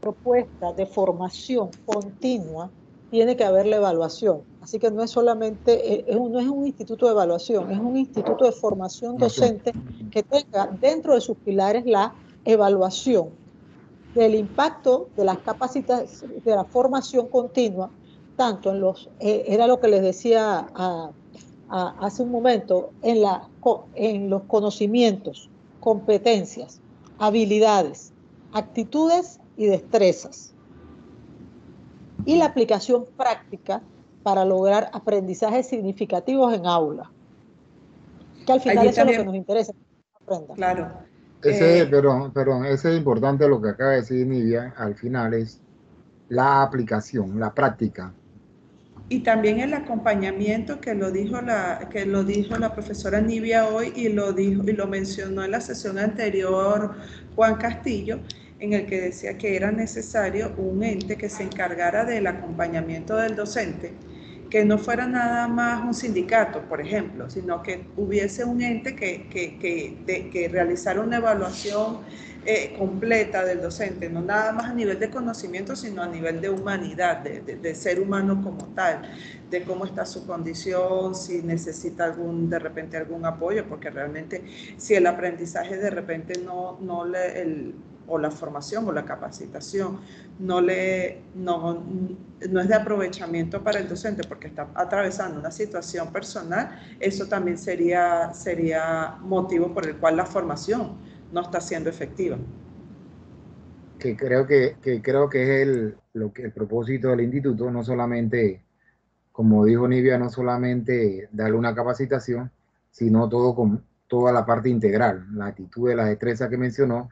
propuesta de formación continua tiene que haber la evaluación. Así que no es solamente, eh, es un, no es un instituto de evaluación, es un instituto de formación docente que tenga dentro de sus pilares la evaluación del impacto de las capacidades, de la formación continua, tanto en los, eh, era lo que les decía a, a, hace un momento, en, la, en los conocimientos, competencias, habilidades, actitudes y destrezas. Y la aplicación práctica para lograr aprendizajes significativos en aula. Que al final eso es lo que nos interesa. Claro. Ese, eh, perdón, perdón, ese es importante lo que acaba de decir Nidia, al final es la aplicación, la práctica. Y también el acompañamiento que lo dijo la, que lo dijo la profesora Nivia hoy y lo dijo y lo mencionó en la sesión anterior Juan Castillo, en el que decía que era necesario un ente que se encargara del acompañamiento del docente que no fuera nada más un sindicato, por ejemplo, sino que hubiese un ente que, que, que, de, que realizara una evaluación eh, completa del docente, no nada más a nivel de conocimiento, sino a nivel de humanidad, de, de, ser humano como tal, de cómo está su condición, si necesita algún, de repente algún apoyo, porque realmente si el aprendizaje de repente no, no le, o la formación o la capacitación no, le, no, no es de aprovechamiento para el docente porque está atravesando una situación personal, eso también sería, sería motivo por el cual la formación no está siendo efectiva. Que creo que, que creo que es el, lo que, el propósito del instituto, no solamente, como dijo Nivia, no solamente darle una capacitación, sino todo con toda la parte integral, la actitud de la destreza que mencionó,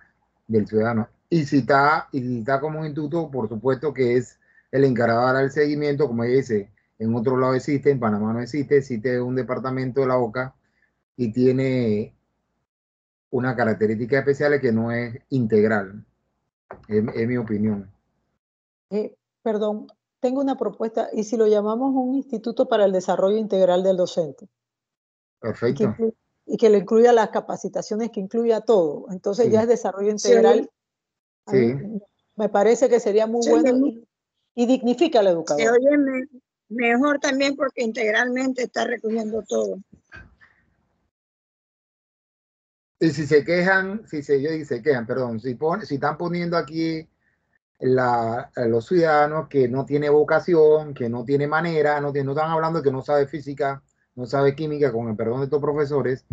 del ciudadano. Y si está, y si está como un instituto, por supuesto que es el encargado del seguimiento, como ella dice, en otro lado existe, en Panamá no existe, existe un departamento de la OCA y tiene una característica especial que no es integral, es, mi opinión. Eh, perdón, tengo una propuesta, ¿y si lo llamamos un instituto para el desarrollo integral del docente? Perfecto. Y que, le incluya las capacitaciones, que incluya todo. Entonces ya es desarrollo integral. Sí. Me parece que sería muy bueno y, dignifica al educador. Se oye mejor también porque integralmente está recogiendo todo. Y si se quejan, si se, yo se quejan, perdón, si, si están poniendo aquí la, los ciudadanos que no tiene vocación, que no tiene manera, no, no están hablando que no sabe física, no sabe química, con el perdón de estos profesores,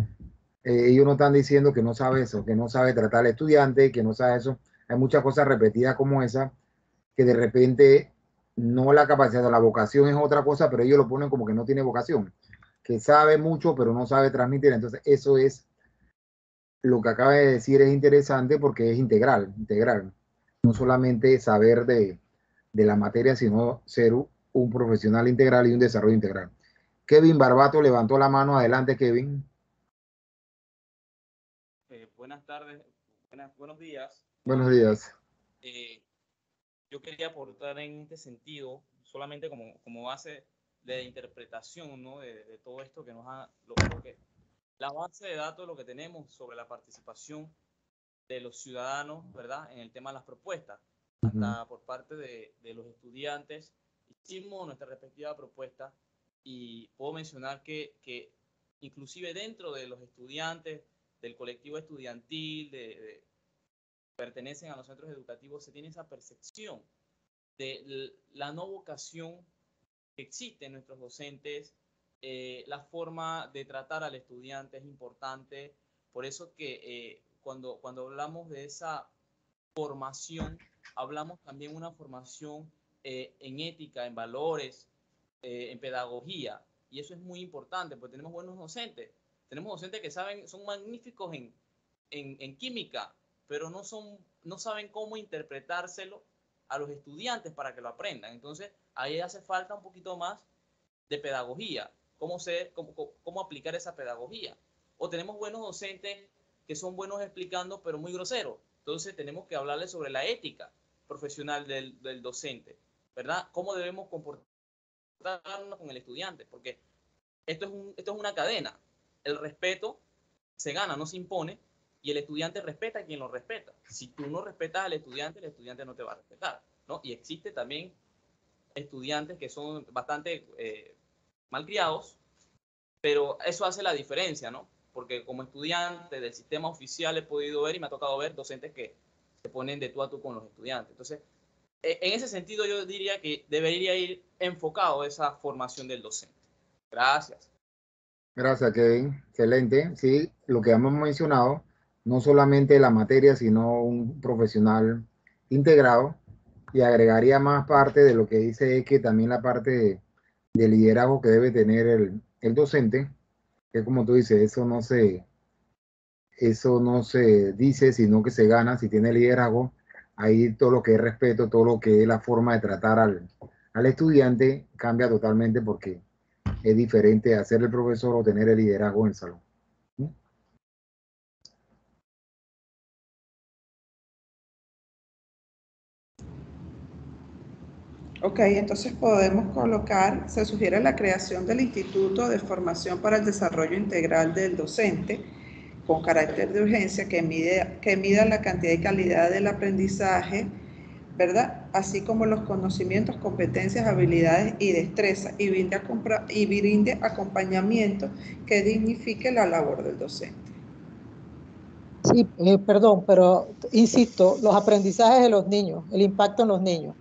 eh, ellos no están diciendo que no sabe eso, que no sabe tratar al estudiante, que no sabe eso. Hay muchas cosas repetidas como esa, que de repente no la capacidad, la vocación es otra cosa, pero ellos lo ponen como que no tiene vocación, que sabe mucho, pero no sabe transmitir. Entonces, eso es lo que acaba de decir es interesante porque es integral, integral. No solamente saber de, la materia, sino ser un profesional integral y un desarrollo integral. Kevin Barbato levantó la mano. Adelante, Kevin. Eh, buenas tardes, buenos días. Buenos días. Eh, yo quería aportar en este sentido, solamente como, como base de interpretación ¿no? de, todo esto que nos ha, lo, que, la base de datos, lo que tenemos sobre la participación de los ciudadanos, ¿verdad? En el tema de las propuestas, hasta por parte de, de, los estudiantes. Hicimos nuestra respectiva propuesta y puedo mencionar que, que inclusive dentro de los estudiantes, del colectivo estudiantil, de, pertenecen a los centros educativos, se tiene esa percepción de la no vocación que existe en nuestros docentes eh, la forma de tratar al estudiante es importante. Por eso que eh, cuando, cuando hablamos de esa formación, hablamos también de una formación eh, en ética, en valores, en pedagogía. Y eso es muy importante, porque tenemos buenos docentes. Tenemos docentes que saben, son magníficos en, en, en química, pero no, son, no saben cómo interpretárselo a los estudiantes para que lo aprendan. Entonces, ahí hace falta un poquito más de pedagogía cómo, ser, cómo, cómo aplicar esa pedagogía. O tenemos buenos docentes que son buenos explicando, pero muy groseros. Entonces tenemos que hablarles sobre la ética profesional del, del docente, ¿verdad? ¿Cómo debemos comportarnos con el estudiante? Porque esto es, un, esto es una cadena. El respeto se gana, no se impone, y el estudiante respeta a quien lo respeta. Si tú no respetas al estudiante, el estudiante no te va a respetar, ¿no? Y existe también estudiantes que son bastante eh, malcriados, pero eso hace la diferencia, ¿no? Porque como estudiante del sistema oficial he podido ver y me ha tocado ver docentes que se ponen de tú a tú con los estudiantes. Entonces, en ese sentido yo diría que debería ir enfocado esa formación del docente. Gracias. Gracias, Kevin. Excelente. Sí, lo que hemos mencionado, no solamente la materia, sino un profesional integrado. Y agregaría más parte de lo que dice es que también la parte de de liderazgo que debe tener el, el docente, que como tú dices, eso no se, eso no se dice, sino que se gana si tiene liderazgo. Ahí todo lo que es respeto, todo lo que es la forma de tratar al, al estudiante cambia totalmente porque es diferente hacer el profesor o tener el liderazgo en el salón. Ok, entonces podemos colocar, se sugiere la creación del Instituto de Formación para el Desarrollo Integral del Docente con carácter de urgencia que, mide, que mida la cantidad y calidad del aprendizaje, ¿verdad? Así como los conocimientos, competencias, habilidades y destrezas y brinde, y brinde acompañamiento que dignifique la labor del docente. Sí, eh, perdón, pero insisto, los aprendizajes de los niños, el impacto en los niños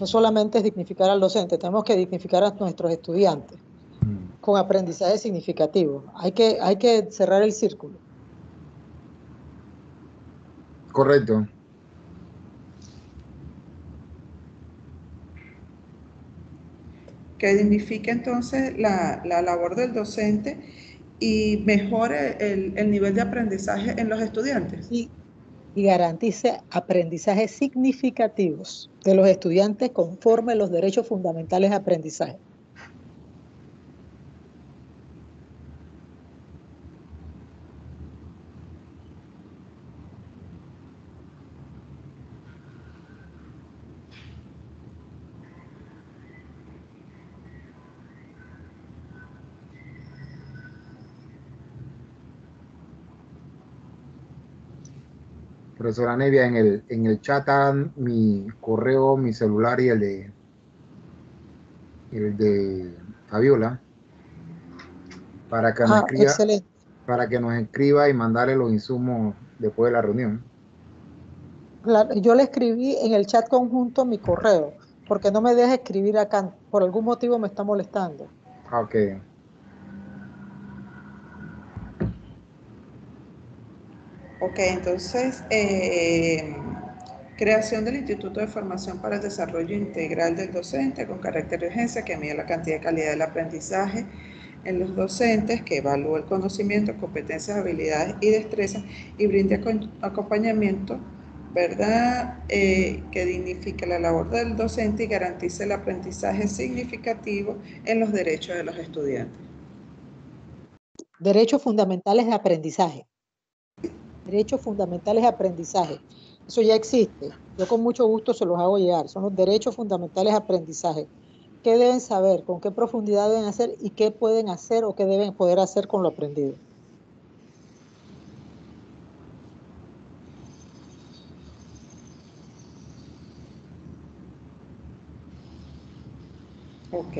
no solamente es dignificar al docente, tenemos que dignificar a nuestros estudiantes mm. con aprendizaje significativo. Hay que, hay que cerrar el círculo. Correcto. Que dignifique entonces la, labor del docente y mejore el, nivel de aprendizaje en los estudiantes. Y, y garantice aprendizajes significativos de los estudiantes conforme a los derechos fundamentales de aprendizaje. Profesora Nevia, en el, en el chat mi correo, mi celular y el de el de Fabiola para que, nos ah, escriba, para que nos escriba y mandarle los insumos después de la reunión. yo le escribí en el chat conjunto mi correo, porque no me deja escribir acá, por algún motivo me está molestando. Ah, ok. Ok, entonces, eh, creación del Instituto de Formación para el Desarrollo Integral del Docente con carácter de urgencia que mide la cantidad y calidad del aprendizaje en los docentes, que evalúa el conocimiento, competencias, habilidades y destrezas y brinde acompañamiento, ¿verdad? Eh, que dignifique la labor del docente y garantice el aprendizaje significativo en los derechos de los estudiantes. Derechos fundamentales de aprendizaje derechos fundamentales de aprendizaje. Eso ya existe. Yo con mucho gusto se los hago llegar. Son los derechos fundamentales de aprendizaje. ¿Qué deben saber? ¿Con qué profundidad deben hacer? ¿Y qué pueden hacer o qué deben poder hacer con lo aprendido? Ok.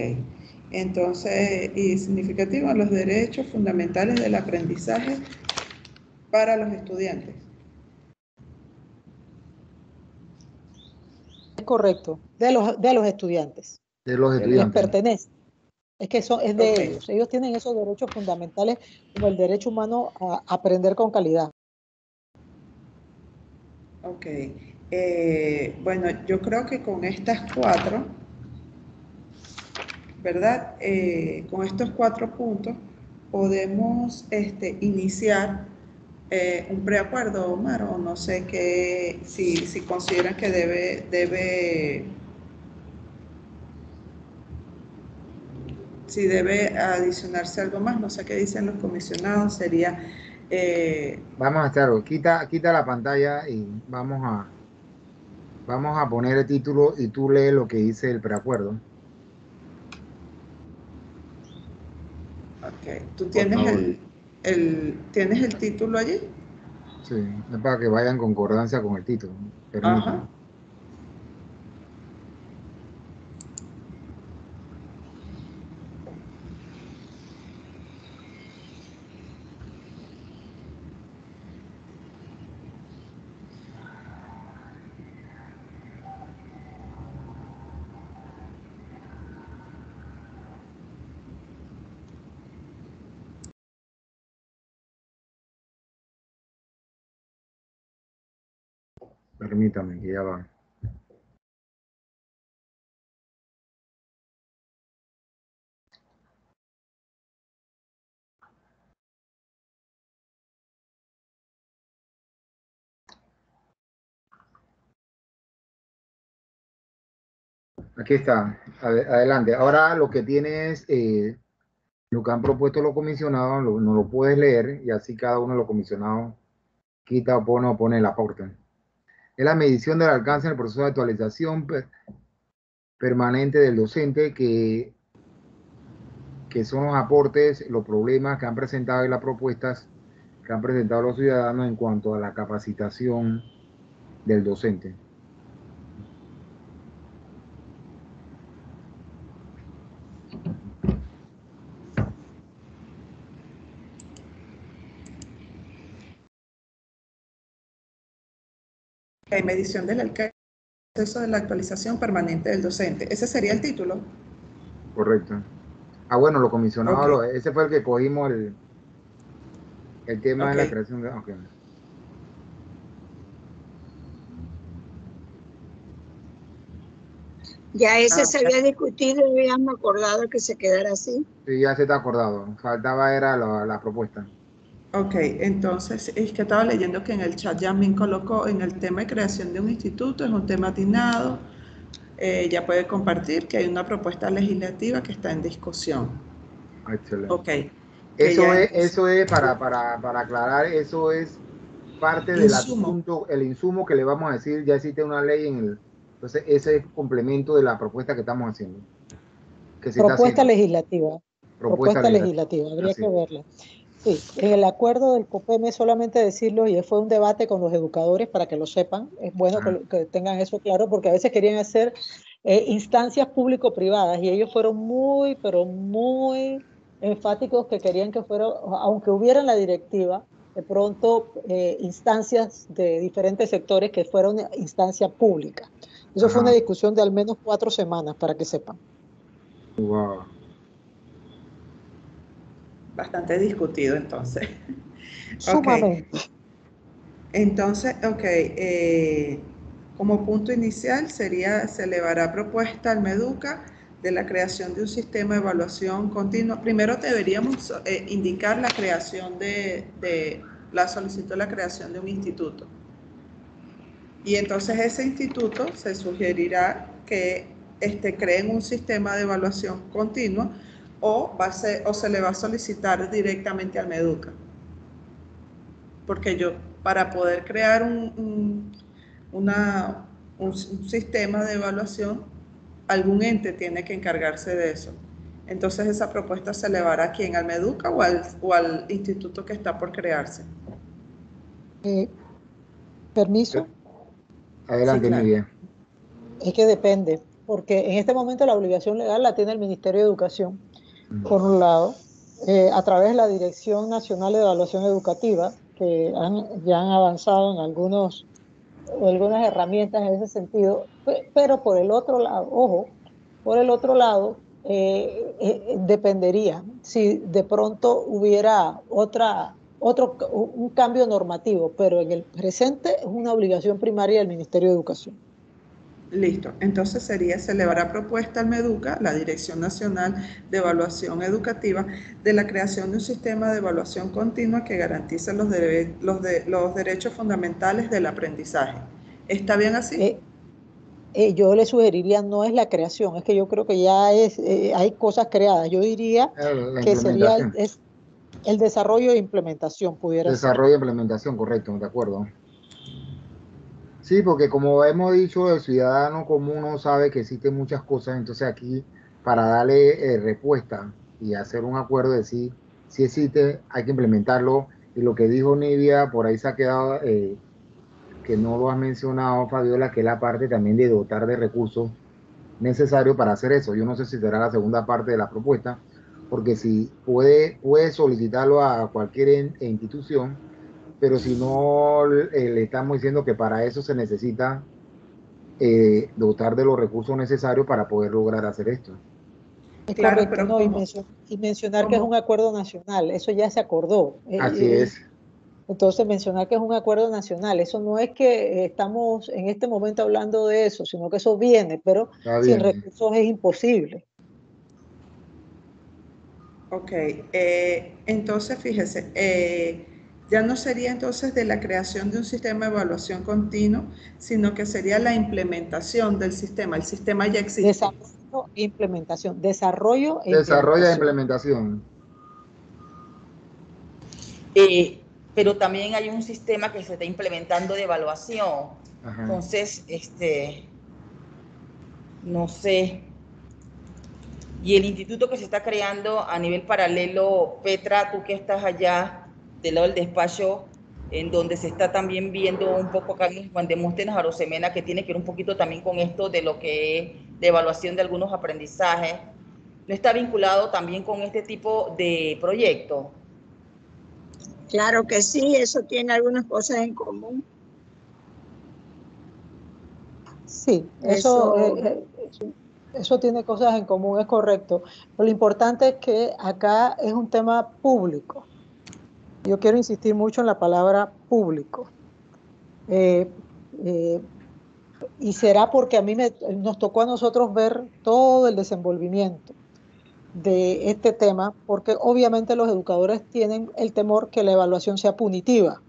Entonces, y significativo, los derechos fundamentales del aprendizaje para los estudiantes. Es correcto, de los, de los estudiantes. De los estudiantes. Les pertenece. Es que eso es de ellos. Ellos tienen esos derechos fundamentales como el derecho humano a aprender con calidad. Ok. Eh, bueno, yo creo que con estas cuatro, ¿verdad? Eh, con estos cuatro puntos podemos este, iniciar eh, un preacuerdo, Omar, o no sé qué, si, si consideran que debe, debe, si debe adicionarse algo más, no sé qué dicen los comisionados, sería... Eh, vamos a hacer algo, quita, quita la pantalla y vamos a, vamos a poner el título y tú lees lo que dice el preacuerdo. Ok, tú tienes el el, ¿Tienes el título allí? Sí, es para que vaya en concordancia con el título. Ajá. Permítame, que ya va. Aquí está, adelante. Ahora lo que tienes, eh, lo que han propuesto los comisionados, no lo puedes leer y así cada uno de los comisionados quita pone o pone el aporte es la medición del alcance en el proceso de actualización permanente del docente, que, que son los aportes, los problemas que han presentado y las propuestas que han presentado los ciudadanos en cuanto a la capacitación del docente. Hay medición del alcance de la actualización permanente del docente. ¿Ese sería el título? Correcto. Ah, bueno, lo comisionado, ese fue el que cogimos el, el tema de la creación de... Ya ese ah, se había discutido y habíamos acordado que se quedara así. Sí, ya se está acordado. Faltaba era la, la propuesta. Ok, entonces es que estaba leyendo que en el chat ya me colocó en el tema de creación de un instituto, es un tema atinado, eh, ya puede compartir que hay una propuesta legislativa que está en discusión. Excelente. Ok. Eso es, eso es para, para, para, aclarar, eso es parte del asunto, el insumo que le vamos a decir, ya existe una ley en el, entonces ese es complemento de la propuesta que estamos haciendo. propuesta legislativa. Propuesta, legislativa, habría que verla. Sí, en el acuerdo del COPEME solamente decirlo, y fue un debate con los educadores para que lo sepan, es bueno que, tengan eso claro, porque a veces querían hacer eh, instancias público-privadas y ellos fueron muy, pero muy enfáticos que querían que fuera, aunque hubiera la directiva, de pronto eh, instancias de diferentes sectores que fueron instancia pública. Eso fue una discusión de al menos cuatro semanas, para que sepan. Wow bastante discutido entonces. [laughs] Sumamente. Entonces, ok, eh, como punto inicial sería, se elevará propuesta al MEDUCA de la creación de un sistema de evaluación continua. Primero deberíamos eh, indicar la creación de, de, la solicitud de la creación de un instituto. Y entonces ese instituto se sugerirá que este, creen un sistema de evaluación continua o, va o se le va a solicitar directamente al Meduca. Porque yo, para poder crear un, una, un, sistema de evaluación, algún ente tiene que encargarse de eso. Entonces esa propuesta se elevará a quién, al Meduca o al, o al instituto que está por crearse. Eh, Permiso. Adelante, sí, Es que depende, porque en este momento la obligación legal la tiene el Ministerio de Educación por un lado, eh, a través de la Dirección Nacional de Evaluación Educativa, que han, ya han avanzado en algunos, algunas herramientas en ese sentido, pero por el otro lado, ojo, por el otro lado, eh, eh, dependería si de pronto hubiera otra, otro, un cambio normativo, pero en el presente es una obligación primaria del Ministerio de Educación. Listo. Entonces sería, se elevará propuesta al MEDUCA, la Dirección Nacional de Evaluación Educativa, de la creación de un sistema de evaluación continua que garantice los, los, de los derechos fundamentales del aprendizaje. ¿Está bien así? Eh, eh, yo le sugeriría, no es la creación, es que yo creo que ya es, eh, hay cosas creadas. Yo diría que sería el, es, el desarrollo e implementación, pudiera Desarrollo e implementación, correcto, de acuerdo. Sí, porque como hemos dicho, el ciudadano común no sabe que existen muchas cosas, entonces aquí para darle eh, respuesta y hacer un acuerdo de si, si existe, hay que implementarlo. Y lo que dijo Nivia, por ahí se ha quedado, eh, que no lo ha mencionado Fabiola, que es la parte también de dotar de recursos necesarios para hacer eso. Yo no sé si será la segunda parte de la propuesta, porque si puede, puede solicitarlo a cualquier institución, pero si no eh, le estamos diciendo que para eso se necesita eh, dotar de los recursos necesarios para poder lograr hacer esto. claro, pero no, y, mencionar que es un acuerdo nacional, eso ya se acordó. Eh, Así es. Entonces, mencionar que es un acuerdo nacional, eso no es que estamos en este momento hablando de eso, sino que eso viene, pero sin recursos es imposible. Ok, entonces fíjese, ya no sería entonces de la creación de un sistema de evaluación continuo, sino que sería la implementación del sistema. El sistema ya existe. Desarrollo e implementación. Desarrollo e Desarrollo e implementación. Eh, pero también hay un sistema que se está implementando de evaluación. Entonces, este, no sé. Y el instituto que se está creando a nivel paralelo, Petra, tú que estás allá, del lado del despacho, en donde se está también viendo un poco acá en Juan de Móstenes a Rosemena, que tiene que ver un poquito también con esto de lo que es de evaluación de algunos aprendizajes. ¿No está vinculado también con este tipo de proyecto? Claro que sí, eso tiene algunas cosas en común. Sí, eso, eso, eh, eh, eso tiene cosas en común, es correcto. Pero lo importante es que acá es un tema público yo quiero insistir mucho en la palabra público. Eh, eh, y será porque a mí me, nos tocó a nosotros ver todo el desenvolvimiento. de este tema, porque obviamente los educadores tienen el temor que la evaluación sea punitiva.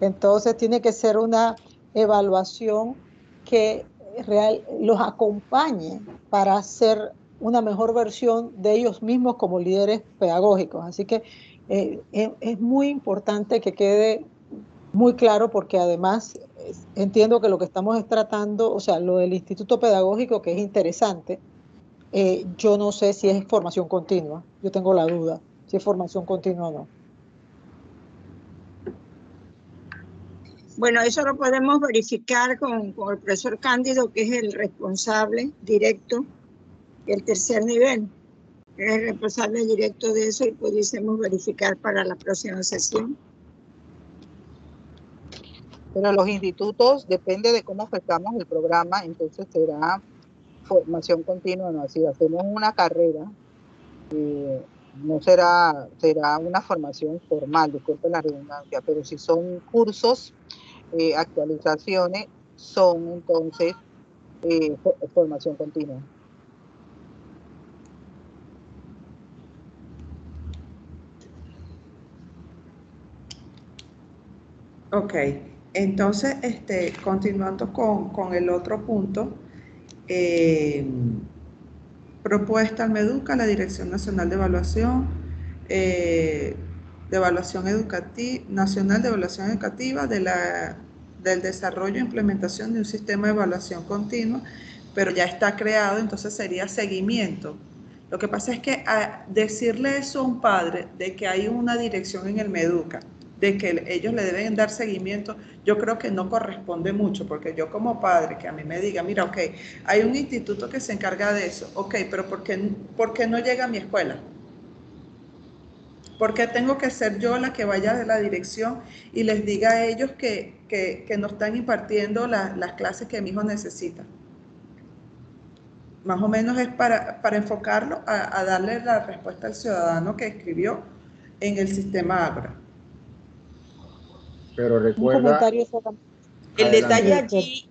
Entonces tiene que ser una evaluación que real, los acompañe para hacer una mejor versión de ellos mismos como líderes pedagógicos. Así que eh, es muy importante que quede muy claro porque además entiendo que lo que estamos tratando, o sea, lo del instituto pedagógico que es interesante, eh, yo no sé si es formación continua, yo tengo la duda si es formación continua o no. Bueno, eso lo podemos verificar con el profesor Cándido, que es el responsable directo del tercer nivel. El responsable directo de eso y pudiésemos verificar para la próxima sesión. Pero los institutos, depende de cómo afectamos el programa, entonces será formación continua, no, si hacemos una carrera, eh, no será, será una formación formal, disculpe la redundancia, pero si son cursos, eh, actualizaciones, son entonces eh, formación continua. Ok, entonces, este, continuando con, el otro punto, eh, propuesta al MEDUCA, la Dirección Nacional de Evaluación, eh, de Evaluación Educativa, Nacional de Evaluación Educativa de la, del desarrollo e implementación de un sistema de evaluación continua, pero ya está creado, entonces sería seguimiento. Lo que pasa es que decirle eso a un padre de que hay una dirección en el MEDUCA, de que ellos le deben dar seguimiento, yo creo que no corresponde mucho, porque yo como padre, que a mí me diga, mira, ok, hay un instituto que se encarga de eso, ok, pero ¿por qué, por qué no llega a mi escuela? ¿Por qué tengo que ser yo la que vaya de la dirección y les diga a ellos que, que, no están impartiendo las clases que mi hijo necesita? Más o menos es para, para enfocarlo a, a darle la respuesta al ciudadano que escribió en el sistema ABRA. Pero recuerda... El detalle allí...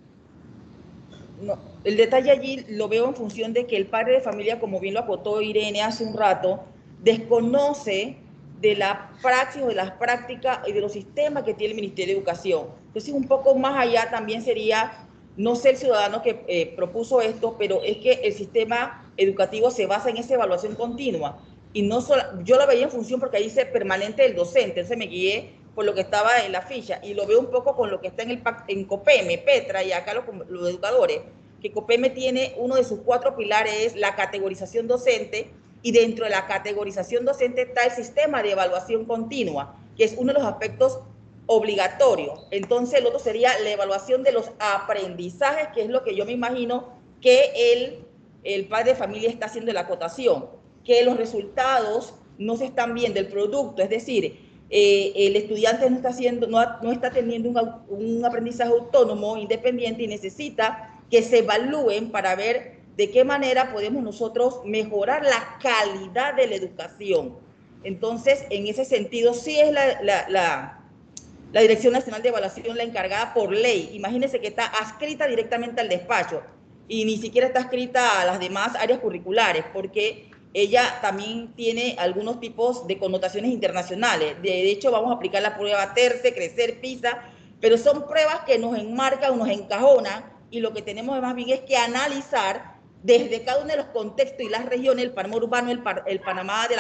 el detalle allí lo veo en función de que el padre de familia, como bien lo acotó Irene hace un rato, desconoce de la praxis o de las prácticas y de los sistemas que tiene el Ministerio de Educación. Entonces, un poco más allá también sería, no sé el ciudadano que eh, propuso esto, pero es que el sistema educativo se basa en esa evaluación continua. Y no solo, yo lo veía en función porque ahí dice permanente del docente, entonces me guié por lo que estaba en la ficha y lo veo un poco con lo que está en, el, en COPEME, Petra y acá los, los educadores, que COPEME tiene uno de sus cuatro pilares es la categorización docente y dentro de la categorización docente está el sistema de evaluación continua, que es uno de los aspectos obligatorios. Entonces el otro sería la evaluación de los aprendizajes, que es lo que yo me imagino que el, el padre de familia está haciendo la acotación, que los resultados no se están viendo, el producto, es decir, eh, el estudiante no está, haciendo, no, no está teniendo un, aprendizaje autónomo, independiente y necesita que se evalúen para ver de qué manera podemos nosotros mejorar la calidad de la educación. Entonces, en ese sentido, sí es la, la, la, la Dirección Nacional de Evaluación la encargada por ley. Imagínense que está adscrita directamente al despacho y ni siquiera está adscrita a las demás áreas curriculares, porque ella también tiene algunos tipos de connotaciones internacionales. De hecho, vamos a aplicar la prueba TERCE, Crecer, PISA, pero son pruebas que nos enmarcan, nos encajonan y lo que tenemos más bien es que analizar desde cada uno de los contextos y las regiones, el Panamá urbano, el, Panamá de, eh,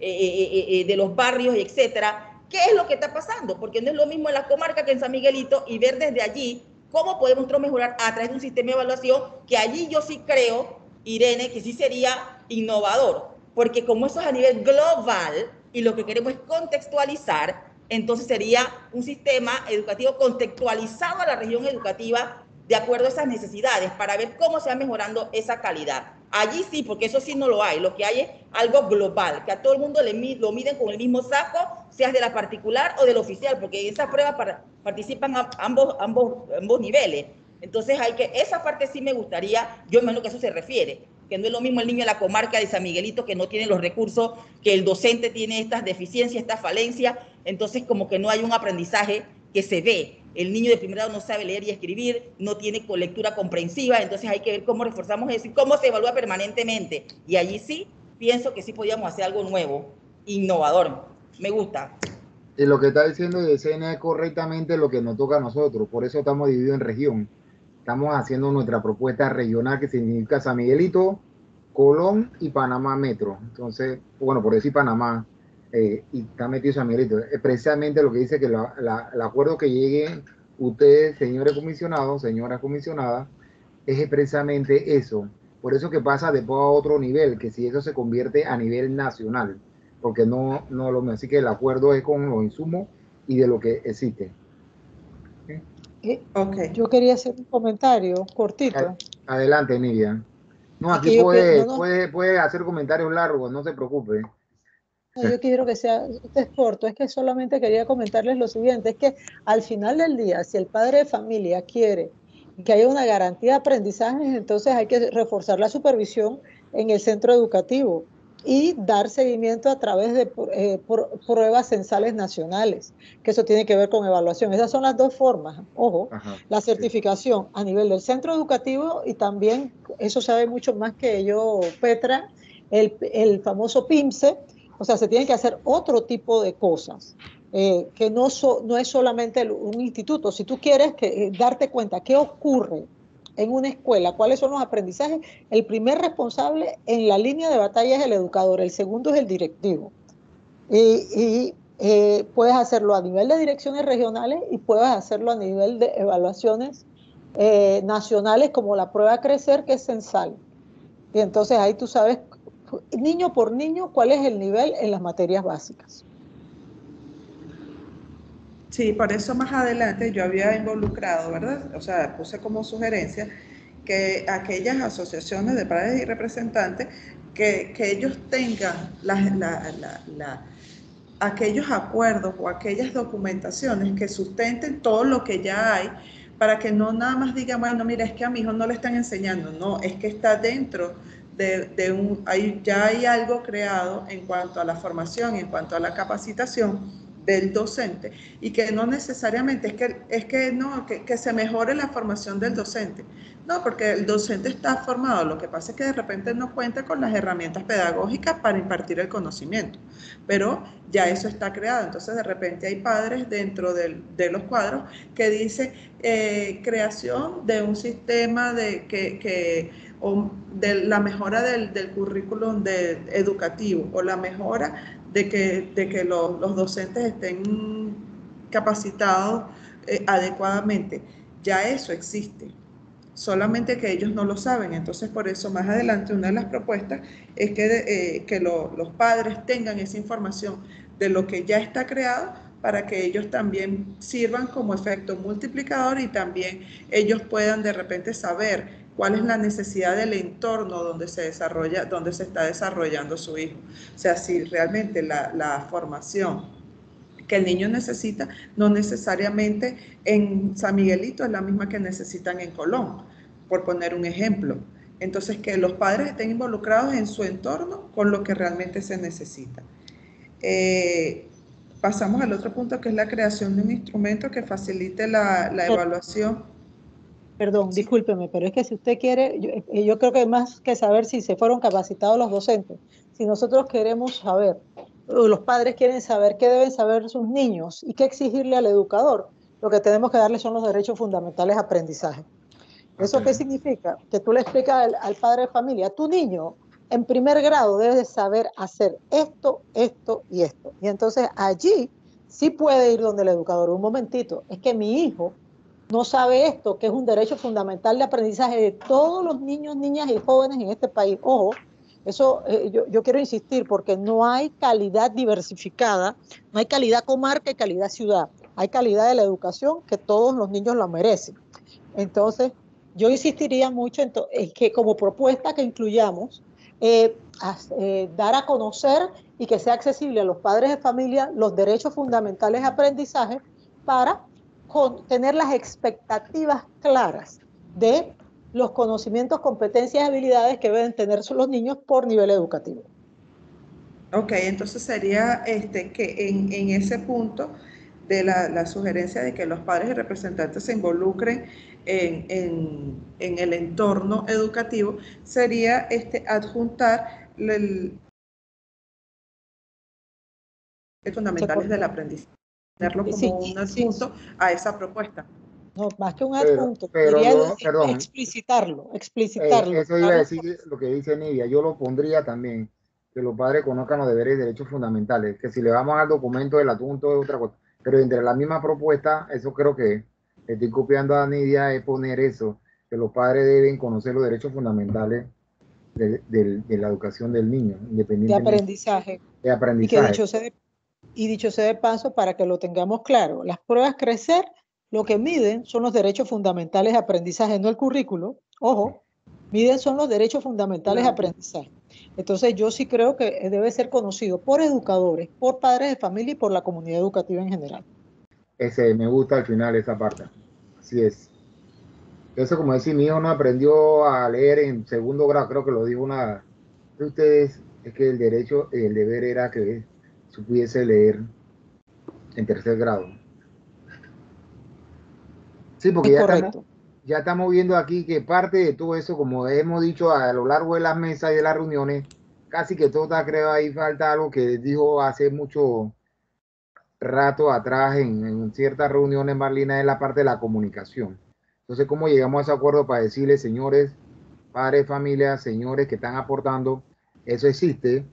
eh, eh, de los barrios, etcétera, qué es lo que está pasando, porque no es lo mismo en la comarca que en San Miguelito y ver desde allí cómo podemos mejorar a través de un sistema de evaluación que allí yo sí creo Irene, que sí sería innovador, porque como eso es a nivel global y lo que queremos es contextualizar, entonces sería un sistema educativo contextualizado a la región educativa de acuerdo a esas necesidades para ver cómo se va mejorando esa calidad. Allí sí, porque eso sí no lo hay. Lo que hay es algo global, que a todo el mundo lo miden con el mismo saco, seas de la particular o del oficial, porque en esa prueba participan ambos, ambos, ambos niveles. Entonces hay que, esa parte sí me gustaría, yo imagino que eso se refiere, que no es lo mismo el niño de la comarca de San Miguelito que no tiene los recursos, que el docente tiene estas deficiencias, estas falencias, entonces como que no hay un aprendizaje que se ve. El niño de primer grado no sabe leer y escribir, no tiene lectura comprensiva, entonces hay que ver cómo reforzamos eso y cómo se evalúa permanentemente. Y allí sí pienso que sí podíamos hacer algo nuevo, innovador. Me gusta. Y lo que está diciendo Yesenia es correctamente lo que nos toca a nosotros, por eso estamos divididos en región. Estamos haciendo nuestra propuesta regional que significa San Miguelito, Colón y Panamá Metro. Entonces, bueno, por decir Panamá, eh, y está metido San Miguelito. Es precisamente lo que dice que el acuerdo que lleguen ustedes, señores comisionados, señoras comisionadas, es precisamente eso. Por eso que pasa después a otro nivel, que si eso se convierte a nivel nacional, porque no, no lo así que el acuerdo es con los insumos y de lo que existe. Okay. Yo quería hacer un comentario cortito. Adelante, Nidia. No, aquí puede, puede, puede, hacer comentarios largos, no se preocupe. yo quiero que sea este corto, es que solamente quería comentarles lo siguiente, es que al final del día, si el padre de familia quiere que haya una garantía de aprendizaje, entonces hay que reforzar la supervisión en el centro educativo y dar seguimiento a través de eh, pruebas censales nacionales, que eso tiene que ver con evaluación. Esas son las dos formas, ojo, la certificación a nivel del centro educativo y también, eso sabe mucho más que yo, Petra, el, famoso PIMSE, o sea, se tiene que hacer otro tipo de cosas. Eh, que no, no es solamente un instituto. Si tú quieres que, eh, darte cuenta qué ocurre en una escuela, cuáles son los aprendizajes, el primer responsable en la línea de batalla es el educador, el segundo es el directivo. Y, eh, puedes hacerlo a nivel de direcciones regionales y puedes hacerlo a nivel de evaluaciones eh, nacionales como la prueba Crecer, que es censal. Y entonces ahí tú sabes, niño por niño, cuál es el nivel en las materias básicas. Sí, por eso más adelante yo había involucrado, ¿verdad? O sea, puse como sugerencia que aquellas asociaciones de padres y representantes, que, ellos tengan aquellos acuerdos o aquellas documentaciones que sustenten todo lo que ya hay, para que no nada más digan, bueno, mira, es que a mi hijo no le están enseñando, no, es que está dentro de, un, hay, ya hay algo creado en cuanto a la formación, en cuanto a la capacitación del docente y que no necesariamente es que, es que no, que, se mejore la formación del docente. No, porque el docente está formado, lo que pasa es que de repente no cuenta con las herramientas pedagógicas para impartir el conocimiento, pero ya eso está creado. Entonces de repente hay padres dentro de los cuadros que dice eh, creación de un sistema de que, que o de la mejora del, del currículum de, educativo o la mejora de que, de que los, docentes estén capacitados eh, adecuadamente. Ya eso existe, solamente que ellos no lo saben. Entonces, por eso más adelante una de las propuestas es que, eh, que los padres tengan esa información de lo que ya está creado para que ellos también sirvan como efecto multiplicador y también ellos puedan de repente saber cuál es la necesidad del entorno donde se desarrolla, donde se está desarrollando su hijo. O sea, si realmente la, formación que el niño necesita no necesariamente en San Miguelito es la misma que necesitan en Colón, por poner un ejemplo. Entonces, que los padres estén involucrados en su entorno con lo que realmente se necesita. Eh, pasamos al otro punto, que es la creación de un instrumento que facilite la, la evaluación Perdón, discúlpeme, pero es que si usted quiere, eh, yo, creo que más que saber si se fueron capacitados los docentes, si nosotros queremos saber, o los padres quieren saber qué deben saber sus niños y qué exigirle al educador, lo que tenemos que darle son los derechos fundamentales de aprendizaje. ¿Eso qué significa? Que tú le explicas al, padre de familia, tu niño en primer grado debe saber hacer esto, esto y esto. Y entonces allí sí puede ir donde el educador. Un momentito, es que mi hijo no sabe esto, que es un derecho fundamental de aprendizaje de todos los niños, niñas y jóvenes en este país. Ojo, eso eh, yo, quiero insistir porque no hay calidad diversificada, no hay calidad comarca y calidad ciudad. Hay calidad de la educación que todos los niños la merecen. Entonces, yo insistiría mucho en, que como propuesta que incluyamos, eh, eh, dar a conocer y que sea accesible a los padres de familia los derechos fundamentales de aprendizaje para tener las expectativas claras de los conocimientos, competencias y habilidades que deben tener los niños por nivel educativo. Ok, entonces sería este, que en, en ese punto de la, la, sugerencia de que los padres y representantes se involucren en, en, en el entorno educativo, sería este, adjuntar el, el fundamentales del aprendizaje tenerlo como un adjunto a esa propuesta. No, más que un adjunto, pero, explicitarlo, explicitarlo. Eh, eso iba a decir lo que dice Nidia, yo lo pondría también, que los padres conozcan los deberes y derechos fundamentales, que si le vamos al documento del adjunto es otra cosa, pero entre la misma propuesta, eso creo que estoy copiando a Nidia, es poner eso, que los padres deben conocer los derechos fundamentales de, la educación del niño, independientemente. De aprendizaje. De aprendizaje. Y, dicho sea y dicho sea de paso, para que lo tengamos claro, las pruebas crecer lo que miden son los derechos fundamentales de aprendizaje, no el currículo. Ojo, miden son los derechos fundamentales de aprendizaje. Entonces yo sí creo que debe ser conocido por educadores, por padres de familia y por la comunidad educativa en general. Ese, me gusta al final esa parte. Así es. Eso como decir, mi hijo no aprendió a leer en segundo grado, creo que lo dijo una de ustedes, es que el derecho, el deber era que supiese leer en tercer grado. Sí, porque ya estamos, ya estamos, viendo aquí que parte de todo eso, como hemos dicho a lo largo de las mesas y de las reuniones, casi que todo está creo ahí falta algo que dijo hace mucho rato atrás en, en ciertas reuniones, Marlina, es la parte de la comunicación. Entonces, ¿cómo llegamos a ese acuerdo para decirles, señores, padres, familias, señores que están aportando, eso existe?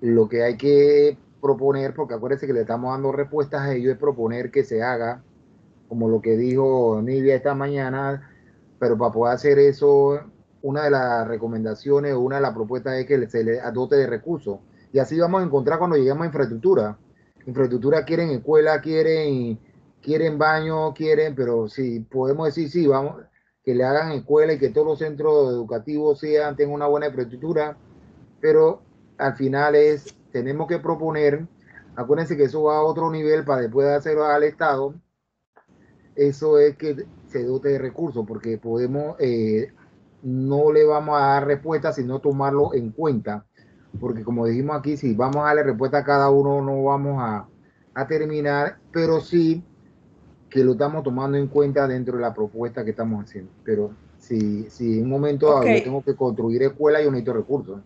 Lo que hay que proponer, porque acuérdense que le estamos dando respuestas a ellos, es proponer que se haga como lo que dijo Nivia esta mañana, pero para poder hacer eso, una de las recomendaciones, una de las propuestas es que se le adote de recursos. Y así vamos a encontrar cuando lleguemos a infraestructura. Infraestructura quieren escuela, quieren, quieren baño, quieren, pero si podemos decir, sí, vamos, que le hagan escuela y que todos los centros educativos sean, tengan una buena infraestructura, pero al final es, tenemos que proponer, acuérdense que eso va a otro nivel para después hacerlo al Estado, eso es que se dote de recursos, porque podemos, eh, no le vamos a dar respuesta sino tomarlo en cuenta, porque como dijimos aquí, si vamos a darle respuesta a cada uno, no vamos a, terminar, pero sí que lo estamos tomando en cuenta dentro de la propuesta que estamos haciendo. Pero si, si en un momento dado yo tengo que construir escuela, yo necesito recursos.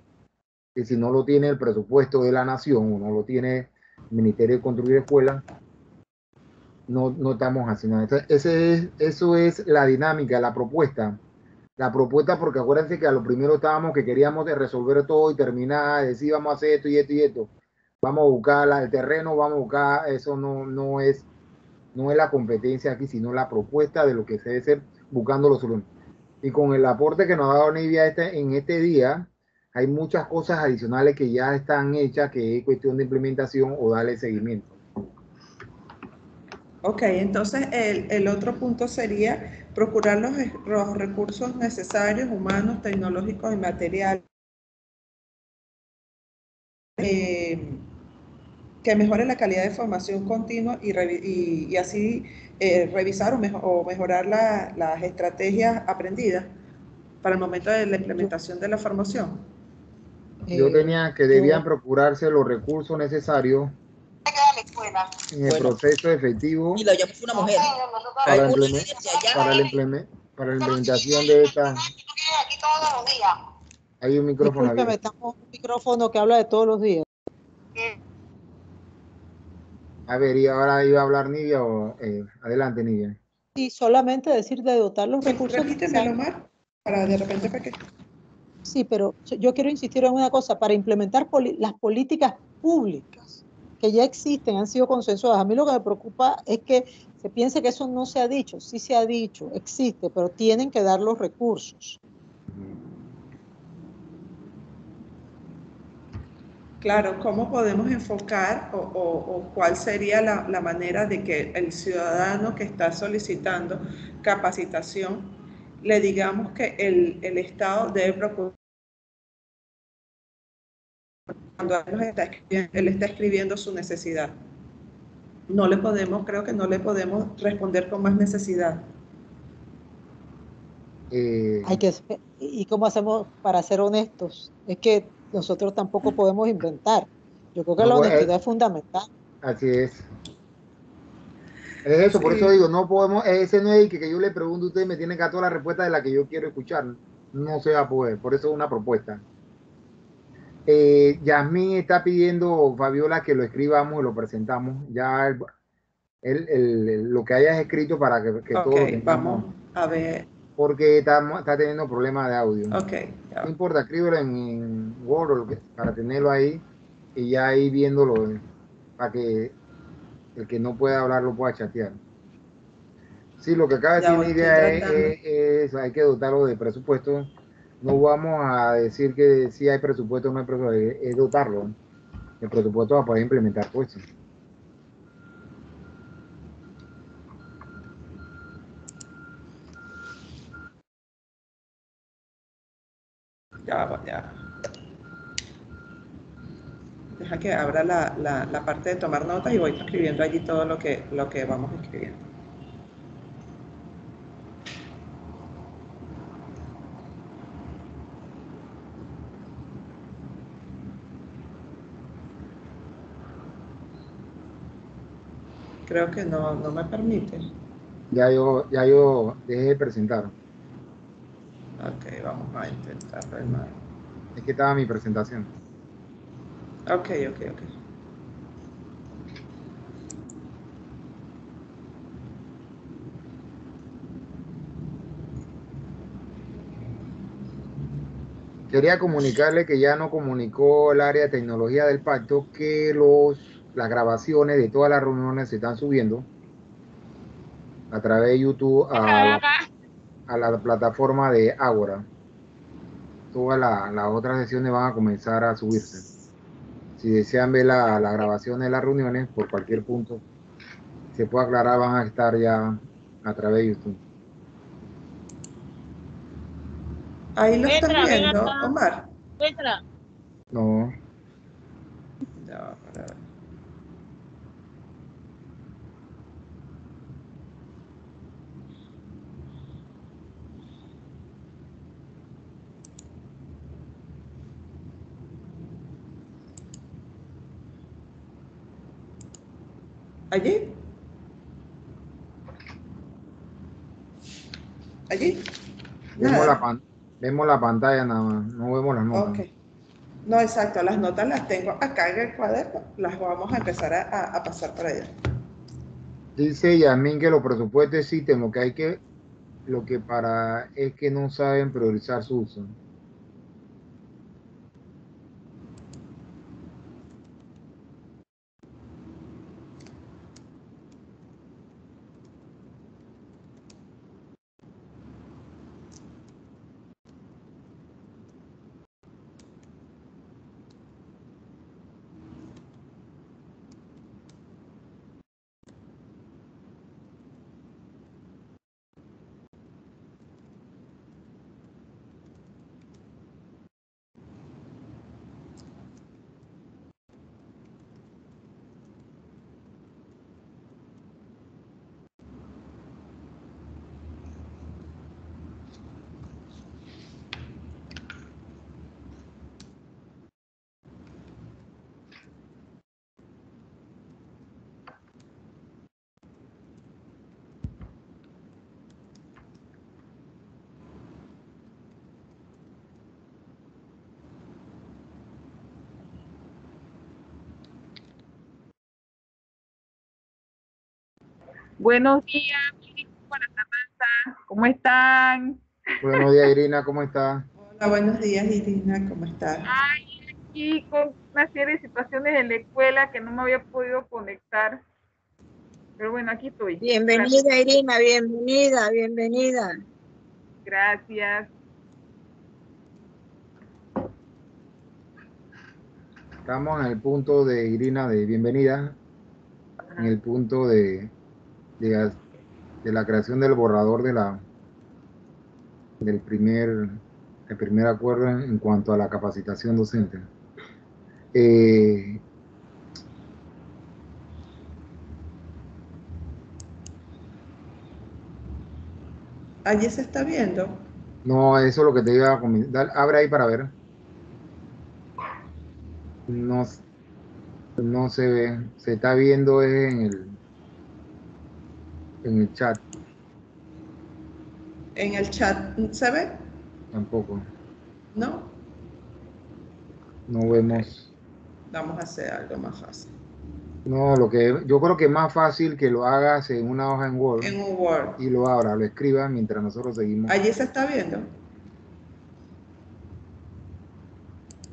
Y si no lo tiene el presupuesto de la nación o no lo tiene el Ministerio de Construir Escuelas, no, no estamos haciendo. ese es, eso es la dinámica, la propuesta. La propuesta, porque acuérdense que a lo primero estábamos que queríamos de resolver todo y terminar, decir vamos a hacer esto y esto y esto. Vamos a buscar el terreno, vamos a buscar, eso no, no, es, no es la competencia aquí, sino la propuesta de lo que se debe ser buscando los soluciones. Y con el aporte que nos ha dado Nivia este, en este día, hay muchas cosas adicionales que ya están hechas, que es cuestión de implementación o darle seguimiento. Ok, entonces el, otro punto sería procurar los, recursos necesarios, humanos, tecnológicos y materiales eh, que mejore la calidad de formación continua y, así eh, revisar o, mejorar las estrategias aprendidas para el momento de la implementación de la formación. Yo eh, tenía que debían procurarse los recursos necesarios en el proceso efectivo y lo llamó una mujer. Para, la, para, la implementación de esta hay un micrófono estamos un micrófono que habla de todos los días. A ver y ahora iba a hablar Nidia o eh, adelante Nidia sí solamente decir de dotar los recursos para de repente para sí pero yo quiero insistir en una cosa para implementar las políticas públicas que ya existen, han sido consensuadas. A mí lo que me preocupa es que se piense que eso no se ha dicho. Sí se ha dicho, existe, pero tienen que dar los recursos. Claro, ¿cómo podemos enfocar o, cuál sería la, manera de que el ciudadano que está solicitando capacitación le digamos que el Estado debe procurar cuando él está, escribiendo, su necesidad. No le podemos, creo que no le podemos responder con más necesidad. Eh, Hay que, ¿Y cómo hacemos para ser honestos? Es que nosotros tampoco podemos inventar. Yo creo que la honestidad es, fundamental. Así es. Es eso, por eso digo, no podemos, ese no es que, que yo le pregunto a usted me tiene que dar toda la respuesta de la que yo quiero escuchar. No se va a poder, por eso es una propuesta. Eh, Yasmín está pidiendo, Fabiola, que lo escribamos y lo presentamos. Ya el, lo que hayas escrito para que, que todos vamos a ver. Porque está, está teniendo problemas de audio. Ok. No importa, escríbelo en, Word para tenerlo ahí y ya ahí viéndolo para que el que no pueda hablar lo pueda chatear. Sí, lo que acaba de decir Lidia es, hay que dotarlo de presupuesto. No vamos a decir que si hay presupuesto o no hay presupuesto, es, dotarlo. El presupuesto para poder implementar pues. Ya, ya. Deja que abra la, la, la parte de tomar notas y voy escribiendo allí todo lo que, lo que vamos escribiendo. Creo que no, no me permite. Ya yo, ya yo dejé de presentar. Ok, vamos a intentar Es que estaba mi presentación. Ok, ok, ok. Quería comunicarle que ya no comunicó el área de tecnología del pacto que los las grabaciones de todas las reuniones se están subiendo a través de YouTube a la, plataforma de Agora. Todas las otras sesiones van a comenzar a subirse. Si desean ver la, la grabación de las reuniones por cualquier punto, se puede aclarar, van a estar ya a través de YouTube. Ahí lo están viendo, Omar. No. ¿Allí? ¿Allí? Vemos la, vemos la, pantalla nada más, no vemos las notas. No, exacto, las notas las tengo acá en el cuaderno, las vamos a empezar a, pasar para allá. Dice Yasmin que los presupuestos existen, lo que hay que, lo que para es que no saben priorizar su uso. Buenos días, ¿cómo están? Buenos días, Irina, ¿cómo estás? Hola, buenos días, Irina, ¿cómo estás? Ay, aquí con una serie de situaciones en la escuela que no me había podido conectar. Pero bueno, aquí estoy. Bienvenida, Irina, bienvenida, bienvenida. Gracias. Estamos en el punto de Irina de bienvenida, en el punto de de, la creación del borrador de la del primer el primer acuerdo en, cuanto a la capacitación docente. Eh, Allí se está viendo. No, eso es lo que te iba a comentar. Abre ahí para ver. No, no se ve. Se está viendo en el en el chat. ¿En el chat se ve? Tampoco. ¿No? No vemos. Vamos a hacer algo más fácil. No, lo que yo creo que es más fácil que lo hagas en una hoja en Word. En un Word. Y lo abra, lo escriba mientras nosotros seguimos. Allí se está viendo.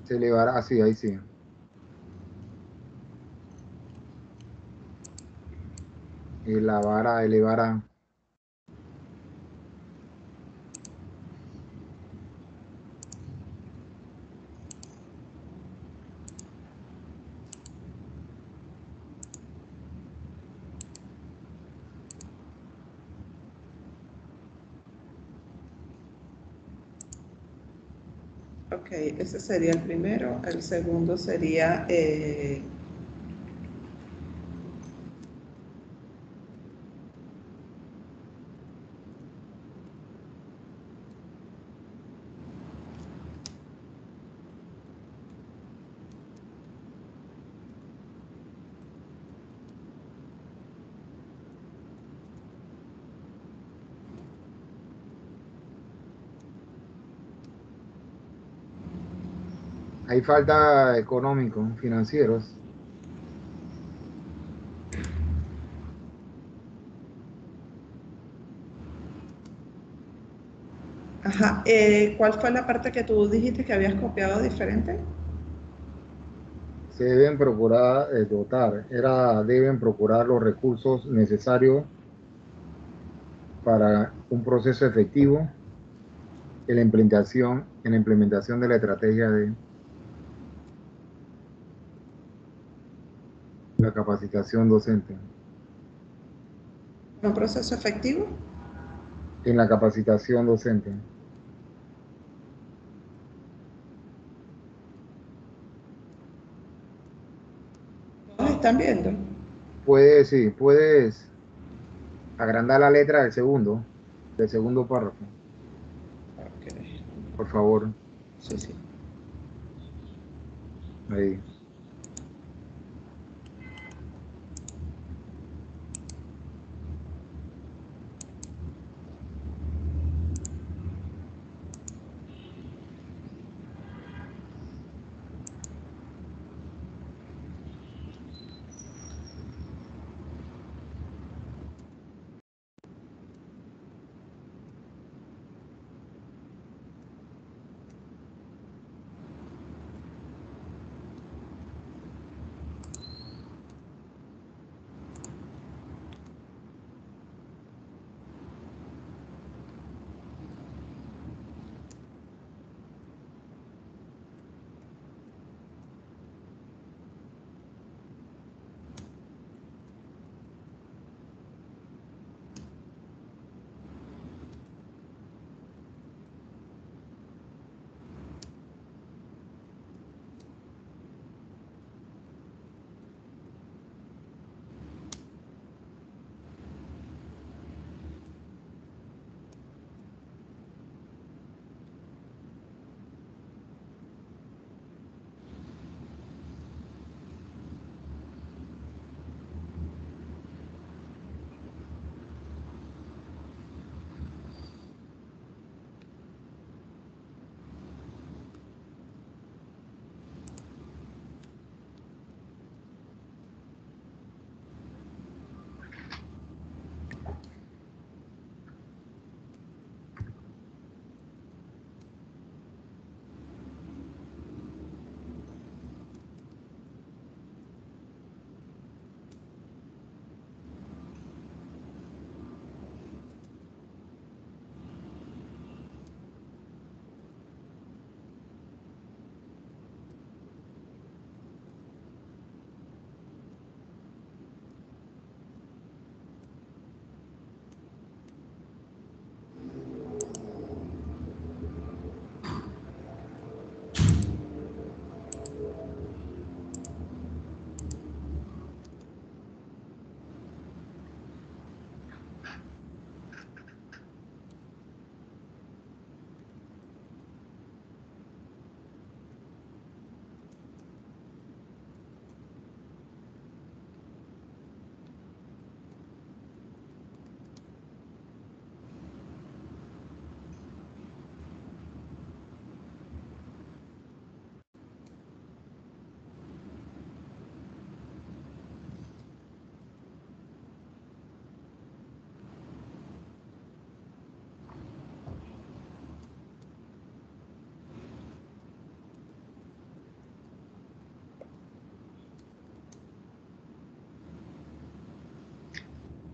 Se elevará, así, ahí sí. Elevará, elevará. Ok, ese sería el primero. El segundo sería... Eh, Hay falta económico, financieros. Ajá. Eh, ¿Cuál fue la parte que tú dijiste que habías copiado diferente? Se deben procurar eh, dotar, era deben procurar los recursos necesarios para un proceso efectivo en la implementación, en la implementación de la estrategia de la capacitación docente. ¿Un proceso efectivo? En la capacitación docente. ¿Todos están viendo? Puedes, sí, puedes agrandar la letra del segundo, del segundo párrafo. Por favor. Sí, sí. Ahí.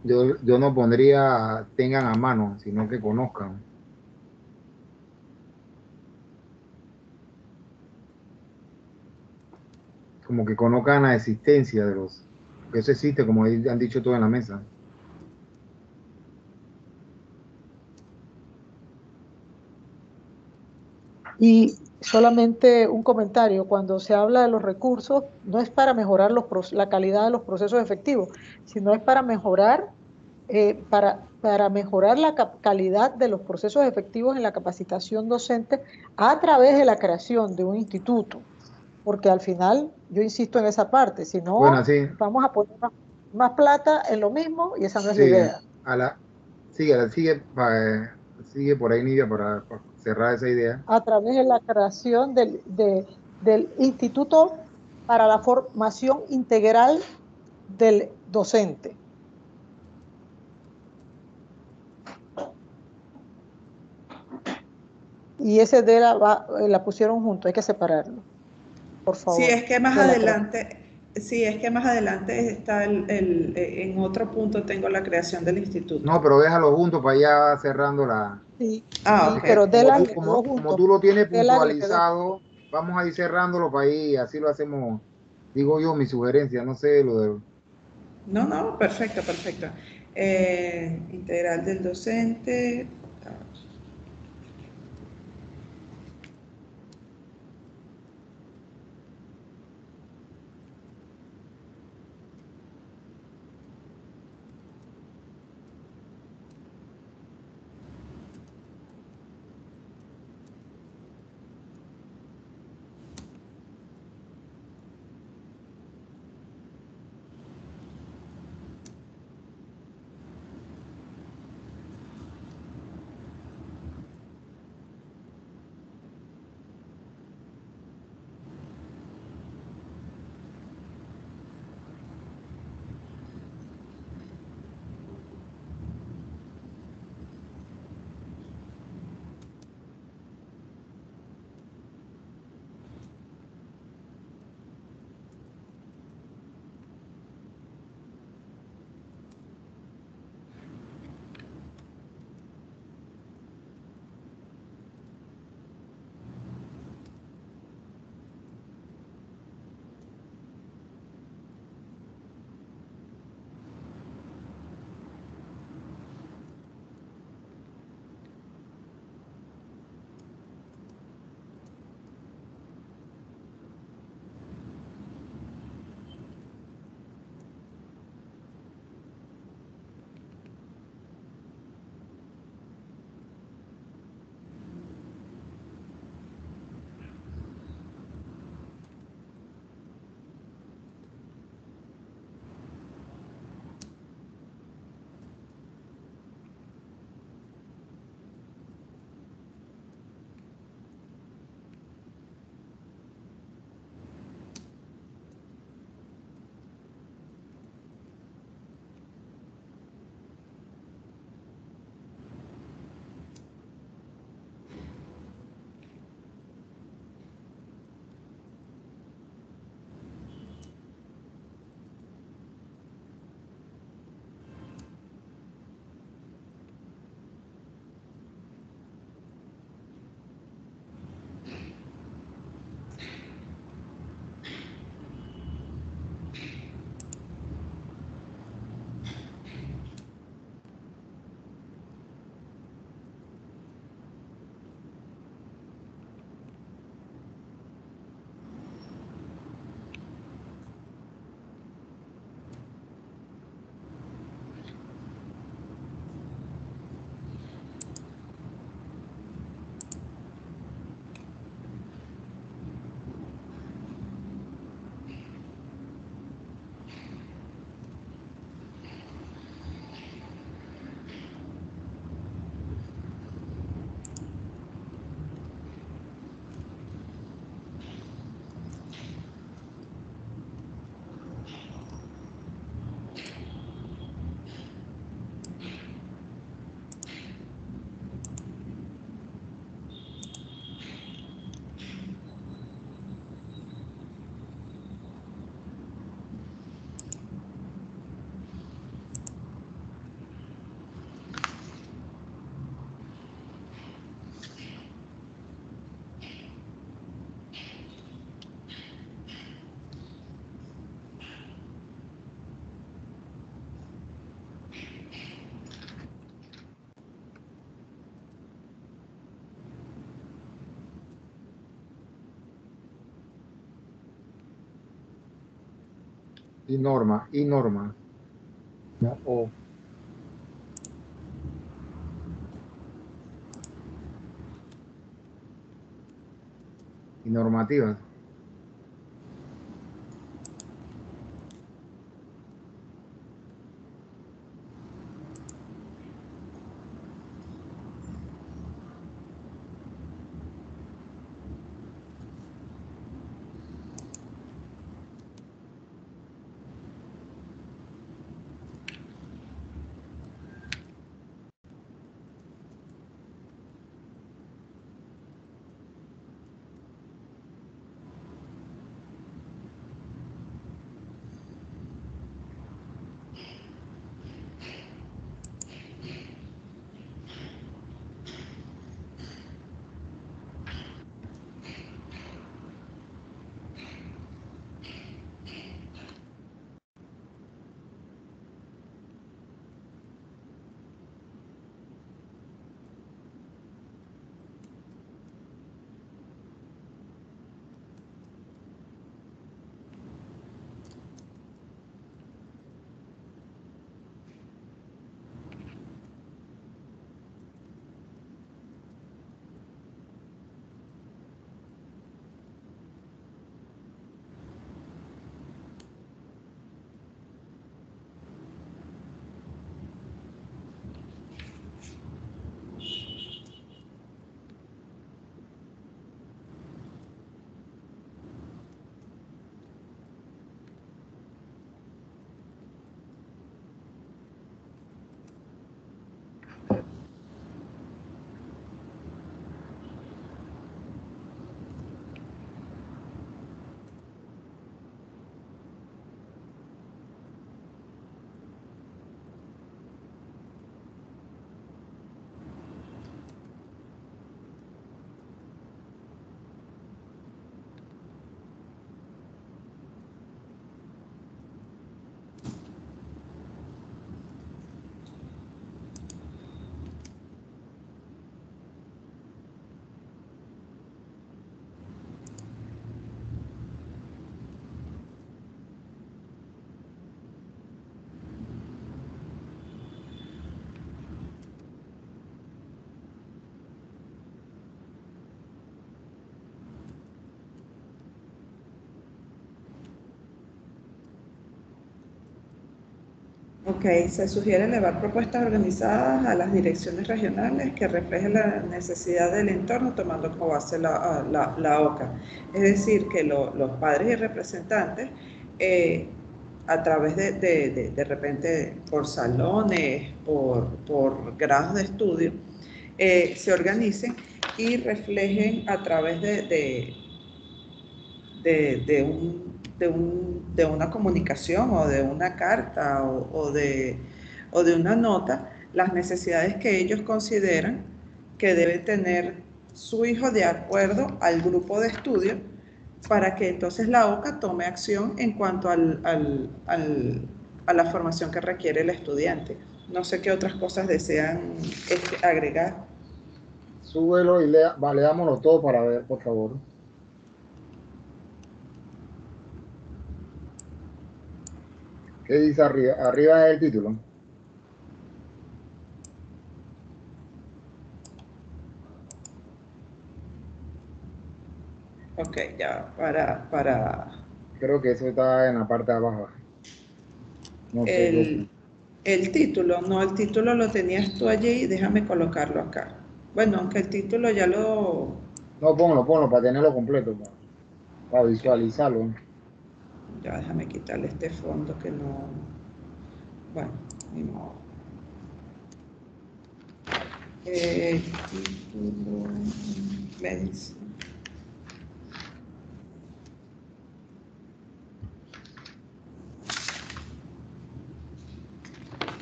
Yo, yo no pondría tengan a mano, sino que conozcan. Como que conozcan la existencia de los, que eso existe, como han dicho todos en la mesa. Y solamente un comentario, cuando se habla de los recursos, no es para mejorar los, la calidad de los procesos efectivos, sino es para mejorar, eh, para, para mejorar la calidad de los procesos efectivos en la capacitación docente a través de la creación de un instituto. Porque al final, yo insisto en esa parte, si no, vamos a poner más, plata en lo mismo y esa no es la idea. A la, sigue, sigue, sigue por ahí, Nidia, para cerrar esa idea? A través de la creación del, del Instituto para la Formación Integral del Docente. Y ese de la, la pusieron junto, hay que separarlo. Por favor. Sí, es que más adelante, Sí, es que más adelante está el, el, en otro punto tengo la creación del instituto. No, pero déjalo junto para ya cerrando la. Sí, ah, pero de como, tú, como, como, tú lo tienes puntualizado, vamos a ir cerrándolo para ahí, así lo hacemos. Digo yo, mi sugerencia, no sé lo de. No, no, perfecto, perfecto. Eh, integral del docente, Y norma, y norma. No, o. Y normativas. Ok, se sugiere elevar propuestas organizadas a las direcciones regionales que reflejen la necesidad del entorno tomando como base la, la, OCA. Es decir, que los padres y representantes, eh, a través de, de, de, repente, por salones, por, por grados de estudio, eh, se organicen y reflejen a través de, de, un, de un de una comunicación o de una carta o, de, o de una nota las necesidades que ellos consideran que debe tener su hijo de acuerdo al grupo de estudio para que entonces la OCA tome acción en cuanto al, a la formación que requiere el estudiante. No sé qué otras cosas desean este, agregar. Súbelo y lea, leámoslo todo para ver, por favor. ¿Qué dice arriba? Arriba es el título. Ok, ya, para, para... Creo que eso está en la parte de abajo. el, el título, no, el título lo tenías tú allí, déjame colocarlo acá. Bueno, aunque el título ya lo... No, ponlo, ponlo para tenerlo completo, para visualizarlo. Ya déjame quitarle este fondo que no... Bueno, ni modo. Eh, título.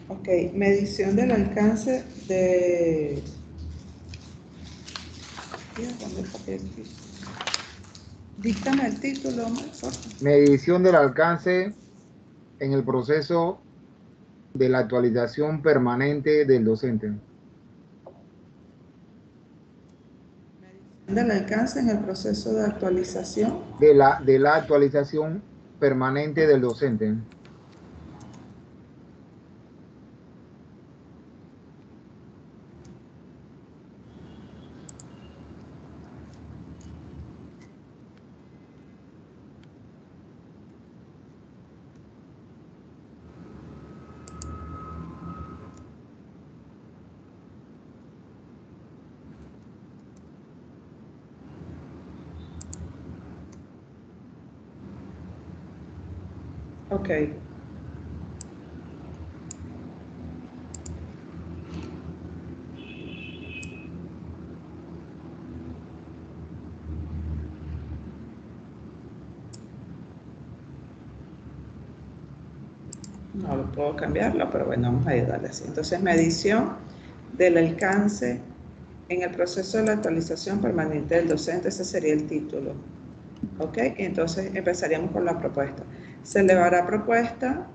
Ok, medición del alcance de... ¿Dónde está Díctame el título, Medición del alcance en el proceso de la actualización permanente del docente. Medición del alcance en el proceso de actualización. De la, de la actualización permanente del docente. Ok. No lo puedo cambiarlo, pero bueno, vamos a ayudarle así. Entonces, medición del alcance en el proceso de la actualización permanente del docente, ese sería el título. ¿Ok? Entonces empezaríamos con la propuesta. Se elevará propuesta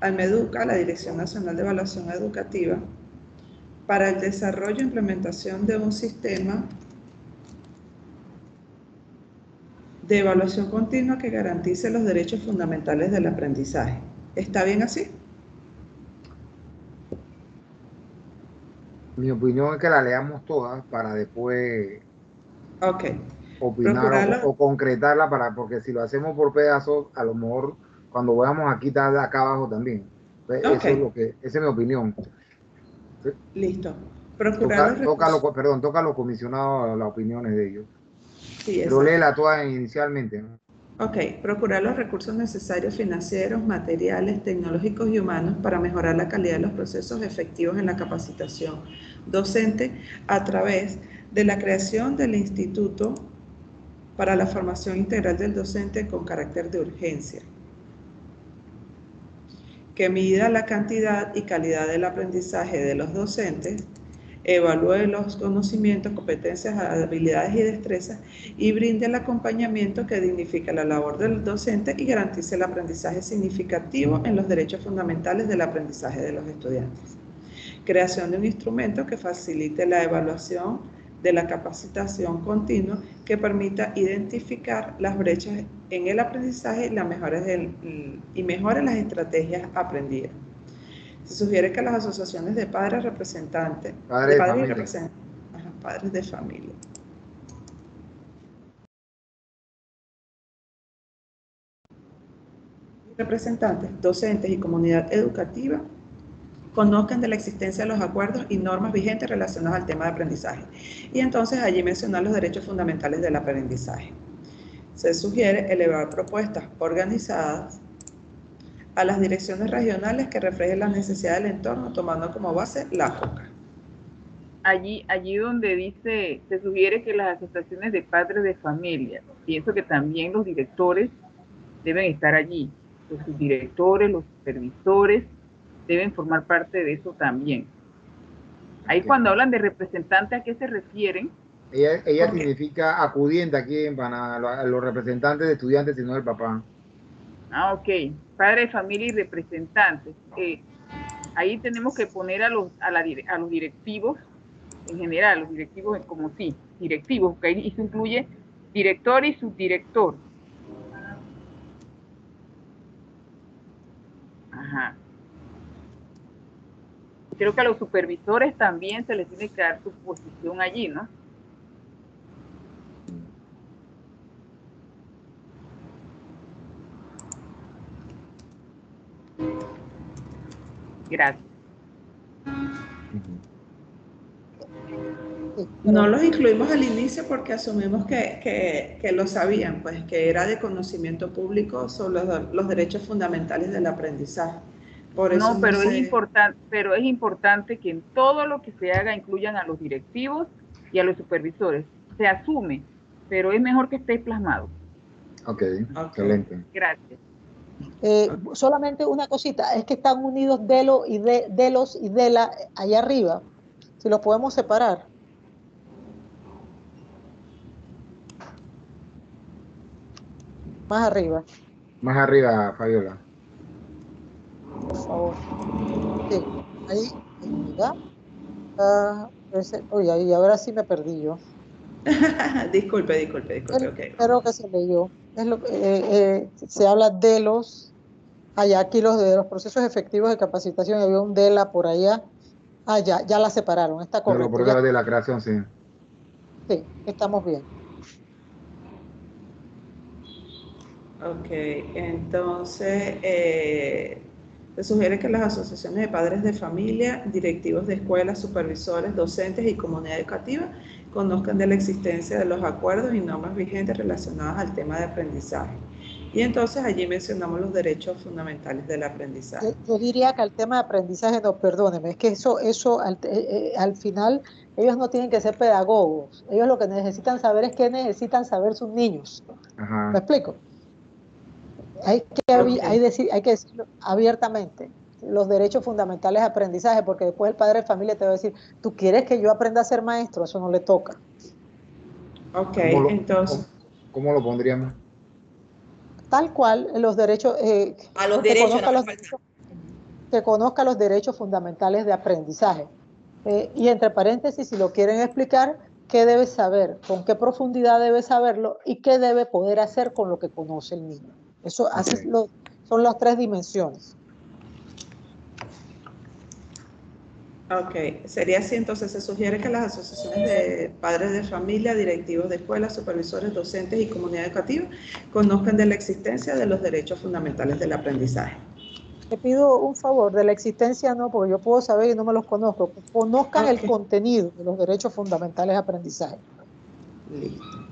al MEDUCA, la Dirección Nacional de Evaluación Educativa, para el desarrollo e implementación de un sistema de evaluación continua que garantice los derechos fundamentales del aprendizaje. ¿Está bien así? Mi opinión es que la leamos todas para después okay opinar o, concretarla para, porque si lo hacemos por pedazos, a lo mejor cuando veamos aquí está acá abajo también. Eso es lo que, esa es mi opinión. Listo. Procurar toca, perdón, toca a los comisionados las opiniones de ellos. Sí, Pero léela toda inicialmente. Ok, procurar los recursos necesarios financieros, materiales, tecnológicos y humanos para mejorar la calidad de los procesos efectivos en la capacitación docente a través de la creación del Instituto para la formación integral del docente con carácter de urgencia, que mida la cantidad y calidad del aprendizaje de los docentes, evalúe los conocimientos, competencias, habilidades y destrezas y brinde el acompañamiento que dignifica la labor del docente y garantice el aprendizaje significativo en los derechos fundamentales del aprendizaje de los estudiantes. Creación de un instrumento que facilite la evaluación de la capacitación continua que permita identificar las brechas en el aprendizaje y, las y mejore las estrategias aprendidas. Se sugiere que las asociaciones de padres representantes, padres, de, padres de familia. Representantes, docentes y comunidad educativa conozcan de la existencia de los acuerdos y normas vigentes relacionados al tema de aprendizaje. Y entonces allí mencionar los derechos fundamentales del aprendizaje. Se sugiere elevar propuestas organizadas a las direcciones regionales que reflejen las necesidades del entorno, tomando como base la COCA. Allí, allí donde dice, se sugiere que las asociaciones de padres de familia, pienso que también los directores deben estar allí, los subdirectores, los supervisores, deben formar parte de eso también. Ahí cuando hablan de representante, ¿a qué se refieren? Ella, ella significa acudiente aquí en Panamá, los representantes de estudiantes, sino el papá. Ah, ok. Padre de familia y representantes. Eh, ahí tenemos que poner a los, a, la, a los directivos, en general, los directivos como sí, directivos, porque ahí se incluye director y subdirector. Ajá creo que a los supervisores también se les tiene que dar su posición allí, ¿no? Gracias. No los incluimos al inicio porque asumimos que, lo sabían, pues que era de conocimiento público sobre los derechos fundamentales del aprendizaje no, pero es importante, pero es importante que en todo lo que se haga incluyan a los directivos y a los supervisores. Se asume, pero es mejor que esté plasmado. Ok, excelente. Gracias. Eh, solamente una cosita, es que están unidos Delo y de, Delos y Dela allá arriba. Si los podemos separar. Más arriba. Más arriba, Fabiola por favor. Sí, ahí, ¿verdad? Ah, y ahora sí me perdí yo. [laughs] disculpe, disculpe, disculpe. Espero, que se leyó. es lo, eh, se habla de los, allá aquí los de los procesos efectivos de capacitación, había un DELA por allá, ah, ya, ya la separaron, está correcto. Pero por de la creación, sí. Sí, estamos bien. Ok, entonces eh, se sugiere que las asociaciones de padres de familia, directivos de escuelas, supervisores, docentes y comunidad educativa conozcan de la existencia de los acuerdos y normas vigentes relacionadas al tema de aprendizaje. Y entonces allí mencionamos los derechos fundamentales del aprendizaje. Yo, diría que al tema de aprendizaje, no, perdóneme, es que eso, eso al, eh, eh, al final ellos no tienen que ser pedagogos. Ellos lo que necesitan saber es qué necesitan saber sus niños. ¿Me explico? Hay que, hay, decir, hay que decirlo abiertamente, los derechos fundamentales de aprendizaje, porque después el padre de familia te va a decir, tú quieres que yo aprenda a ser maestro, eso no le toca. Ok, entonces... ¿Cómo lo pondríamos? Tal cual, los derechos... Eh, a los derechos, que conozca, los derechos, que conozca los derechos fundamentales de aprendizaje. Eh, y entre paréntesis, si lo quieren explicar, qué debe saber, con qué profundidad debe saberlo y qué debe poder hacer con lo que conoce el niño. Eso son las tres dimensiones. Ok, sería así, entonces se sugiere que las asociaciones de padres de familia, directivos de escuelas, supervisores, docentes y comunidad educativa conozcan de la existencia de los derechos fundamentales del aprendizaje. Te pido un favor, de la existencia no, porque yo puedo saber y no me los conozco. Conozcan el contenido de los derechos fundamentales de aprendizaje. Listo.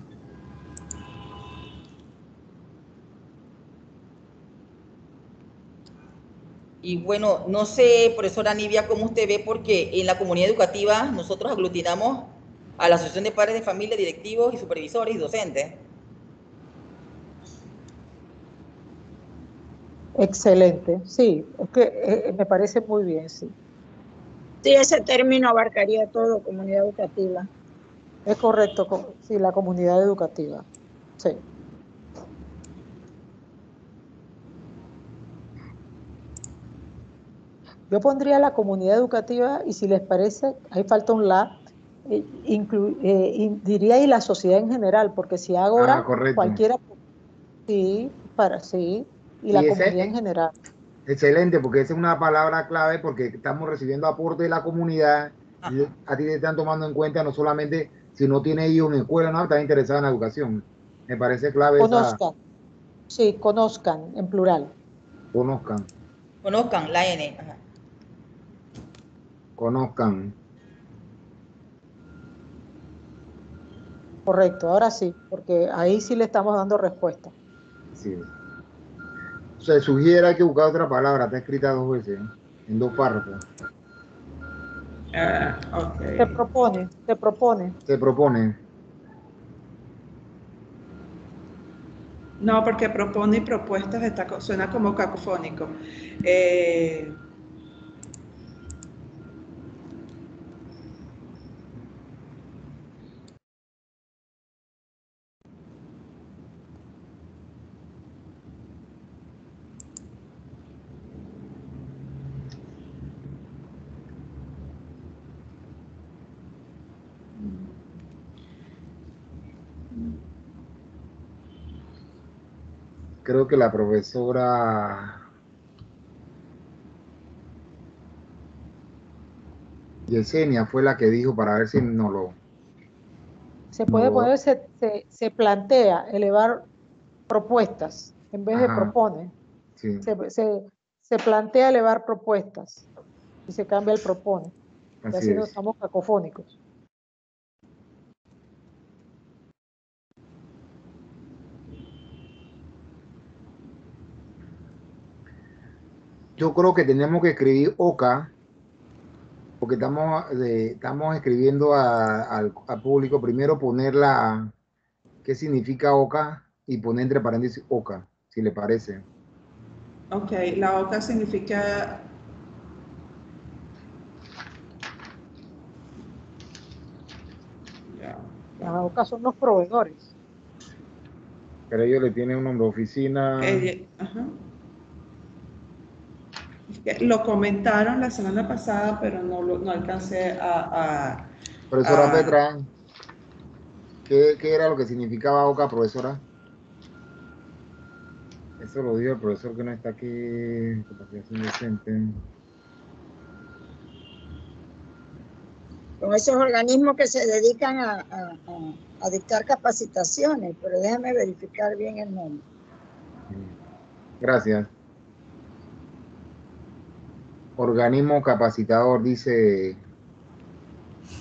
Y bueno, no sé, profesora Nivia, cómo usted ve, porque en la comunidad educativa nosotros aglutinamos a la Asociación de Padres de Familia, directivos y supervisores y docentes. Excelente, sí, es que eh, me parece muy bien, sí. Sí, ese término abarcaría todo, comunidad educativa. Es correcto, sí, la comunidad educativa, sí. Yo pondría la comunidad educativa y si les parece, ahí falta un la, eh, eh, diría y la sociedad en general, porque si ahora ah, cualquiera, sí, para sí, y, la comunidad en general. Excelente, porque esa es una palabra clave porque estamos recibiendo aporte de la comunidad y a ti te están tomando en cuenta no solamente si no tiene hijos en escuela, no, estás interesado en la educación. Me parece clave. Conozcan. Sí, conozcan, en plural. Conozcan. Conozcan, la N. Ajá conozcan. Correcto, ahora sí, porque ahí sí le estamos dando respuesta. Sí. Se sugiere que buscar otra palabra, está escrita dos veces, en dos párrafos. Ah, se propone, se propone. Se propone. No, porque propone y propuestas está, suena como cacofónico. Eh, creo que la profesora Yesenia fue la que dijo para ver si no lo... Se puede poner, se, se, plantea elevar propuestas en vez de propone. Se, se, plantea elevar propuestas y se cambia el propone. Así, así no estamos cacofónicos. Yo creo que tenemos que escribir OCA, porque estamos, estamos escribiendo al, público, primero poner la, qué significa OCA y poner entre paréntesis OCA, si le parece. Ok, la OCA significa... La OCA son los proveedores. Pero ellos le tienen un nombre, oficina... Ajá. Lo comentaron la semana pasada, pero no, no alcancé a... profesora Petra, ¿qué, era lo que significaba OCA, profesora? Eso lo dijo el profesor que no está aquí, capacitación docente. Con esos organismos que se dedican a, a dictar capacitaciones, pero déjame verificar bien el nombre. Gracias. Organismo capacitador, dice,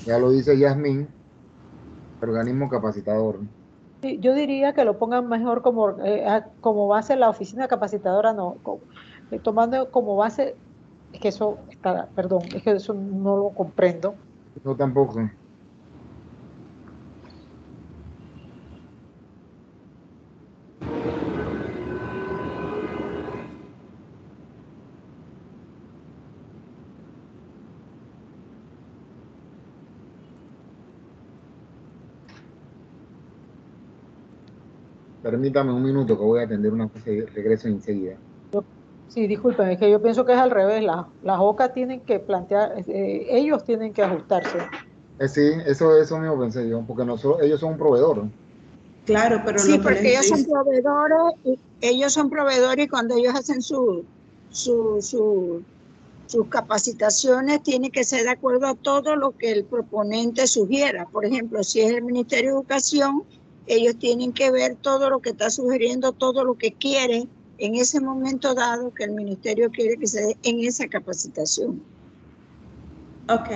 ya lo dice Yasmín, organismo capacitador. yo diría que lo pongan mejor como, eh, como base la oficina capacitadora, no, eh, tomando como base, es que eso está, perdón, es que eso no lo comprendo. No tampoco. Permítame un minuto que voy a atender una cosa y regreso enseguida. Sí, disculpen, es que yo pienso que es al revés. las OCA tienen que plantear, eh, ellos tienen que ajustarse. Eh, sí, eso, eso mismo pensé yo, porque nosotros, ellos son un proveedor. Claro, pero sí, porque ellos son proveedores, y, ellos son proveedores y cuando ellos hacen su, su, su, sus capacitaciones tienen que ser de acuerdo a todo lo que el proponente sugiera. Por ejemplo, si es el Ministerio de Educación, ellos tienen que ver todo lo que está sugiriendo, todo lo que quieren en ese momento dado que el ministerio quiere que se dé en esa capacitación. Ok,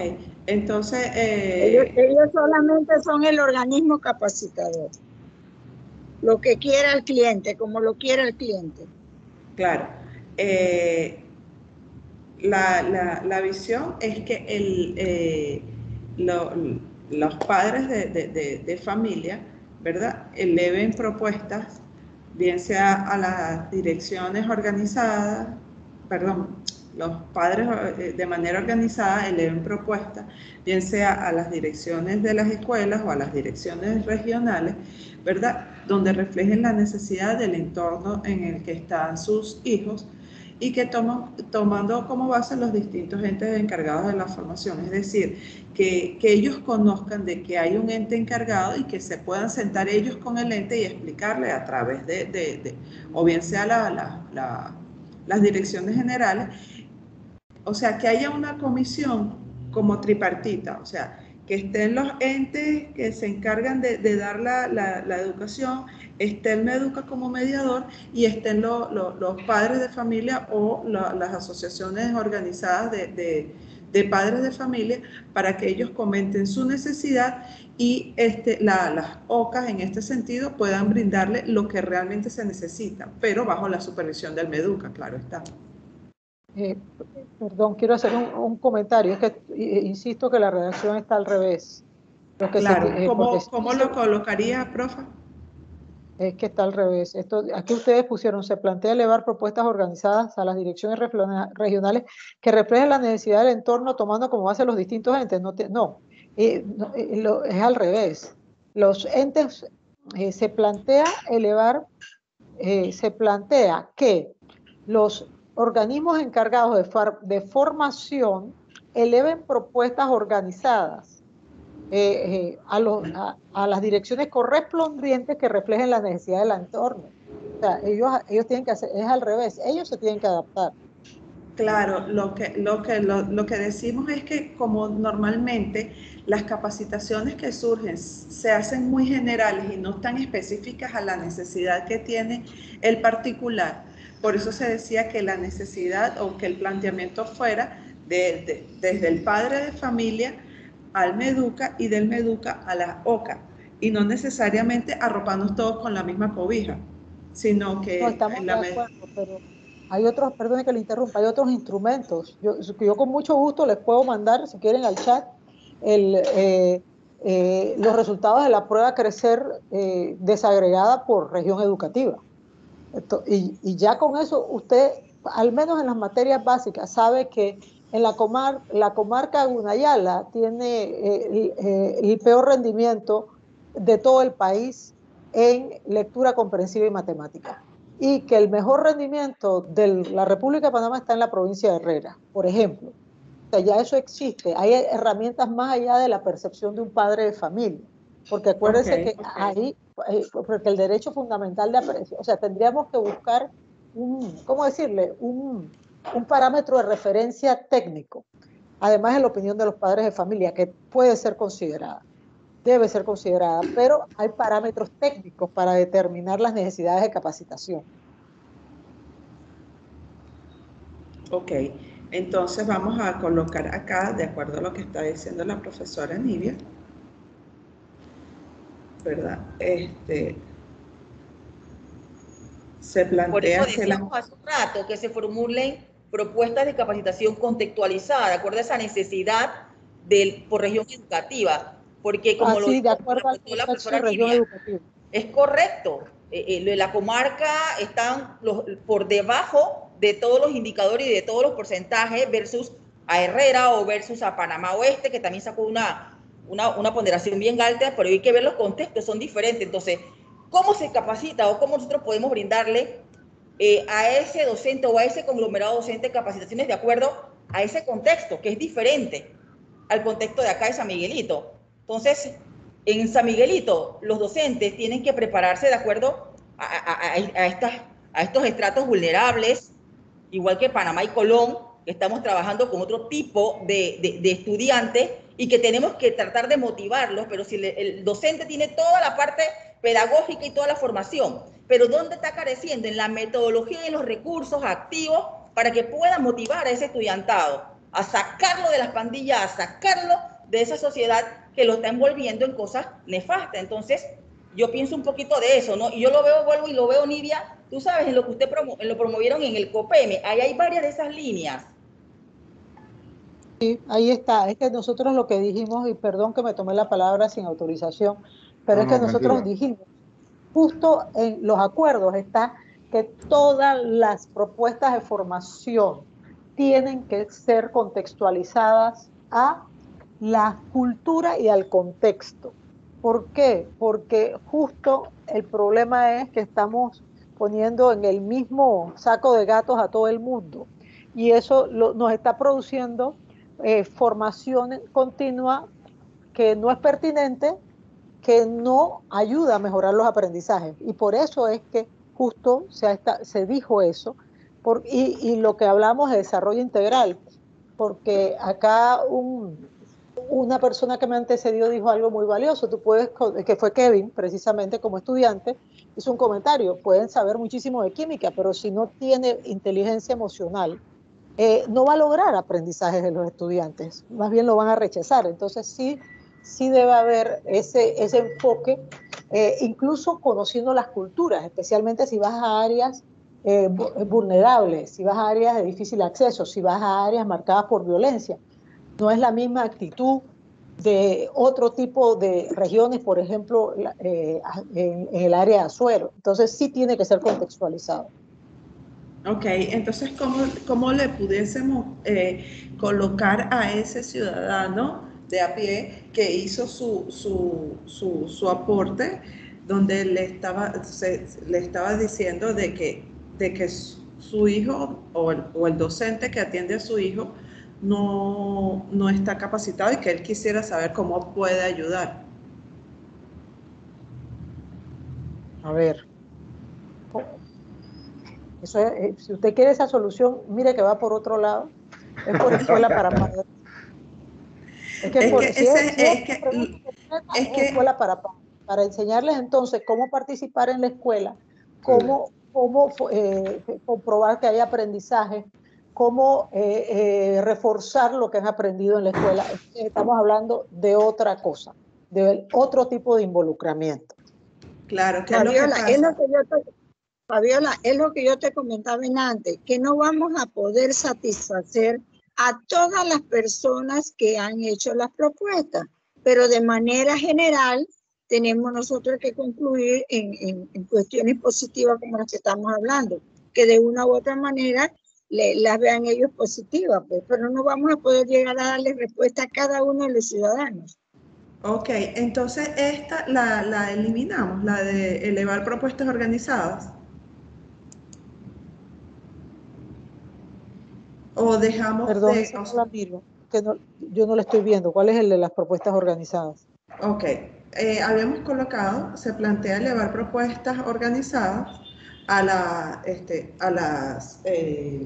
entonces... Eh, ellos, solamente son el organismo capacitador. Lo que quiera el cliente, como lo quiera el cliente. Claro. Eh, la, visión es que el, eh, los padres de familia ¿verdad? Eleven propuestas, bien sea a las direcciones organizadas, perdón, los padres eh, de manera organizada eleven propuestas, bien sea a las direcciones de las escuelas o a las direcciones regionales, ¿verdad? Donde reflejen la necesidad del entorno en el que están sus hijos y que toman, tomando como base los distintos entes encargados de la formación, es decir, que, ellos conozcan de que hay un ente encargado y que se puedan sentar ellos con el ente y explicarle a través de, o bien sea las direcciones generales, o sea, que haya una comisión como tripartita, o sea, que estén los entes que se encargan de, dar la, educación, esté el Meduca como mediador y estén los padres de familia o las asociaciones organizadas de, padres de familia para que ellos comenten su necesidad y este, las OCAS en este sentido puedan brindarle lo que realmente se necesita, pero bajo la supervisión del Meduca, claro está. Eh, perdón, quiero hacer un, comentario. Es que eh, insisto que la redacción está al revés. claro, eh, ¿cómo, lo colocaría, profe? Es que está al revés. Esto, aquí ustedes pusieron, se plantea elevar propuestas organizadas a las direcciones regionales que reflejen la necesidad del entorno tomando como base los distintos entes. No, no, es al revés. Los entes, se plantea elevar, se plantea que los organismos encargados de, formación eleven propuestas organizadas eh, eh, a, a, las direcciones correspondientes que reflejen la necesidad del entorno. O sea, ellos, ellos tienen que hacer, es al revés, ellos se tienen que adaptar. Claro, lo que, lo, que, lo, que decimos es que como normalmente las capacitaciones que surgen se hacen muy generales y no tan específicas a la necesidad que tiene el particular, por eso se decía que la necesidad o que el planteamiento fuera de, desde el padre de familia al Meduca y del Meduca a la OCA. Y no necesariamente arroparnos todos con la misma cobija, sino que... No, estamos de acuerdo, pero hay otros, perdone que le interrumpa, hay otros instrumentos. Yo, yo con mucho gusto les puedo mandar, si quieren, al chat el, eh, eh, los resultados de la prueba Crecer eh, desagregada por región educativa y, ya con eso usted, al menos en las materias básicas, sabe que en la, comar, la comarca Gunayala tiene eh, eh, el, peor rendimiento de todo el país en lectura comprensiva y matemática. Y que el mejor rendimiento de la República de Panamá está en la provincia de Herrera, por ejemplo. O sea, ya eso existe. Hay herramientas más allá de la percepción de un padre de familia. Porque acuérdense que ahí eh, porque el derecho fundamental de aprecio, o sea, tendríamos que buscar un ¿cómo decirle? Un, un parámetro de referencia técnico, además de la opinión de los padres de familia, que puede ser considerada, debe ser considerada, pero hay parámetros técnicos para determinar las necesidades de capacitación. Ok, entonces vamos a colocar acá, de acuerdo a lo que está diciendo la profesora Nivia, ¿verdad? Este, se plantea Por eso decíamos hace un rato que se formulen propuestas de capacitación contextualizada, de acuerdo a esa necesidad del, por región educativa, porque como lo, de acuerdo la profesora Nivia, es correcto, eh, eh, la comarca están los, por debajo de todos los indicadores y de todos los porcentajes versus a Herrera o versus a Panamá Oeste, que también sacó una, una, ponderación bien alta, pero hay que ver los contextos, son diferentes. Entonces, ¿cómo se capacita o cómo nosotros podemos brindarle eh, a ese docente o a ese conglomerado docente capacitaciones de acuerdo a ese contexto, que es diferente al contexto de acá de San Miguelito? Entonces, en San Miguelito, los docentes tienen que prepararse de acuerdo a, a, estas, a estos estratos vulnerables, igual que Panamá y Colón, que estamos trabajando con otro tipo de, de, estudiantes y que tenemos que tratar de motivarlos, pero si el, docente tiene toda la parte pedagógica y toda la formación, pero ¿dónde está careciendo? En la metodología y los recursos activos para que pueda motivar a ese estudiantado, a sacarlo de las pandillas, a sacarlo de esa sociedad que lo está envolviendo en cosas nefastas. Entonces, yo pienso un poquito de eso, ¿no? Y yo lo veo, vuelvo y lo veo, Nivia, tú sabes, en lo que usted lo promovieron en el COPEME, ahí hay varias de esas líneas. Sí, ahí está. Es que nosotros lo que dijimos, y perdón que me tomé la palabra sin autorización, pero es que nosotros dijimos, justo en los acuerdos está que todas las propuestas de formación tienen que ser contextualizadas a la cultura y al contexto. ¿Por qué? Porque justo el problema es que estamos poniendo en el mismo saco de gatos a todo el mundo. Y eso nos está produciendo eh, formación continua que no es pertinente, que no ayuda a mejorar los aprendizajes. Y por eso es que justo se, se dijo eso. Y, y, lo que hablamos de desarrollo integral, porque acá un, una persona que me antecedió dijo algo muy valioso. Tú puedes, que fue Kevin, precisamente como estudiante, hizo un comentario. Pueden saber muchísimo de química, pero si no tiene inteligencia emocional, eh, no va a lograr aprendizajes de los estudiantes. Más bien lo van a rechazar. Entonces sí, sí debe haber ese, ese enfoque, eh, incluso conociendo las culturas, especialmente si vas a áreas eh, vulnerables, si vas a áreas de difícil acceso, si vas a áreas marcadas por violencia no es la misma actitud de otro tipo de regiones, por ejemplo, eh, en, el área de Azuero. Entonces sí tiene que ser contextualizado. Ok, entonces, ¿cómo, cómo le pudiésemos eh, colocar a ese ciudadano de a pie que hizo su, su, su, aporte, donde le estaba, le estaba diciendo de que, de que su hijo o o el docente que atiende a su hijo no, no está capacitado y que él quisiera saber cómo puede ayudar. A ver. Eso eh, si usted quiere esa solución, mire que va por otro lado. Es por escuela para [laughs] padres. Es que, por, es, que, es, que, escuela para para enseñarles entonces cómo participar en la escuela, cómo, cómo eh, comprobar que hay aprendizaje, cómo eh, eh, reforzar lo que han aprendido en la escuela. Estamos hablando de otra cosa, de otro tipo de involucramiento. Claro, Fabiola, es lo que, yo Fabiola, es lo que yo te comentaba antes, que no vamos a poder satisfacer a todas las personas que han hecho las propuestas, pero de manera general tenemos nosotros que concluir en, en cuestiones positivas como las que estamos hablando, que de una u otra manera las vean ellos positivas, pues, pero no vamos a poder llegar a darle respuesta a cada uno de los ciudadanos. Ok, entonces esta la, la eliminamos, la de elevar propuestas organizadas. O dejamos Perdón, de... que no, yo no le estoy viendo. ¿Cuál es el de las propuestas organizadas? Ok, eh, habíamos colocado, se plantea elevar propuestas organizadas a, la, este, a las... Eh,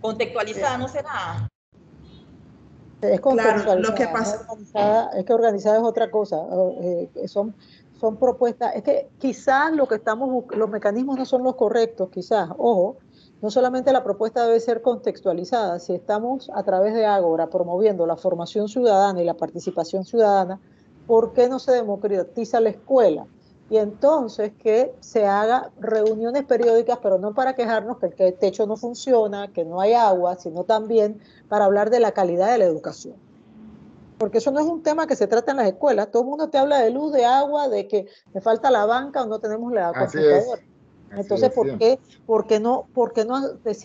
Contextualizada, ¿no será? Es claro, lo que pasa... es que organizada es otra cosa, eh, son, son propuestas, es que quizás lo que estamos, los mecanismos no son los correctos, quizás, ojo, no solamente la propuesta debe ser contextualizada, si estamos a través de Ágora promoviendo la formación ciudadana y la participación ciudadana, ¿por qué no se democratiza la escuela? Y entonces que se haga reuniones periódicas, pero no para quejarnos que el techo no funciona, que no hay agua, sino también para hablar de la calidad de la educación. Porque eso no es un tema que se trata en las escuelas. Todo el mundo te habla de luz, de agua, de que me falta la banca o no tenemos la computadora. Entonces, ¿por qué, ¿por qué, no, por qué no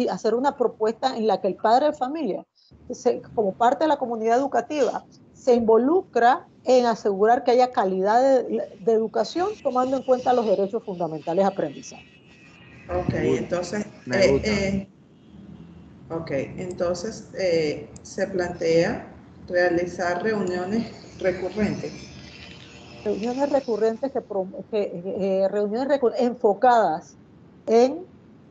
hacer una propuesta en la que el padre de familia, como parte de la comunidad educativa, se involucra en asegurar que haya calidad de, educación tomando en cuenta los derechos fundamentales de aprendizaje? Ok, entonces, eh, eh, okay, entonces eh, se plantea realizar reuniones recurrentes reuniones recurrentes que, eh, reuniones enfocadas en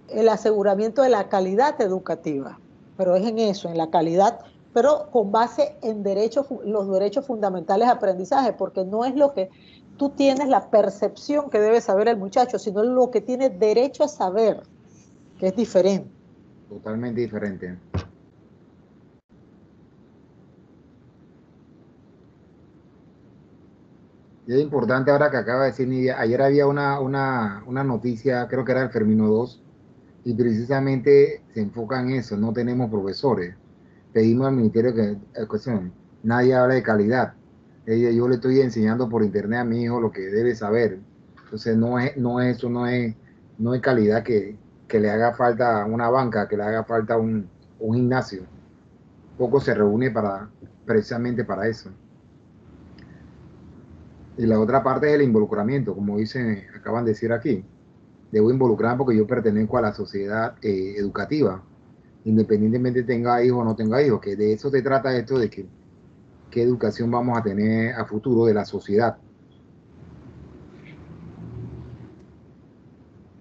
el aseguramiento de la calidad educativa, pero es en eso, en la calidad, pero con base en derechos, los derechos fundamentales de aprendizaje, porque no es lo que tú tienes la percepción que debe saber el muchacho, sino lo que tiene derecho a saber, que es diferente. Totalmente diferente. Y es importante ahora que acaba de decir Nidia, ayer había una, una, una noticia, creo que era el Fermino 2, y precisamente se enfoca en eso, no tenemos profesores. Pedimos al Ministerio que, cuestión, nadie habla de calidad. Yo le estoy enseñando por internet a mi hijo lo que debe saber. Entonces no es, no es eso, no es, no es calidad que, que le haga falta una banca, que le haga falta un, un gimnasio. Poco se reúne para, precisamente para eso. Y la otra parte es el involucramiento, como dicen, acaban de decir aquí. Debo involucrar porque yo pertenezco a la sociedad eh, educativa, independientemente tenga hijos o no tenga hijos, que de eso se trata esto de que qué educación vamos a tener a futuro de la sociedad.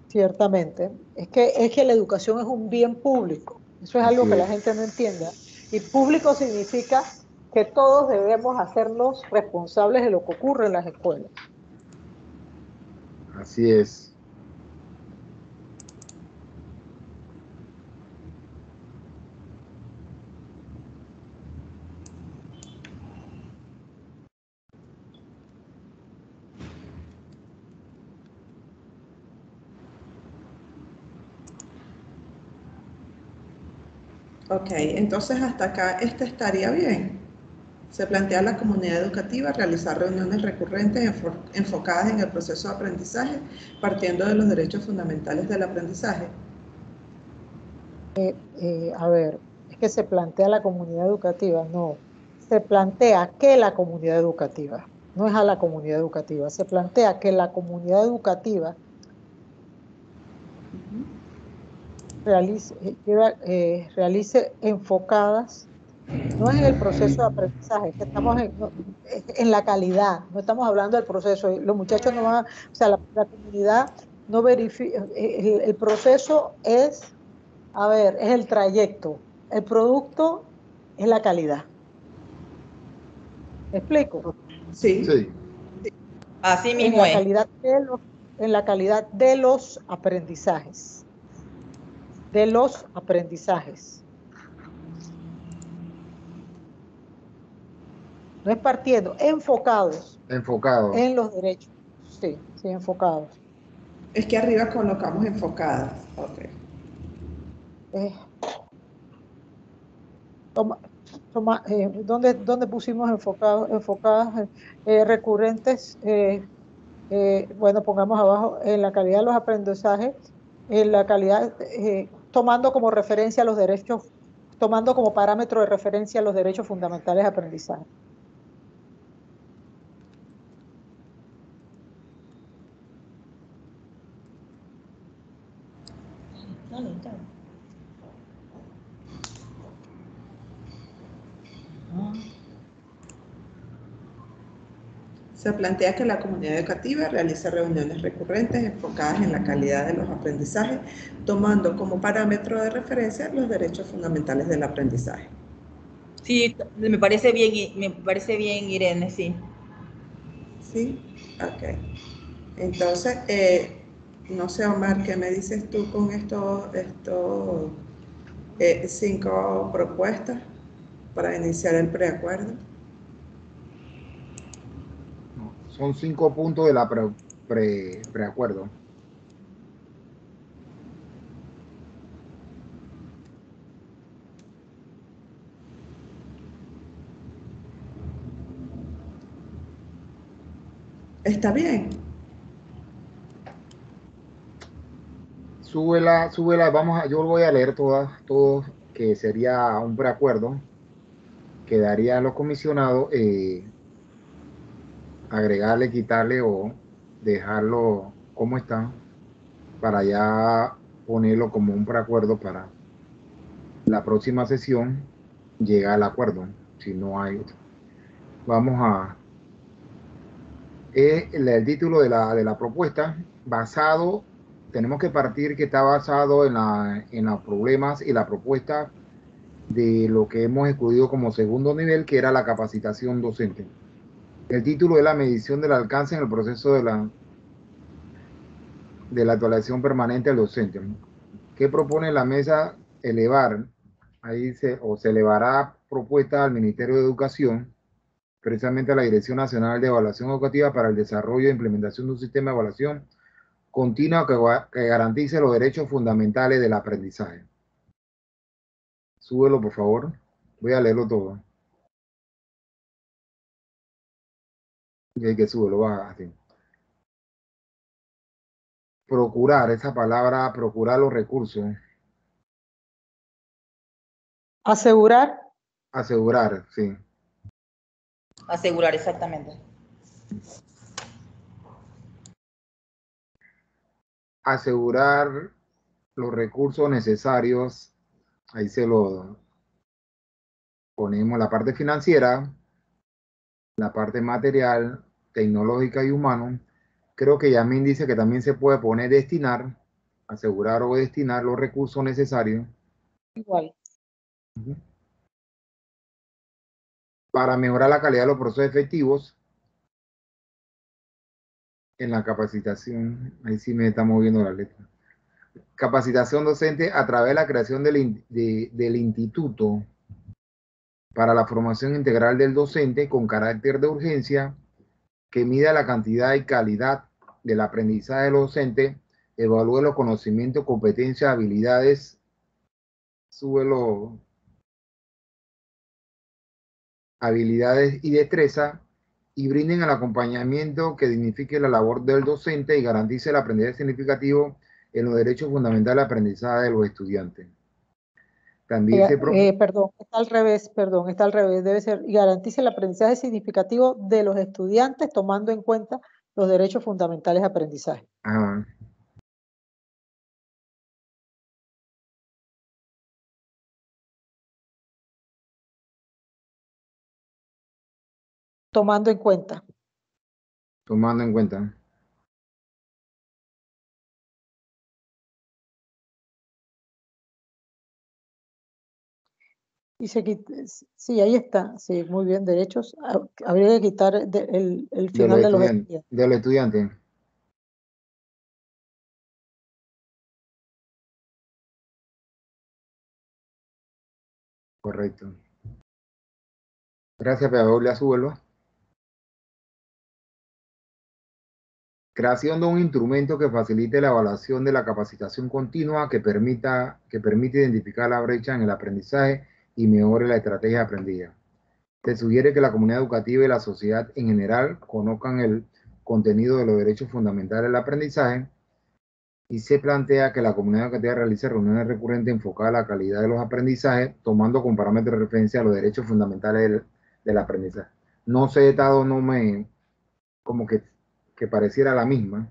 Ciertamente. Es que, es que la educación es un bien público. Eso es algo que la gente no entienda. Y público significa que todos debemos hacernos responsables de lo que ocurre en las escuelas. Así es. Ok, entonces hasta acá este estaría bien. Se plantea a la comunidad educativa realizar reuniones recurrentes enfocadas en el proceso de aprendizaje, partiendo de los derechos fundamentales del aprendizaje. Eh, eh, a ver, es que se plantea a la comunidad educativa, no. Se plantea que la comunidad educativa, no es a la comunidad educativa, se plantea que la comunidad educativa realice, eh, realice enfocadas no es en el proceso de aprendizaje, que estamos en, la calidad, no estamos hablando del proceso. Los muchachos no van, o sea, la, comunidad no verifica, el, proceso es, a ver, es el trayecto, el producto es la calidad. ¿Me explico? Sí. sí. Así mismo en la Calidad de los, en la calidad de los aprendizajes. De los aprendizajes. No es partiendo, enfocados. Enfocados. En los derechos. Sí, sí, enfocados. Es que arriba colocamos enfocadas. Ok. Eh, toma, toma, eh, ¿dónde, ¿dónde, pusimos enfocados, enfocadas eh, recurrentes? bueno, pongamos abajo en la calidad de los aprendizajes, en la calidad, tomando como referencia los derechos, tomando como parámetro de referencia los derechos fundamentales de aprendizaje. Se plantea que la comunidad educativa realice reuniones recurrentes enfocadas en la calidad de los aprendizajes, tomando como parámetro de referencia los derechos fundamentales del aprendizaje. Sí, me parece bien, me parece bien, Irene, sí. Sí, ok. Entonces, eh, no sé, Omar, ¿qué me dices tú con estos, estos eh, cinco propuestas para iniciar el preacuerdo? Son cinco puntos de la preacuerdo. Está bien. Súbela, súbela, vamos a, yo voy a leer todas, todos, que sería un preacuerdo que daría a los comisionados eh, agregarle, quitarle o dejarlo como está para ya ponerlo como un preacuerdo para la próxima sesión llegar al acuerdo, si no hay otro. Vamos a... Es el, título de la, de la propuesta, basado, tenemos que partir que está basado en, la, en los problemas y la propuesta de lo que hemos excluido como segundo nivel, que era la capacitación docente. El título es la medición del alcance en el proceso de la, de la actualización permanente del docente. ¿Qué propone la mesa? Elevar, ahí se, o se elevará propuesta al Ministerio de Educación, precisamente a la Dirección Nacional de Evaluación Educativa para el desarrollo e implementación de un sistema de evaluación continua que, que garantice los derechos fundamentales del aprendizaje. Súbelo, por favor. Voy a leerlo todo. Y hay que subirlo, va así. Procurar, esa palabra, procurar los recursos. Asegurar. Asegurar, sí. Asegurar, exactamente. Asegurar los recursos necesarios, ahí se lo ponemos la parte financiera, la parte material, tecnológica y humano, creo que Yamin dice que también se puede poner destinar, asegurar o destinar los recursos necesarios. Igual. Para mejorar la calidad de los procesos efectivos en la capacitación. Ahí sí me está moviendo la letra. Capacitación docente a través de la creación del, del instituto para la formación integral del docente con carácter de urgencia que mida la cantidad y calidad del aprendizaje del docente, evalúe los conocimientos, competencias, habilidades, súbelo, habilidades y destreza y brinden el acompañamiento que dignifique la labor del docente y garantice el aprendizaje significativo en los derechos fundamentales de aprendizaje de los estudiantes. También eh, se eh, perdón, está al revés, perdón, está al revés. Debe ser y garantice el aprendizaje significativo de los estudiantes tomando en cuenta los derechos fundamentales de aprendizaje. Ah. Tomando en cuenta. Tomando en cuenta. Y se sí, ahí está, sí, muy bien, derechos. Habría que quitar el, el, final de los, estudiantes. De los estudiantes. Correcto. Gracias. Le suelo. Creación de un instrumento que facilite la evaluación de la capacitación continua que permita que permite identificar la brecha en el aprendizaje y mejore la estrategia aprendida. Se sugiere que la comunidad educativa y la sociedad en general conozcan el contenido de los derechos fundamentales del aprendizaje y se plantea que la comunidad educativa realice reuniones recurrentes enfocadas a la calidad de los aprendizajes, tomando como parámetro de referencia los derechos fundamentales del, aprendizaje. No sé, dado no me, como que, que pareciera la misma.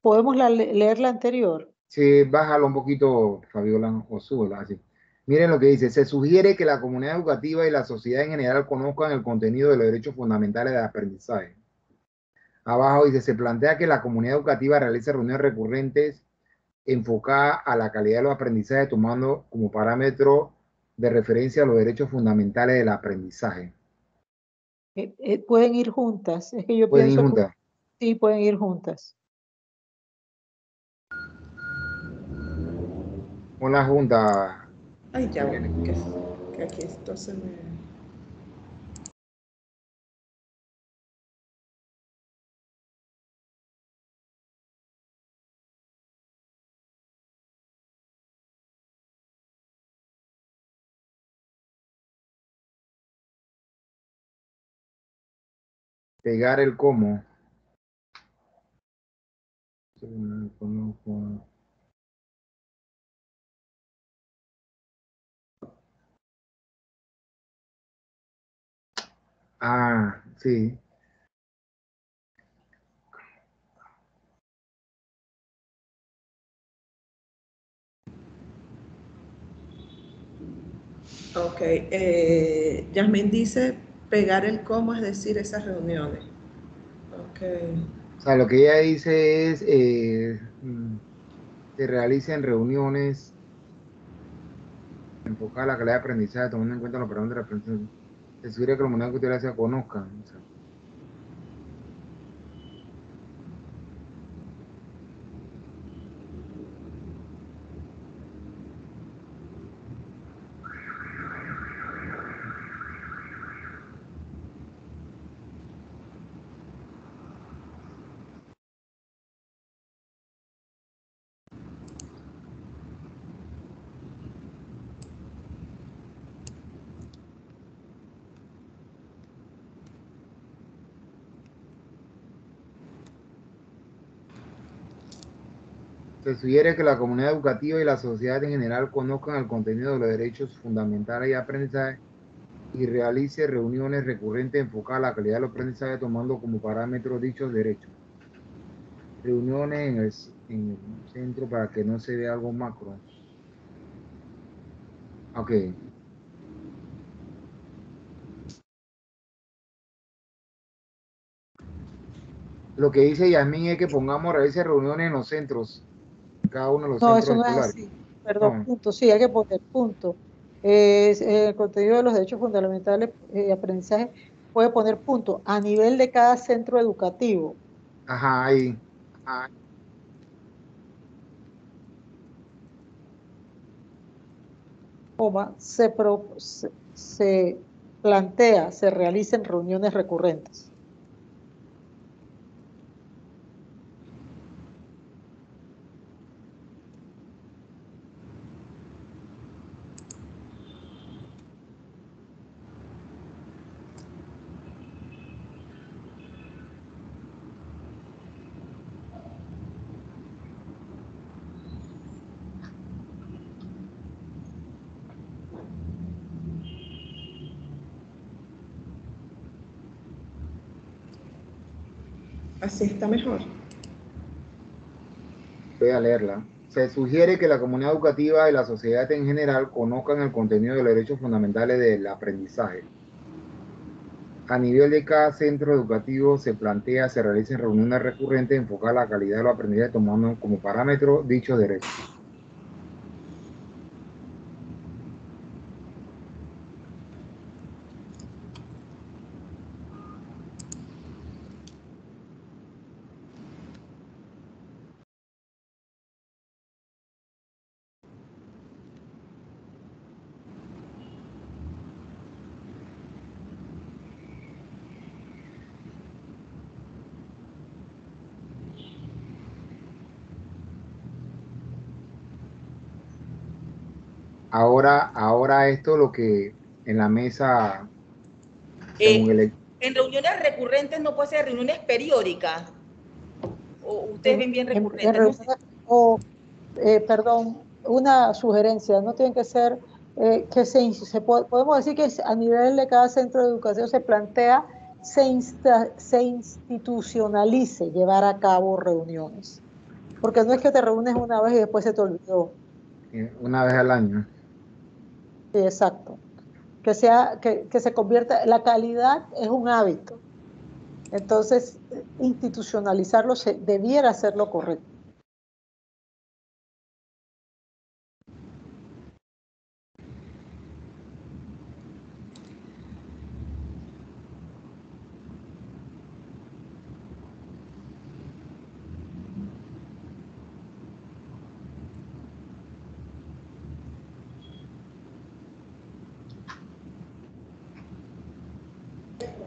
¿Podemos leer la anterior? Sí, bájalo un poquito, Fabiola, o súbela así. Miren lo que dice, se sugiere que la comunidad educativa y la sociedad en general conozcan el contenido de los derechos fundamentales de aprendizaje. Abajo dice, se plantea que la comunidad educativa realice reuniones recurrentes enfocadas a la calidad de los aprendizajes, tomando como parámetro de referencia a los derechos fundamentales del aprendizaje. Eh, eh, pueden ir juntas, es que yo ¿Pueden ir juntas? sí, pueden ir juntas. Una junta Ay, ya, que, que aquí esto se me... pegar el cómo. Ah, sí. Ok, eh, Yasmin dice pegar el cómo, es decir, esas reuniones. Ok. O sea, lo que ella dice es, eh, mm, se realicen reuniones enfocadas a la calidad de aprendizaje, tomando en cuenta los parámetros de aprendizaje. Se sugiere que la comunidad que ustedes se conozcan. O sea, Sugiere que la comunidad educativa y la sociedad en general conozcan el contenido de los derechos fundamentales y aprendizaje y realice reuniones recurrentes enfocadas a la calidad de los aprendizajes tomando como parámetro dichos derechos. Reuniones en el, centro para que no se vea algo macro. Ok. Lo que dice Yasmin es que pongamos realice reuniones en los centros cada uno de los no, eso no es así. Perdón, punto. Sí, hay que poner punto. Es, el contenido de los derechos fundamentales y aprendizaje puede poner punto a nivel de cada centro educativo. Ajá, ahí. se, se, se plantea, se realicen reuniones recurrentes. Así está mejor. Voy a leerla. Se sugiere que la comunidad educativa y la sociedad en general conozcan el contenido de los derechos fundamentales del aprendizaje. A nivel de cada centro educativo se plantea, se realicen reuniones recurrentes enfocadas a la calidad de los aprendizajes tomando como parámetro dichos derechos. Ahora, esto lo que en la mesa... Eh, en reuniones recurrentes no puede ser reuniones periódicas. O ustedes ven bien recurrentes. o, eh, perdón, una sugerencia, no tienen que ser eh, que se, se podemos decir que a nivel de cada centro de educación se plantea se, se institucionalice llevar a cabo reuniones. Porque no es que te reúnes una vez y después se te olvidó. Una vez al año. Exacto. Que, sea, que, que se convierta, la calidad es un hábito. Entonces, institucionalizarlo debiera ser lo correcto.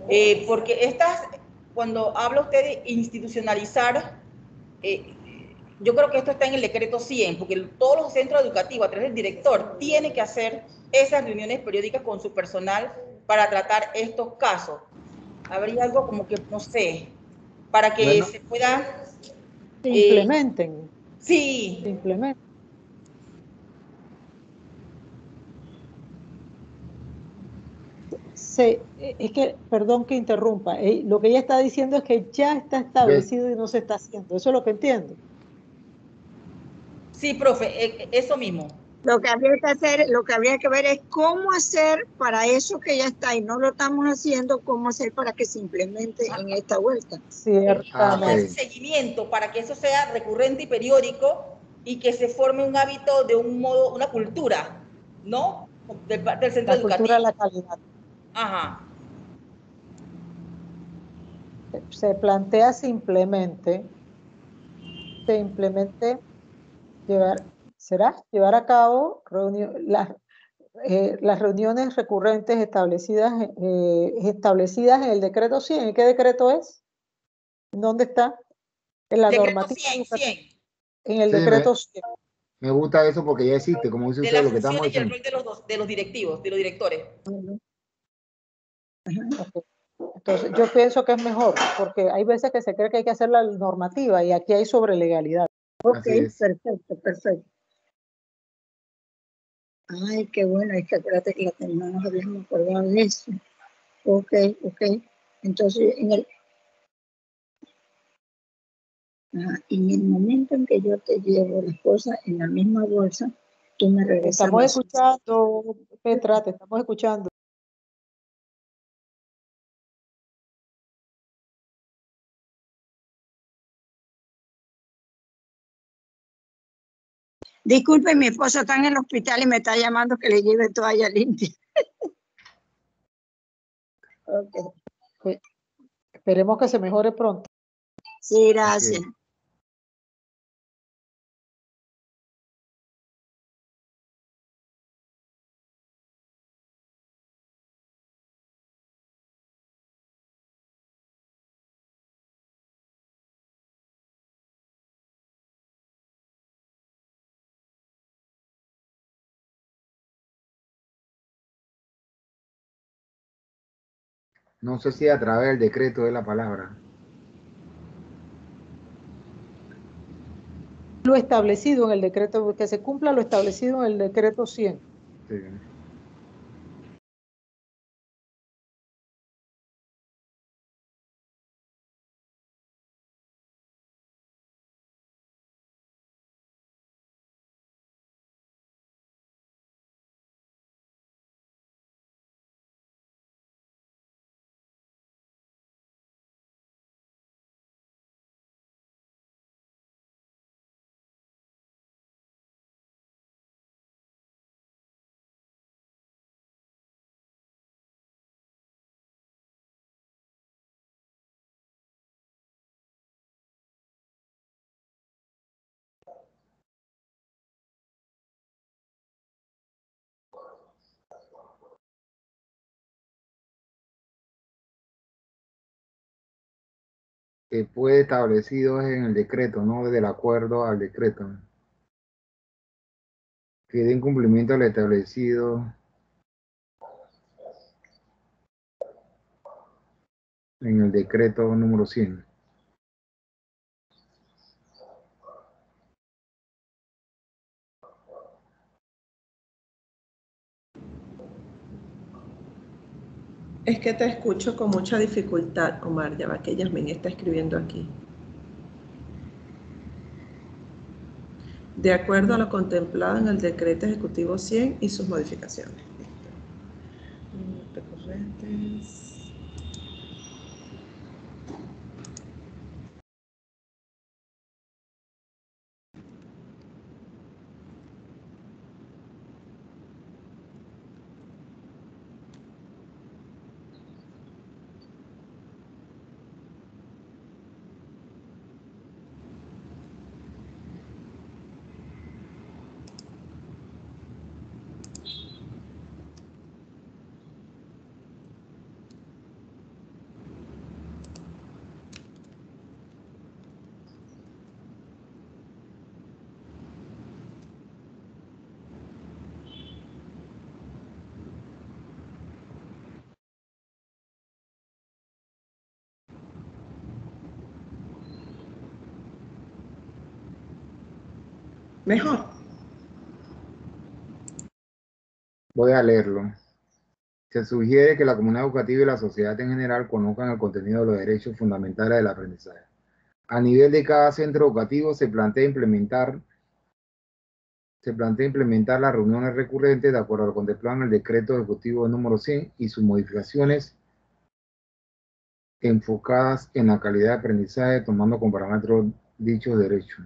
Eh, porque estas, cuando habla usted de institucionalizar, eh, yo creo que esto está en el decreto 100, porque todos los centros educativos, a través del director, tienen que hacer esas reuniones periódicas con su personal para tratar estos casos. Habría algo como que, no sé, para que se pueda... Se implementen. Eh, sí. Se implementen. Es que, perdón que interrumpa, eh, lo que ella está diciendo es que ya está establecido y no se está haciendo. Eso es lo que entiendo. Sí, profe, eh, eso mismo. Lo que habría que hacer, lo que habría que ver es cómo hacer para eso que ya está y no lo estamos haciendo, cómo hacer para que se implemente en esta vuelta. Ciertamente. seguimiento para que eso sea recurrente y periódico y que se forme un hábito de un modo, una cultura, ¿no? Del, del centro la Cultura de la calidad. Ajá. Se plantea simplemente, se implemente llevar, ¿será? Llevar a cabo las, eh, las reuniones recurrentes establecidas, eh, establecidas en el decreto 100. ¿En qué decreto es? ¿Dónde está? En la normativa. En el decreto 100. Me gusta eso porque ya existe, como dice usted, lo que estamos diciendo. de los, de los directivos, de los directores. Entonces, yo pienso que es mejor, porque hay veces que se cree que hay que hacer la normativa y aquí hay sobre legalidad. Ok, perfecto, perfecto. Ay, qué bueno, es que acuérdate que la nos habíamos acordado de eso. Ok, ok. Entonces, en el, en el momento en que yo te llevo las cosas en la misma bolsa, tú me regresas. Estamos escuchando, Petra, te estamos escuchando. Disculpe, mi esposo está en el hospital y me está llamando que le lleve toalla limpia. okay. Esperemos que se mejore pronto. Sí, gracias. No sé si a través del decreto de la palabra. Lo establecido en el decreto, que se cumpla lo establecido en el decreto 100. Sí. Que fue establecido en el decreto, no desde el acuerdo al decreto. Que den cumplimiento al establecido en el decreto número 100. Es que te escucho con mucha dificultad, Omar, ya va que Yasmin está escribiendo aquí. De acuerdo a lo contemplado en el decreto ejecutivo 100 y sus modificaciones. estudiantes. Mejor. Voy a leerlo. Se sugiere que la comunidad educativa y la sociedad en general conozcan el contenido de los derechos fundamentales del aprendizaje. A nivel de cada centro educativo se plantea implementar se plantea implementar las reuniones recurrentes de acuerdo al contemplado en el decreto ejecutivo número 100 y sus modificaciones enfocadas en la calidad de aprendizaje tomando como parámetros dichos derechos.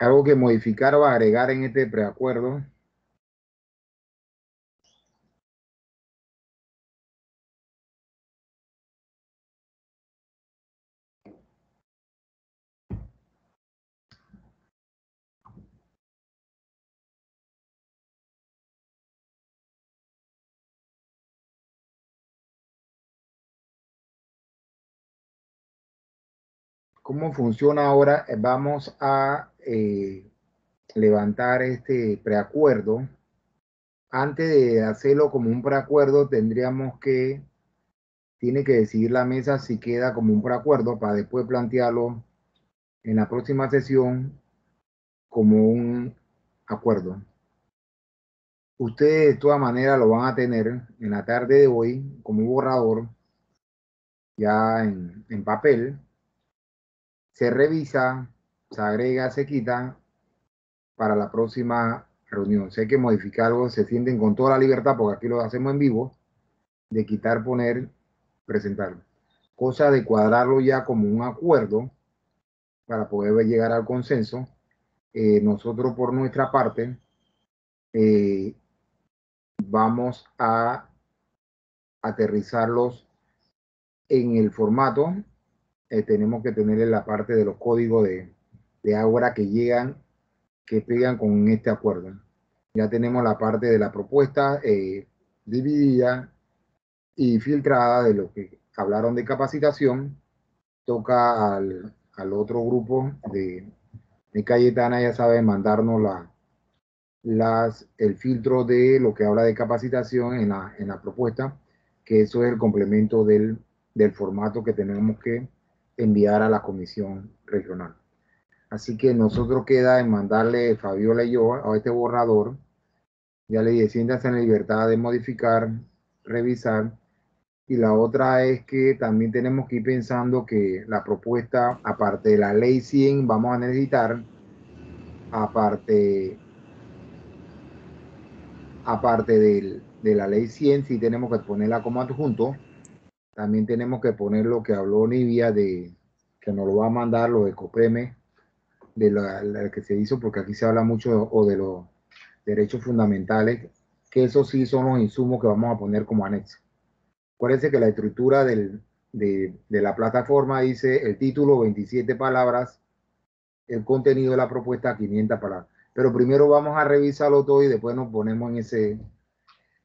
Algo que modificar o agregar en este preacuerdo. ¿Cómo funciona ahora? Vamos a eh, levantar este preacuerdo, antes de hacerlo como un preacuerdo, tendríamos que, tiene que decidir la mesa si queda como un preacuerdo para después plantearlo en la próxima sesión como un acuerdo. Ustedes de todas maneras lo van a tener en la tarde de hoy como borrador ya en, en papel. Se revisa se agrega, se quita para la próxima reunión. Si hay que modificar algo, se sienten con toda la libertad, porque aquí lo hacemos en vivo, de quitar, poner, presentar. Cosa de cuadrarlo ya como un acuerdo para poder llegar al consenso. Eh, nosotros por nuestra parte eh, vamos a aterrizarlos en el formato. Eh, tenemos que tener en la parte de los códigos de, de ahora que llegan, que pegan con este acuerdo. Ya tenemos la parte de la propuesta eh, dividida y filtrada de lo que hablaron de capacitación. Toca al, otro grupo de, de, Cayetana, ya sabe, mandarnos la, las, el filtro de lo que habla de capacitación en la, en la propuesta, que eso es el complemento del, del formato que tenemos que enviar a la comisión regional. Así que nosotros queda en mandarle Fabiola y yo a este borrador. Ya le dije, siéntase en libertad de modificar, revisar. Y la otra es que también tenemos que ir pensando que la propuesta, aparte de la ley 100, vamos a necesitar, aparte, aparte de, de la ley 100, sí tenemos que ponerla como adjunto. También tenemos que poner lo que habló Nivia de que nos lo va a mandar lo de COPEME de la, que se hizo, porque aquí se habla mucho o de los derechos fundamentales, que esos sí son los insumos que vamos a poner como anexo. Acuérdense que la estructura del, de, de, la plataforma dice el título 27 palabras, el contenido de la propuesta 500 palabras. Pero primero vamos a revisarlo todo y después nos ponemos en ese,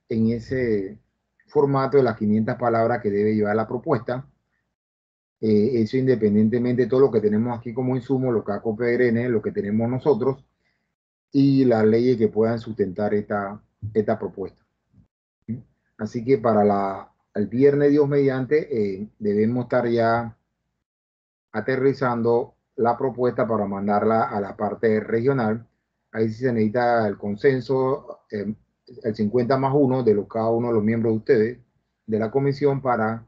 en ese formato de las 500 palabras que debe llevar la propuesta eh, eso independientemente de todo lo que tenemos aquí como insumo, lo que ha PRN, lo que tenemos nosotros y las leyes que puedan sustentar esta, esta propuesta. Así que para el viernes Dios mediante eh, debemos estar ya aterrizando la propuesta para mandarla a la parte regional. Ahí sí se necesita el consenso, eh, el 50 más uno de los, cada uno de los miembros de ustedes, de la comisión, para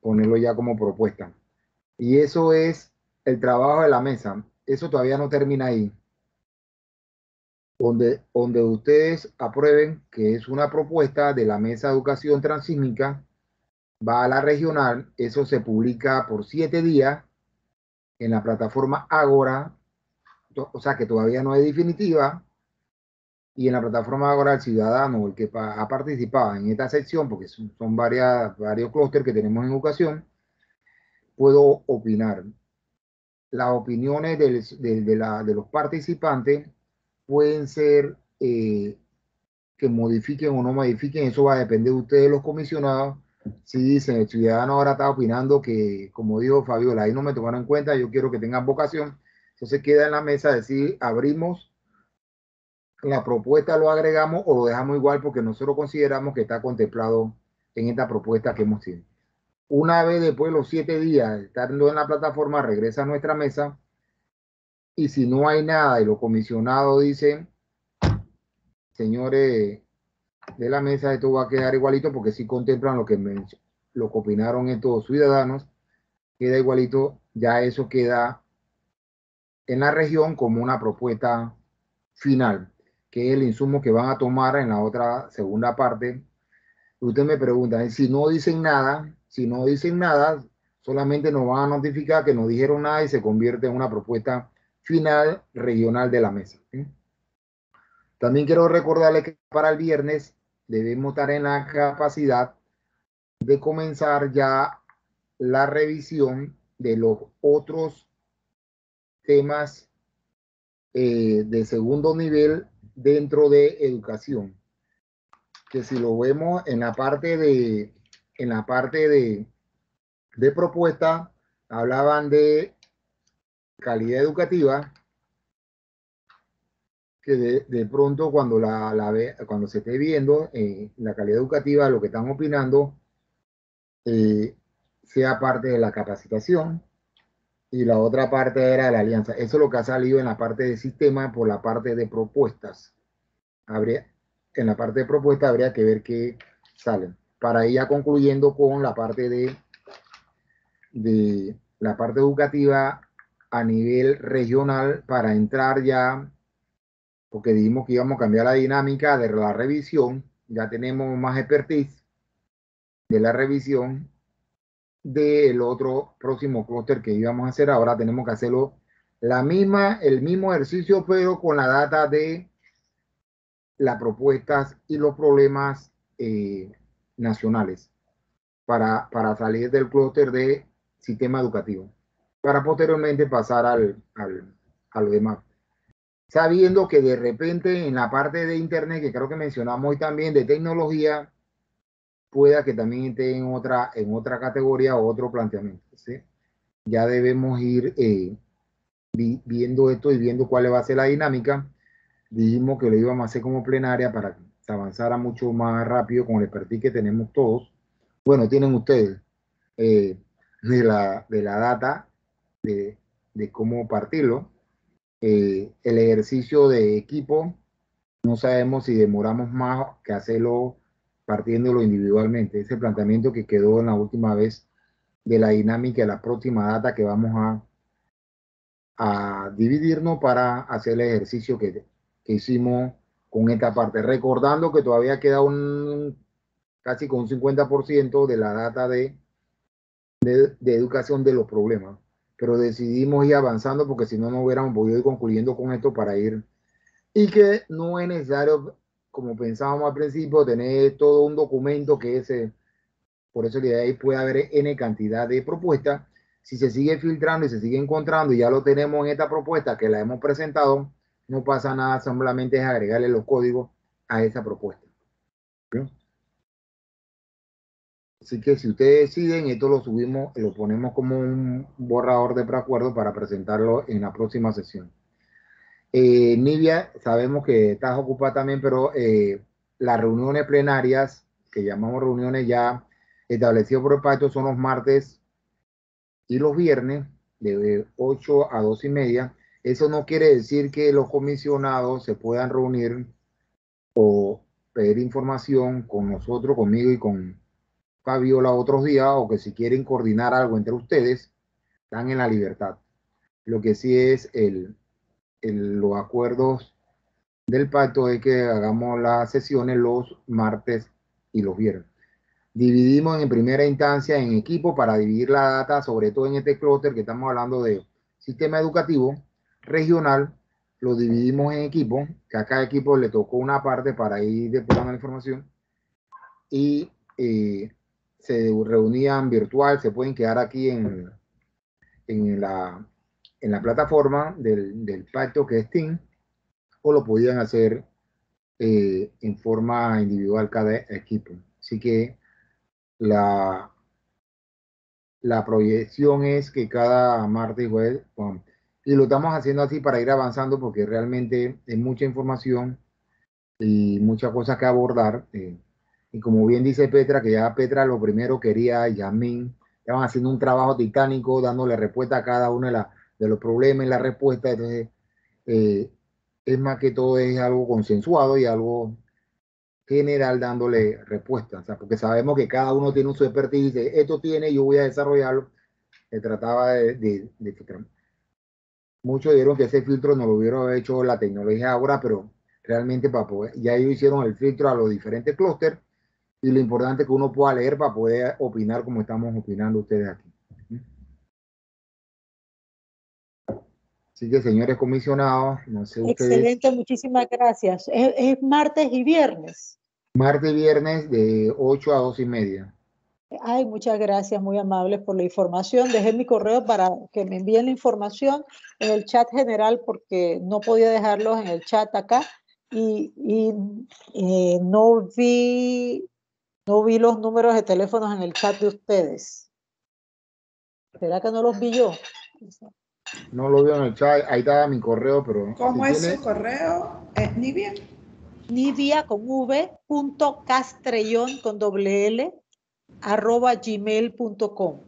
ponerlo ya como propuesta. Y eso es el trabajo de la mesa. Eso todavía no termina ahí. Donde, donde ustedes aprueben que es una propuesta de la mesa de educación transísmica, va a la regional, eso se publica por siete días en la plataforma Agora, o sea que todavía no es definitiva, y en la plataforma Agora el ciudadano, el que ha participado en esta sección, porque son, varias, varios clústeres que tenemos en educación, puedo opinar. Las opiniones de, la, de, los participantes pueden ser eh, que modifiquen o no modifiquen, eso va a depender de ustedes, los comisionados, si dicen, el ciudadano ahora está opinando que, como dijo Fabiola, ahí no me tomaron en cuenta, yo quiero que tengan vocación. Entonces queda en la mesa decir, abrimos la propuesta, lo agregamos o lo dejamos igual porque nosotros consideramos que está contemplado en esta propuesta que hemos tenido. Una vez después de los siete días estando en la plataforma, regresa a nuestra mesa y si no hay nada y los comisionados dicen, señores, de la mesa, esto va a quedar igualito porque si contemplan lo que, lo que opinaron estos ciudadanos, queda igualito, ya eso queda en la región como una propuesta final, que es el insumo que van a tomar en la otra segunda parte. Usted me pregunta, si no dicen nada, si no dicen nada, solamente nos van a notificar que no dijeron nada y se convierte en una propuesta final regional de la mesa. También quiero recordarle que para el viernes debemos estar en la capacidad de comenzar ya la revisión de los otros temas eh, de segundo nivel dentro de educación. Que si lo vemos en la parte de, en la parte de, de propuesta, hablaban de calidad educativa, que de, pronto cuando, la, ve, cuando se esté viendo eh, la calidad educativa, lo que están opinando, eh, sea parte de la capacitación y la otra parte era la alianza. Eso es lo que ha salido en la parte de sistema por la parte de propuestas. Habría, en la parte de propuestas habría que ver qué salen. Para ir ya concluyendo con la parte de, de la parte educativa a nivel regional para entrar ya porque dijimos que íbamos a cambiar la dinámica de la revisión, ya tenemos más expertise de la revisión del otro próximo clúster que íbamos a hacer. Ahora tenemos que hacerlo la misma, el mismo ejercicio, pero con la data de las propuestas y los problemas eh, nacionales para, para salir del clúster de sistema educativo, para posteriormente pasar al, al, a lo demás sabiendo que de repente en la parte de Internet, que creo que mencionamos hoy también, de tecnología, pueda que también esté en otra, en otra categoría o otro planteamiento. ¿sí? Ya debemos ir eh, viendo esto y viendo cuál va a ser la dinámica. Dijimos que lo íbamos a hacer como plenaria para que se avanzara mucho más rápido con el expertise que tenemos todos. Bueno, tienen ustedes eh, de, la, de la data, de, de cómo partirlo eh, el ejercicio de equipo, no sabemos si demoramos más que hacerlo partiéndolo individualmente. Ese planteamiento que quedó en la última vez de la dinámica de la próxima data que vamos a, a dividirnos para hacer el ejercicio que, que hicimos con esta parte. Recordando que todavía queda un casi con un 50% de la data de, de, de educación de los problemas pero decidimos ir avanzando porque si no, no hubiéramos podido ir concluyendo con esto para ir. Y que no es necesario, como pensábamos al principio, tener todo un documento que ese, por eso que ahí puede haber N cantidad de propuestas. Si se sigue filtrando y se sigue encontrando y ya lo tenemos en esta propuesta que la hemos presentado, no pasa nada, simplemente es agregarle los códigos a esa propuesta. Así que si ustedes deciden, esto lo subimos, lo ponemos como un borrador de preacuerdo para presentarlo en la próxima sesión. Eh, Nivia, sabemos que estás ocupada también, pero eh, las reuniones plenarias, que llamamos reuniones ya establecidas por el pacto, son los martes y los viernes de 8 a 2 y media. Eso no quiere decir que los comisionados se puedan reunir o pedir información con nosotros, conmigo y con Fabiola otros días, o que si quieren coordinar algo entre ustedes, están en la libertad. Lo que sí es el, los acuerdos del pacto es que hagamos las sesiones los martes y los viernes. Dividimos en primera instancia en equipo para dividir la data, sobre todo en este clúster que estamos hablando de sistema educativo regional, lo dividimos en equipo, que a cada equipo le tocó una parte para ir depurando la información y eh, se reunían virtual, se pueden quedar aquí en, en, la, en la plataforma del, del pacto que es Team, o lo podían hacer eh, en forma individual cada equipo. Así que la, la proyección es que cada martes y jueves, y lo estamos haciendo así para ir avanzando porque realmente es mucha información y muchas cosas que abordar. Eh, y como bien dice Petra, que ya Petra lo primero quería, Yamín, estaban haciendo un trabajo titánico, dándole respuesta a cada uno de, de los problemas y la respuesta. Entonces, eh, es más que todo es algo consensuado y algo general dándole respuesta, o sea, porque sabemos que cada uno tiene su expertise, dice, esto tiene, yo voy a desarrollarlo. Se trataba de, de, de Muchos dijeron que ese filtro no lo hubiera hecho la tecnología ahora, pero realmente ya ellos hicieron el filtro a los diferentes clústeres y lo importante es que uno pueda leer para poder opinar como estamos opinando ustedes aquí. Así que, señores comisionados, no sé ustedes. Excelente, muchísimas gracias. Es, martes y viernes. Martes y viernes de 8 a 2 y media. Ay, muchas gracias, muy amables por la información. Dejé mi correo para que me envíen la información en el chat general porque no podía dejarlos en el chat acá y, eh, no vi no vi los números de teléfonos en el chat de ustedes. ¿Será que no los vi yo? No lo veo en el chat, ahí estaba mi correo, pero... ¿Cómo es su correo? ¿Es Nivia? Nivia con v, punto castrellón con doble L, arroba gmail.com.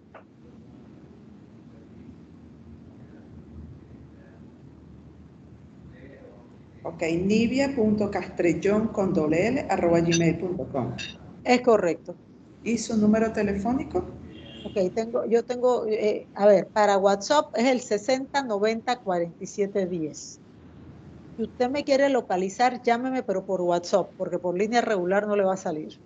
Ok, nivia.castrellón con doble L, arroba gmail.com. Es correcto. ¿Y su número telefónico? Ok, tengo, yo tengo, eh, a ver, para WhatsApp es el 60 90 47 10. Si usted me quiere localizar, llámeme, pero por WhatsApp, porque por línea regular no le va a salir.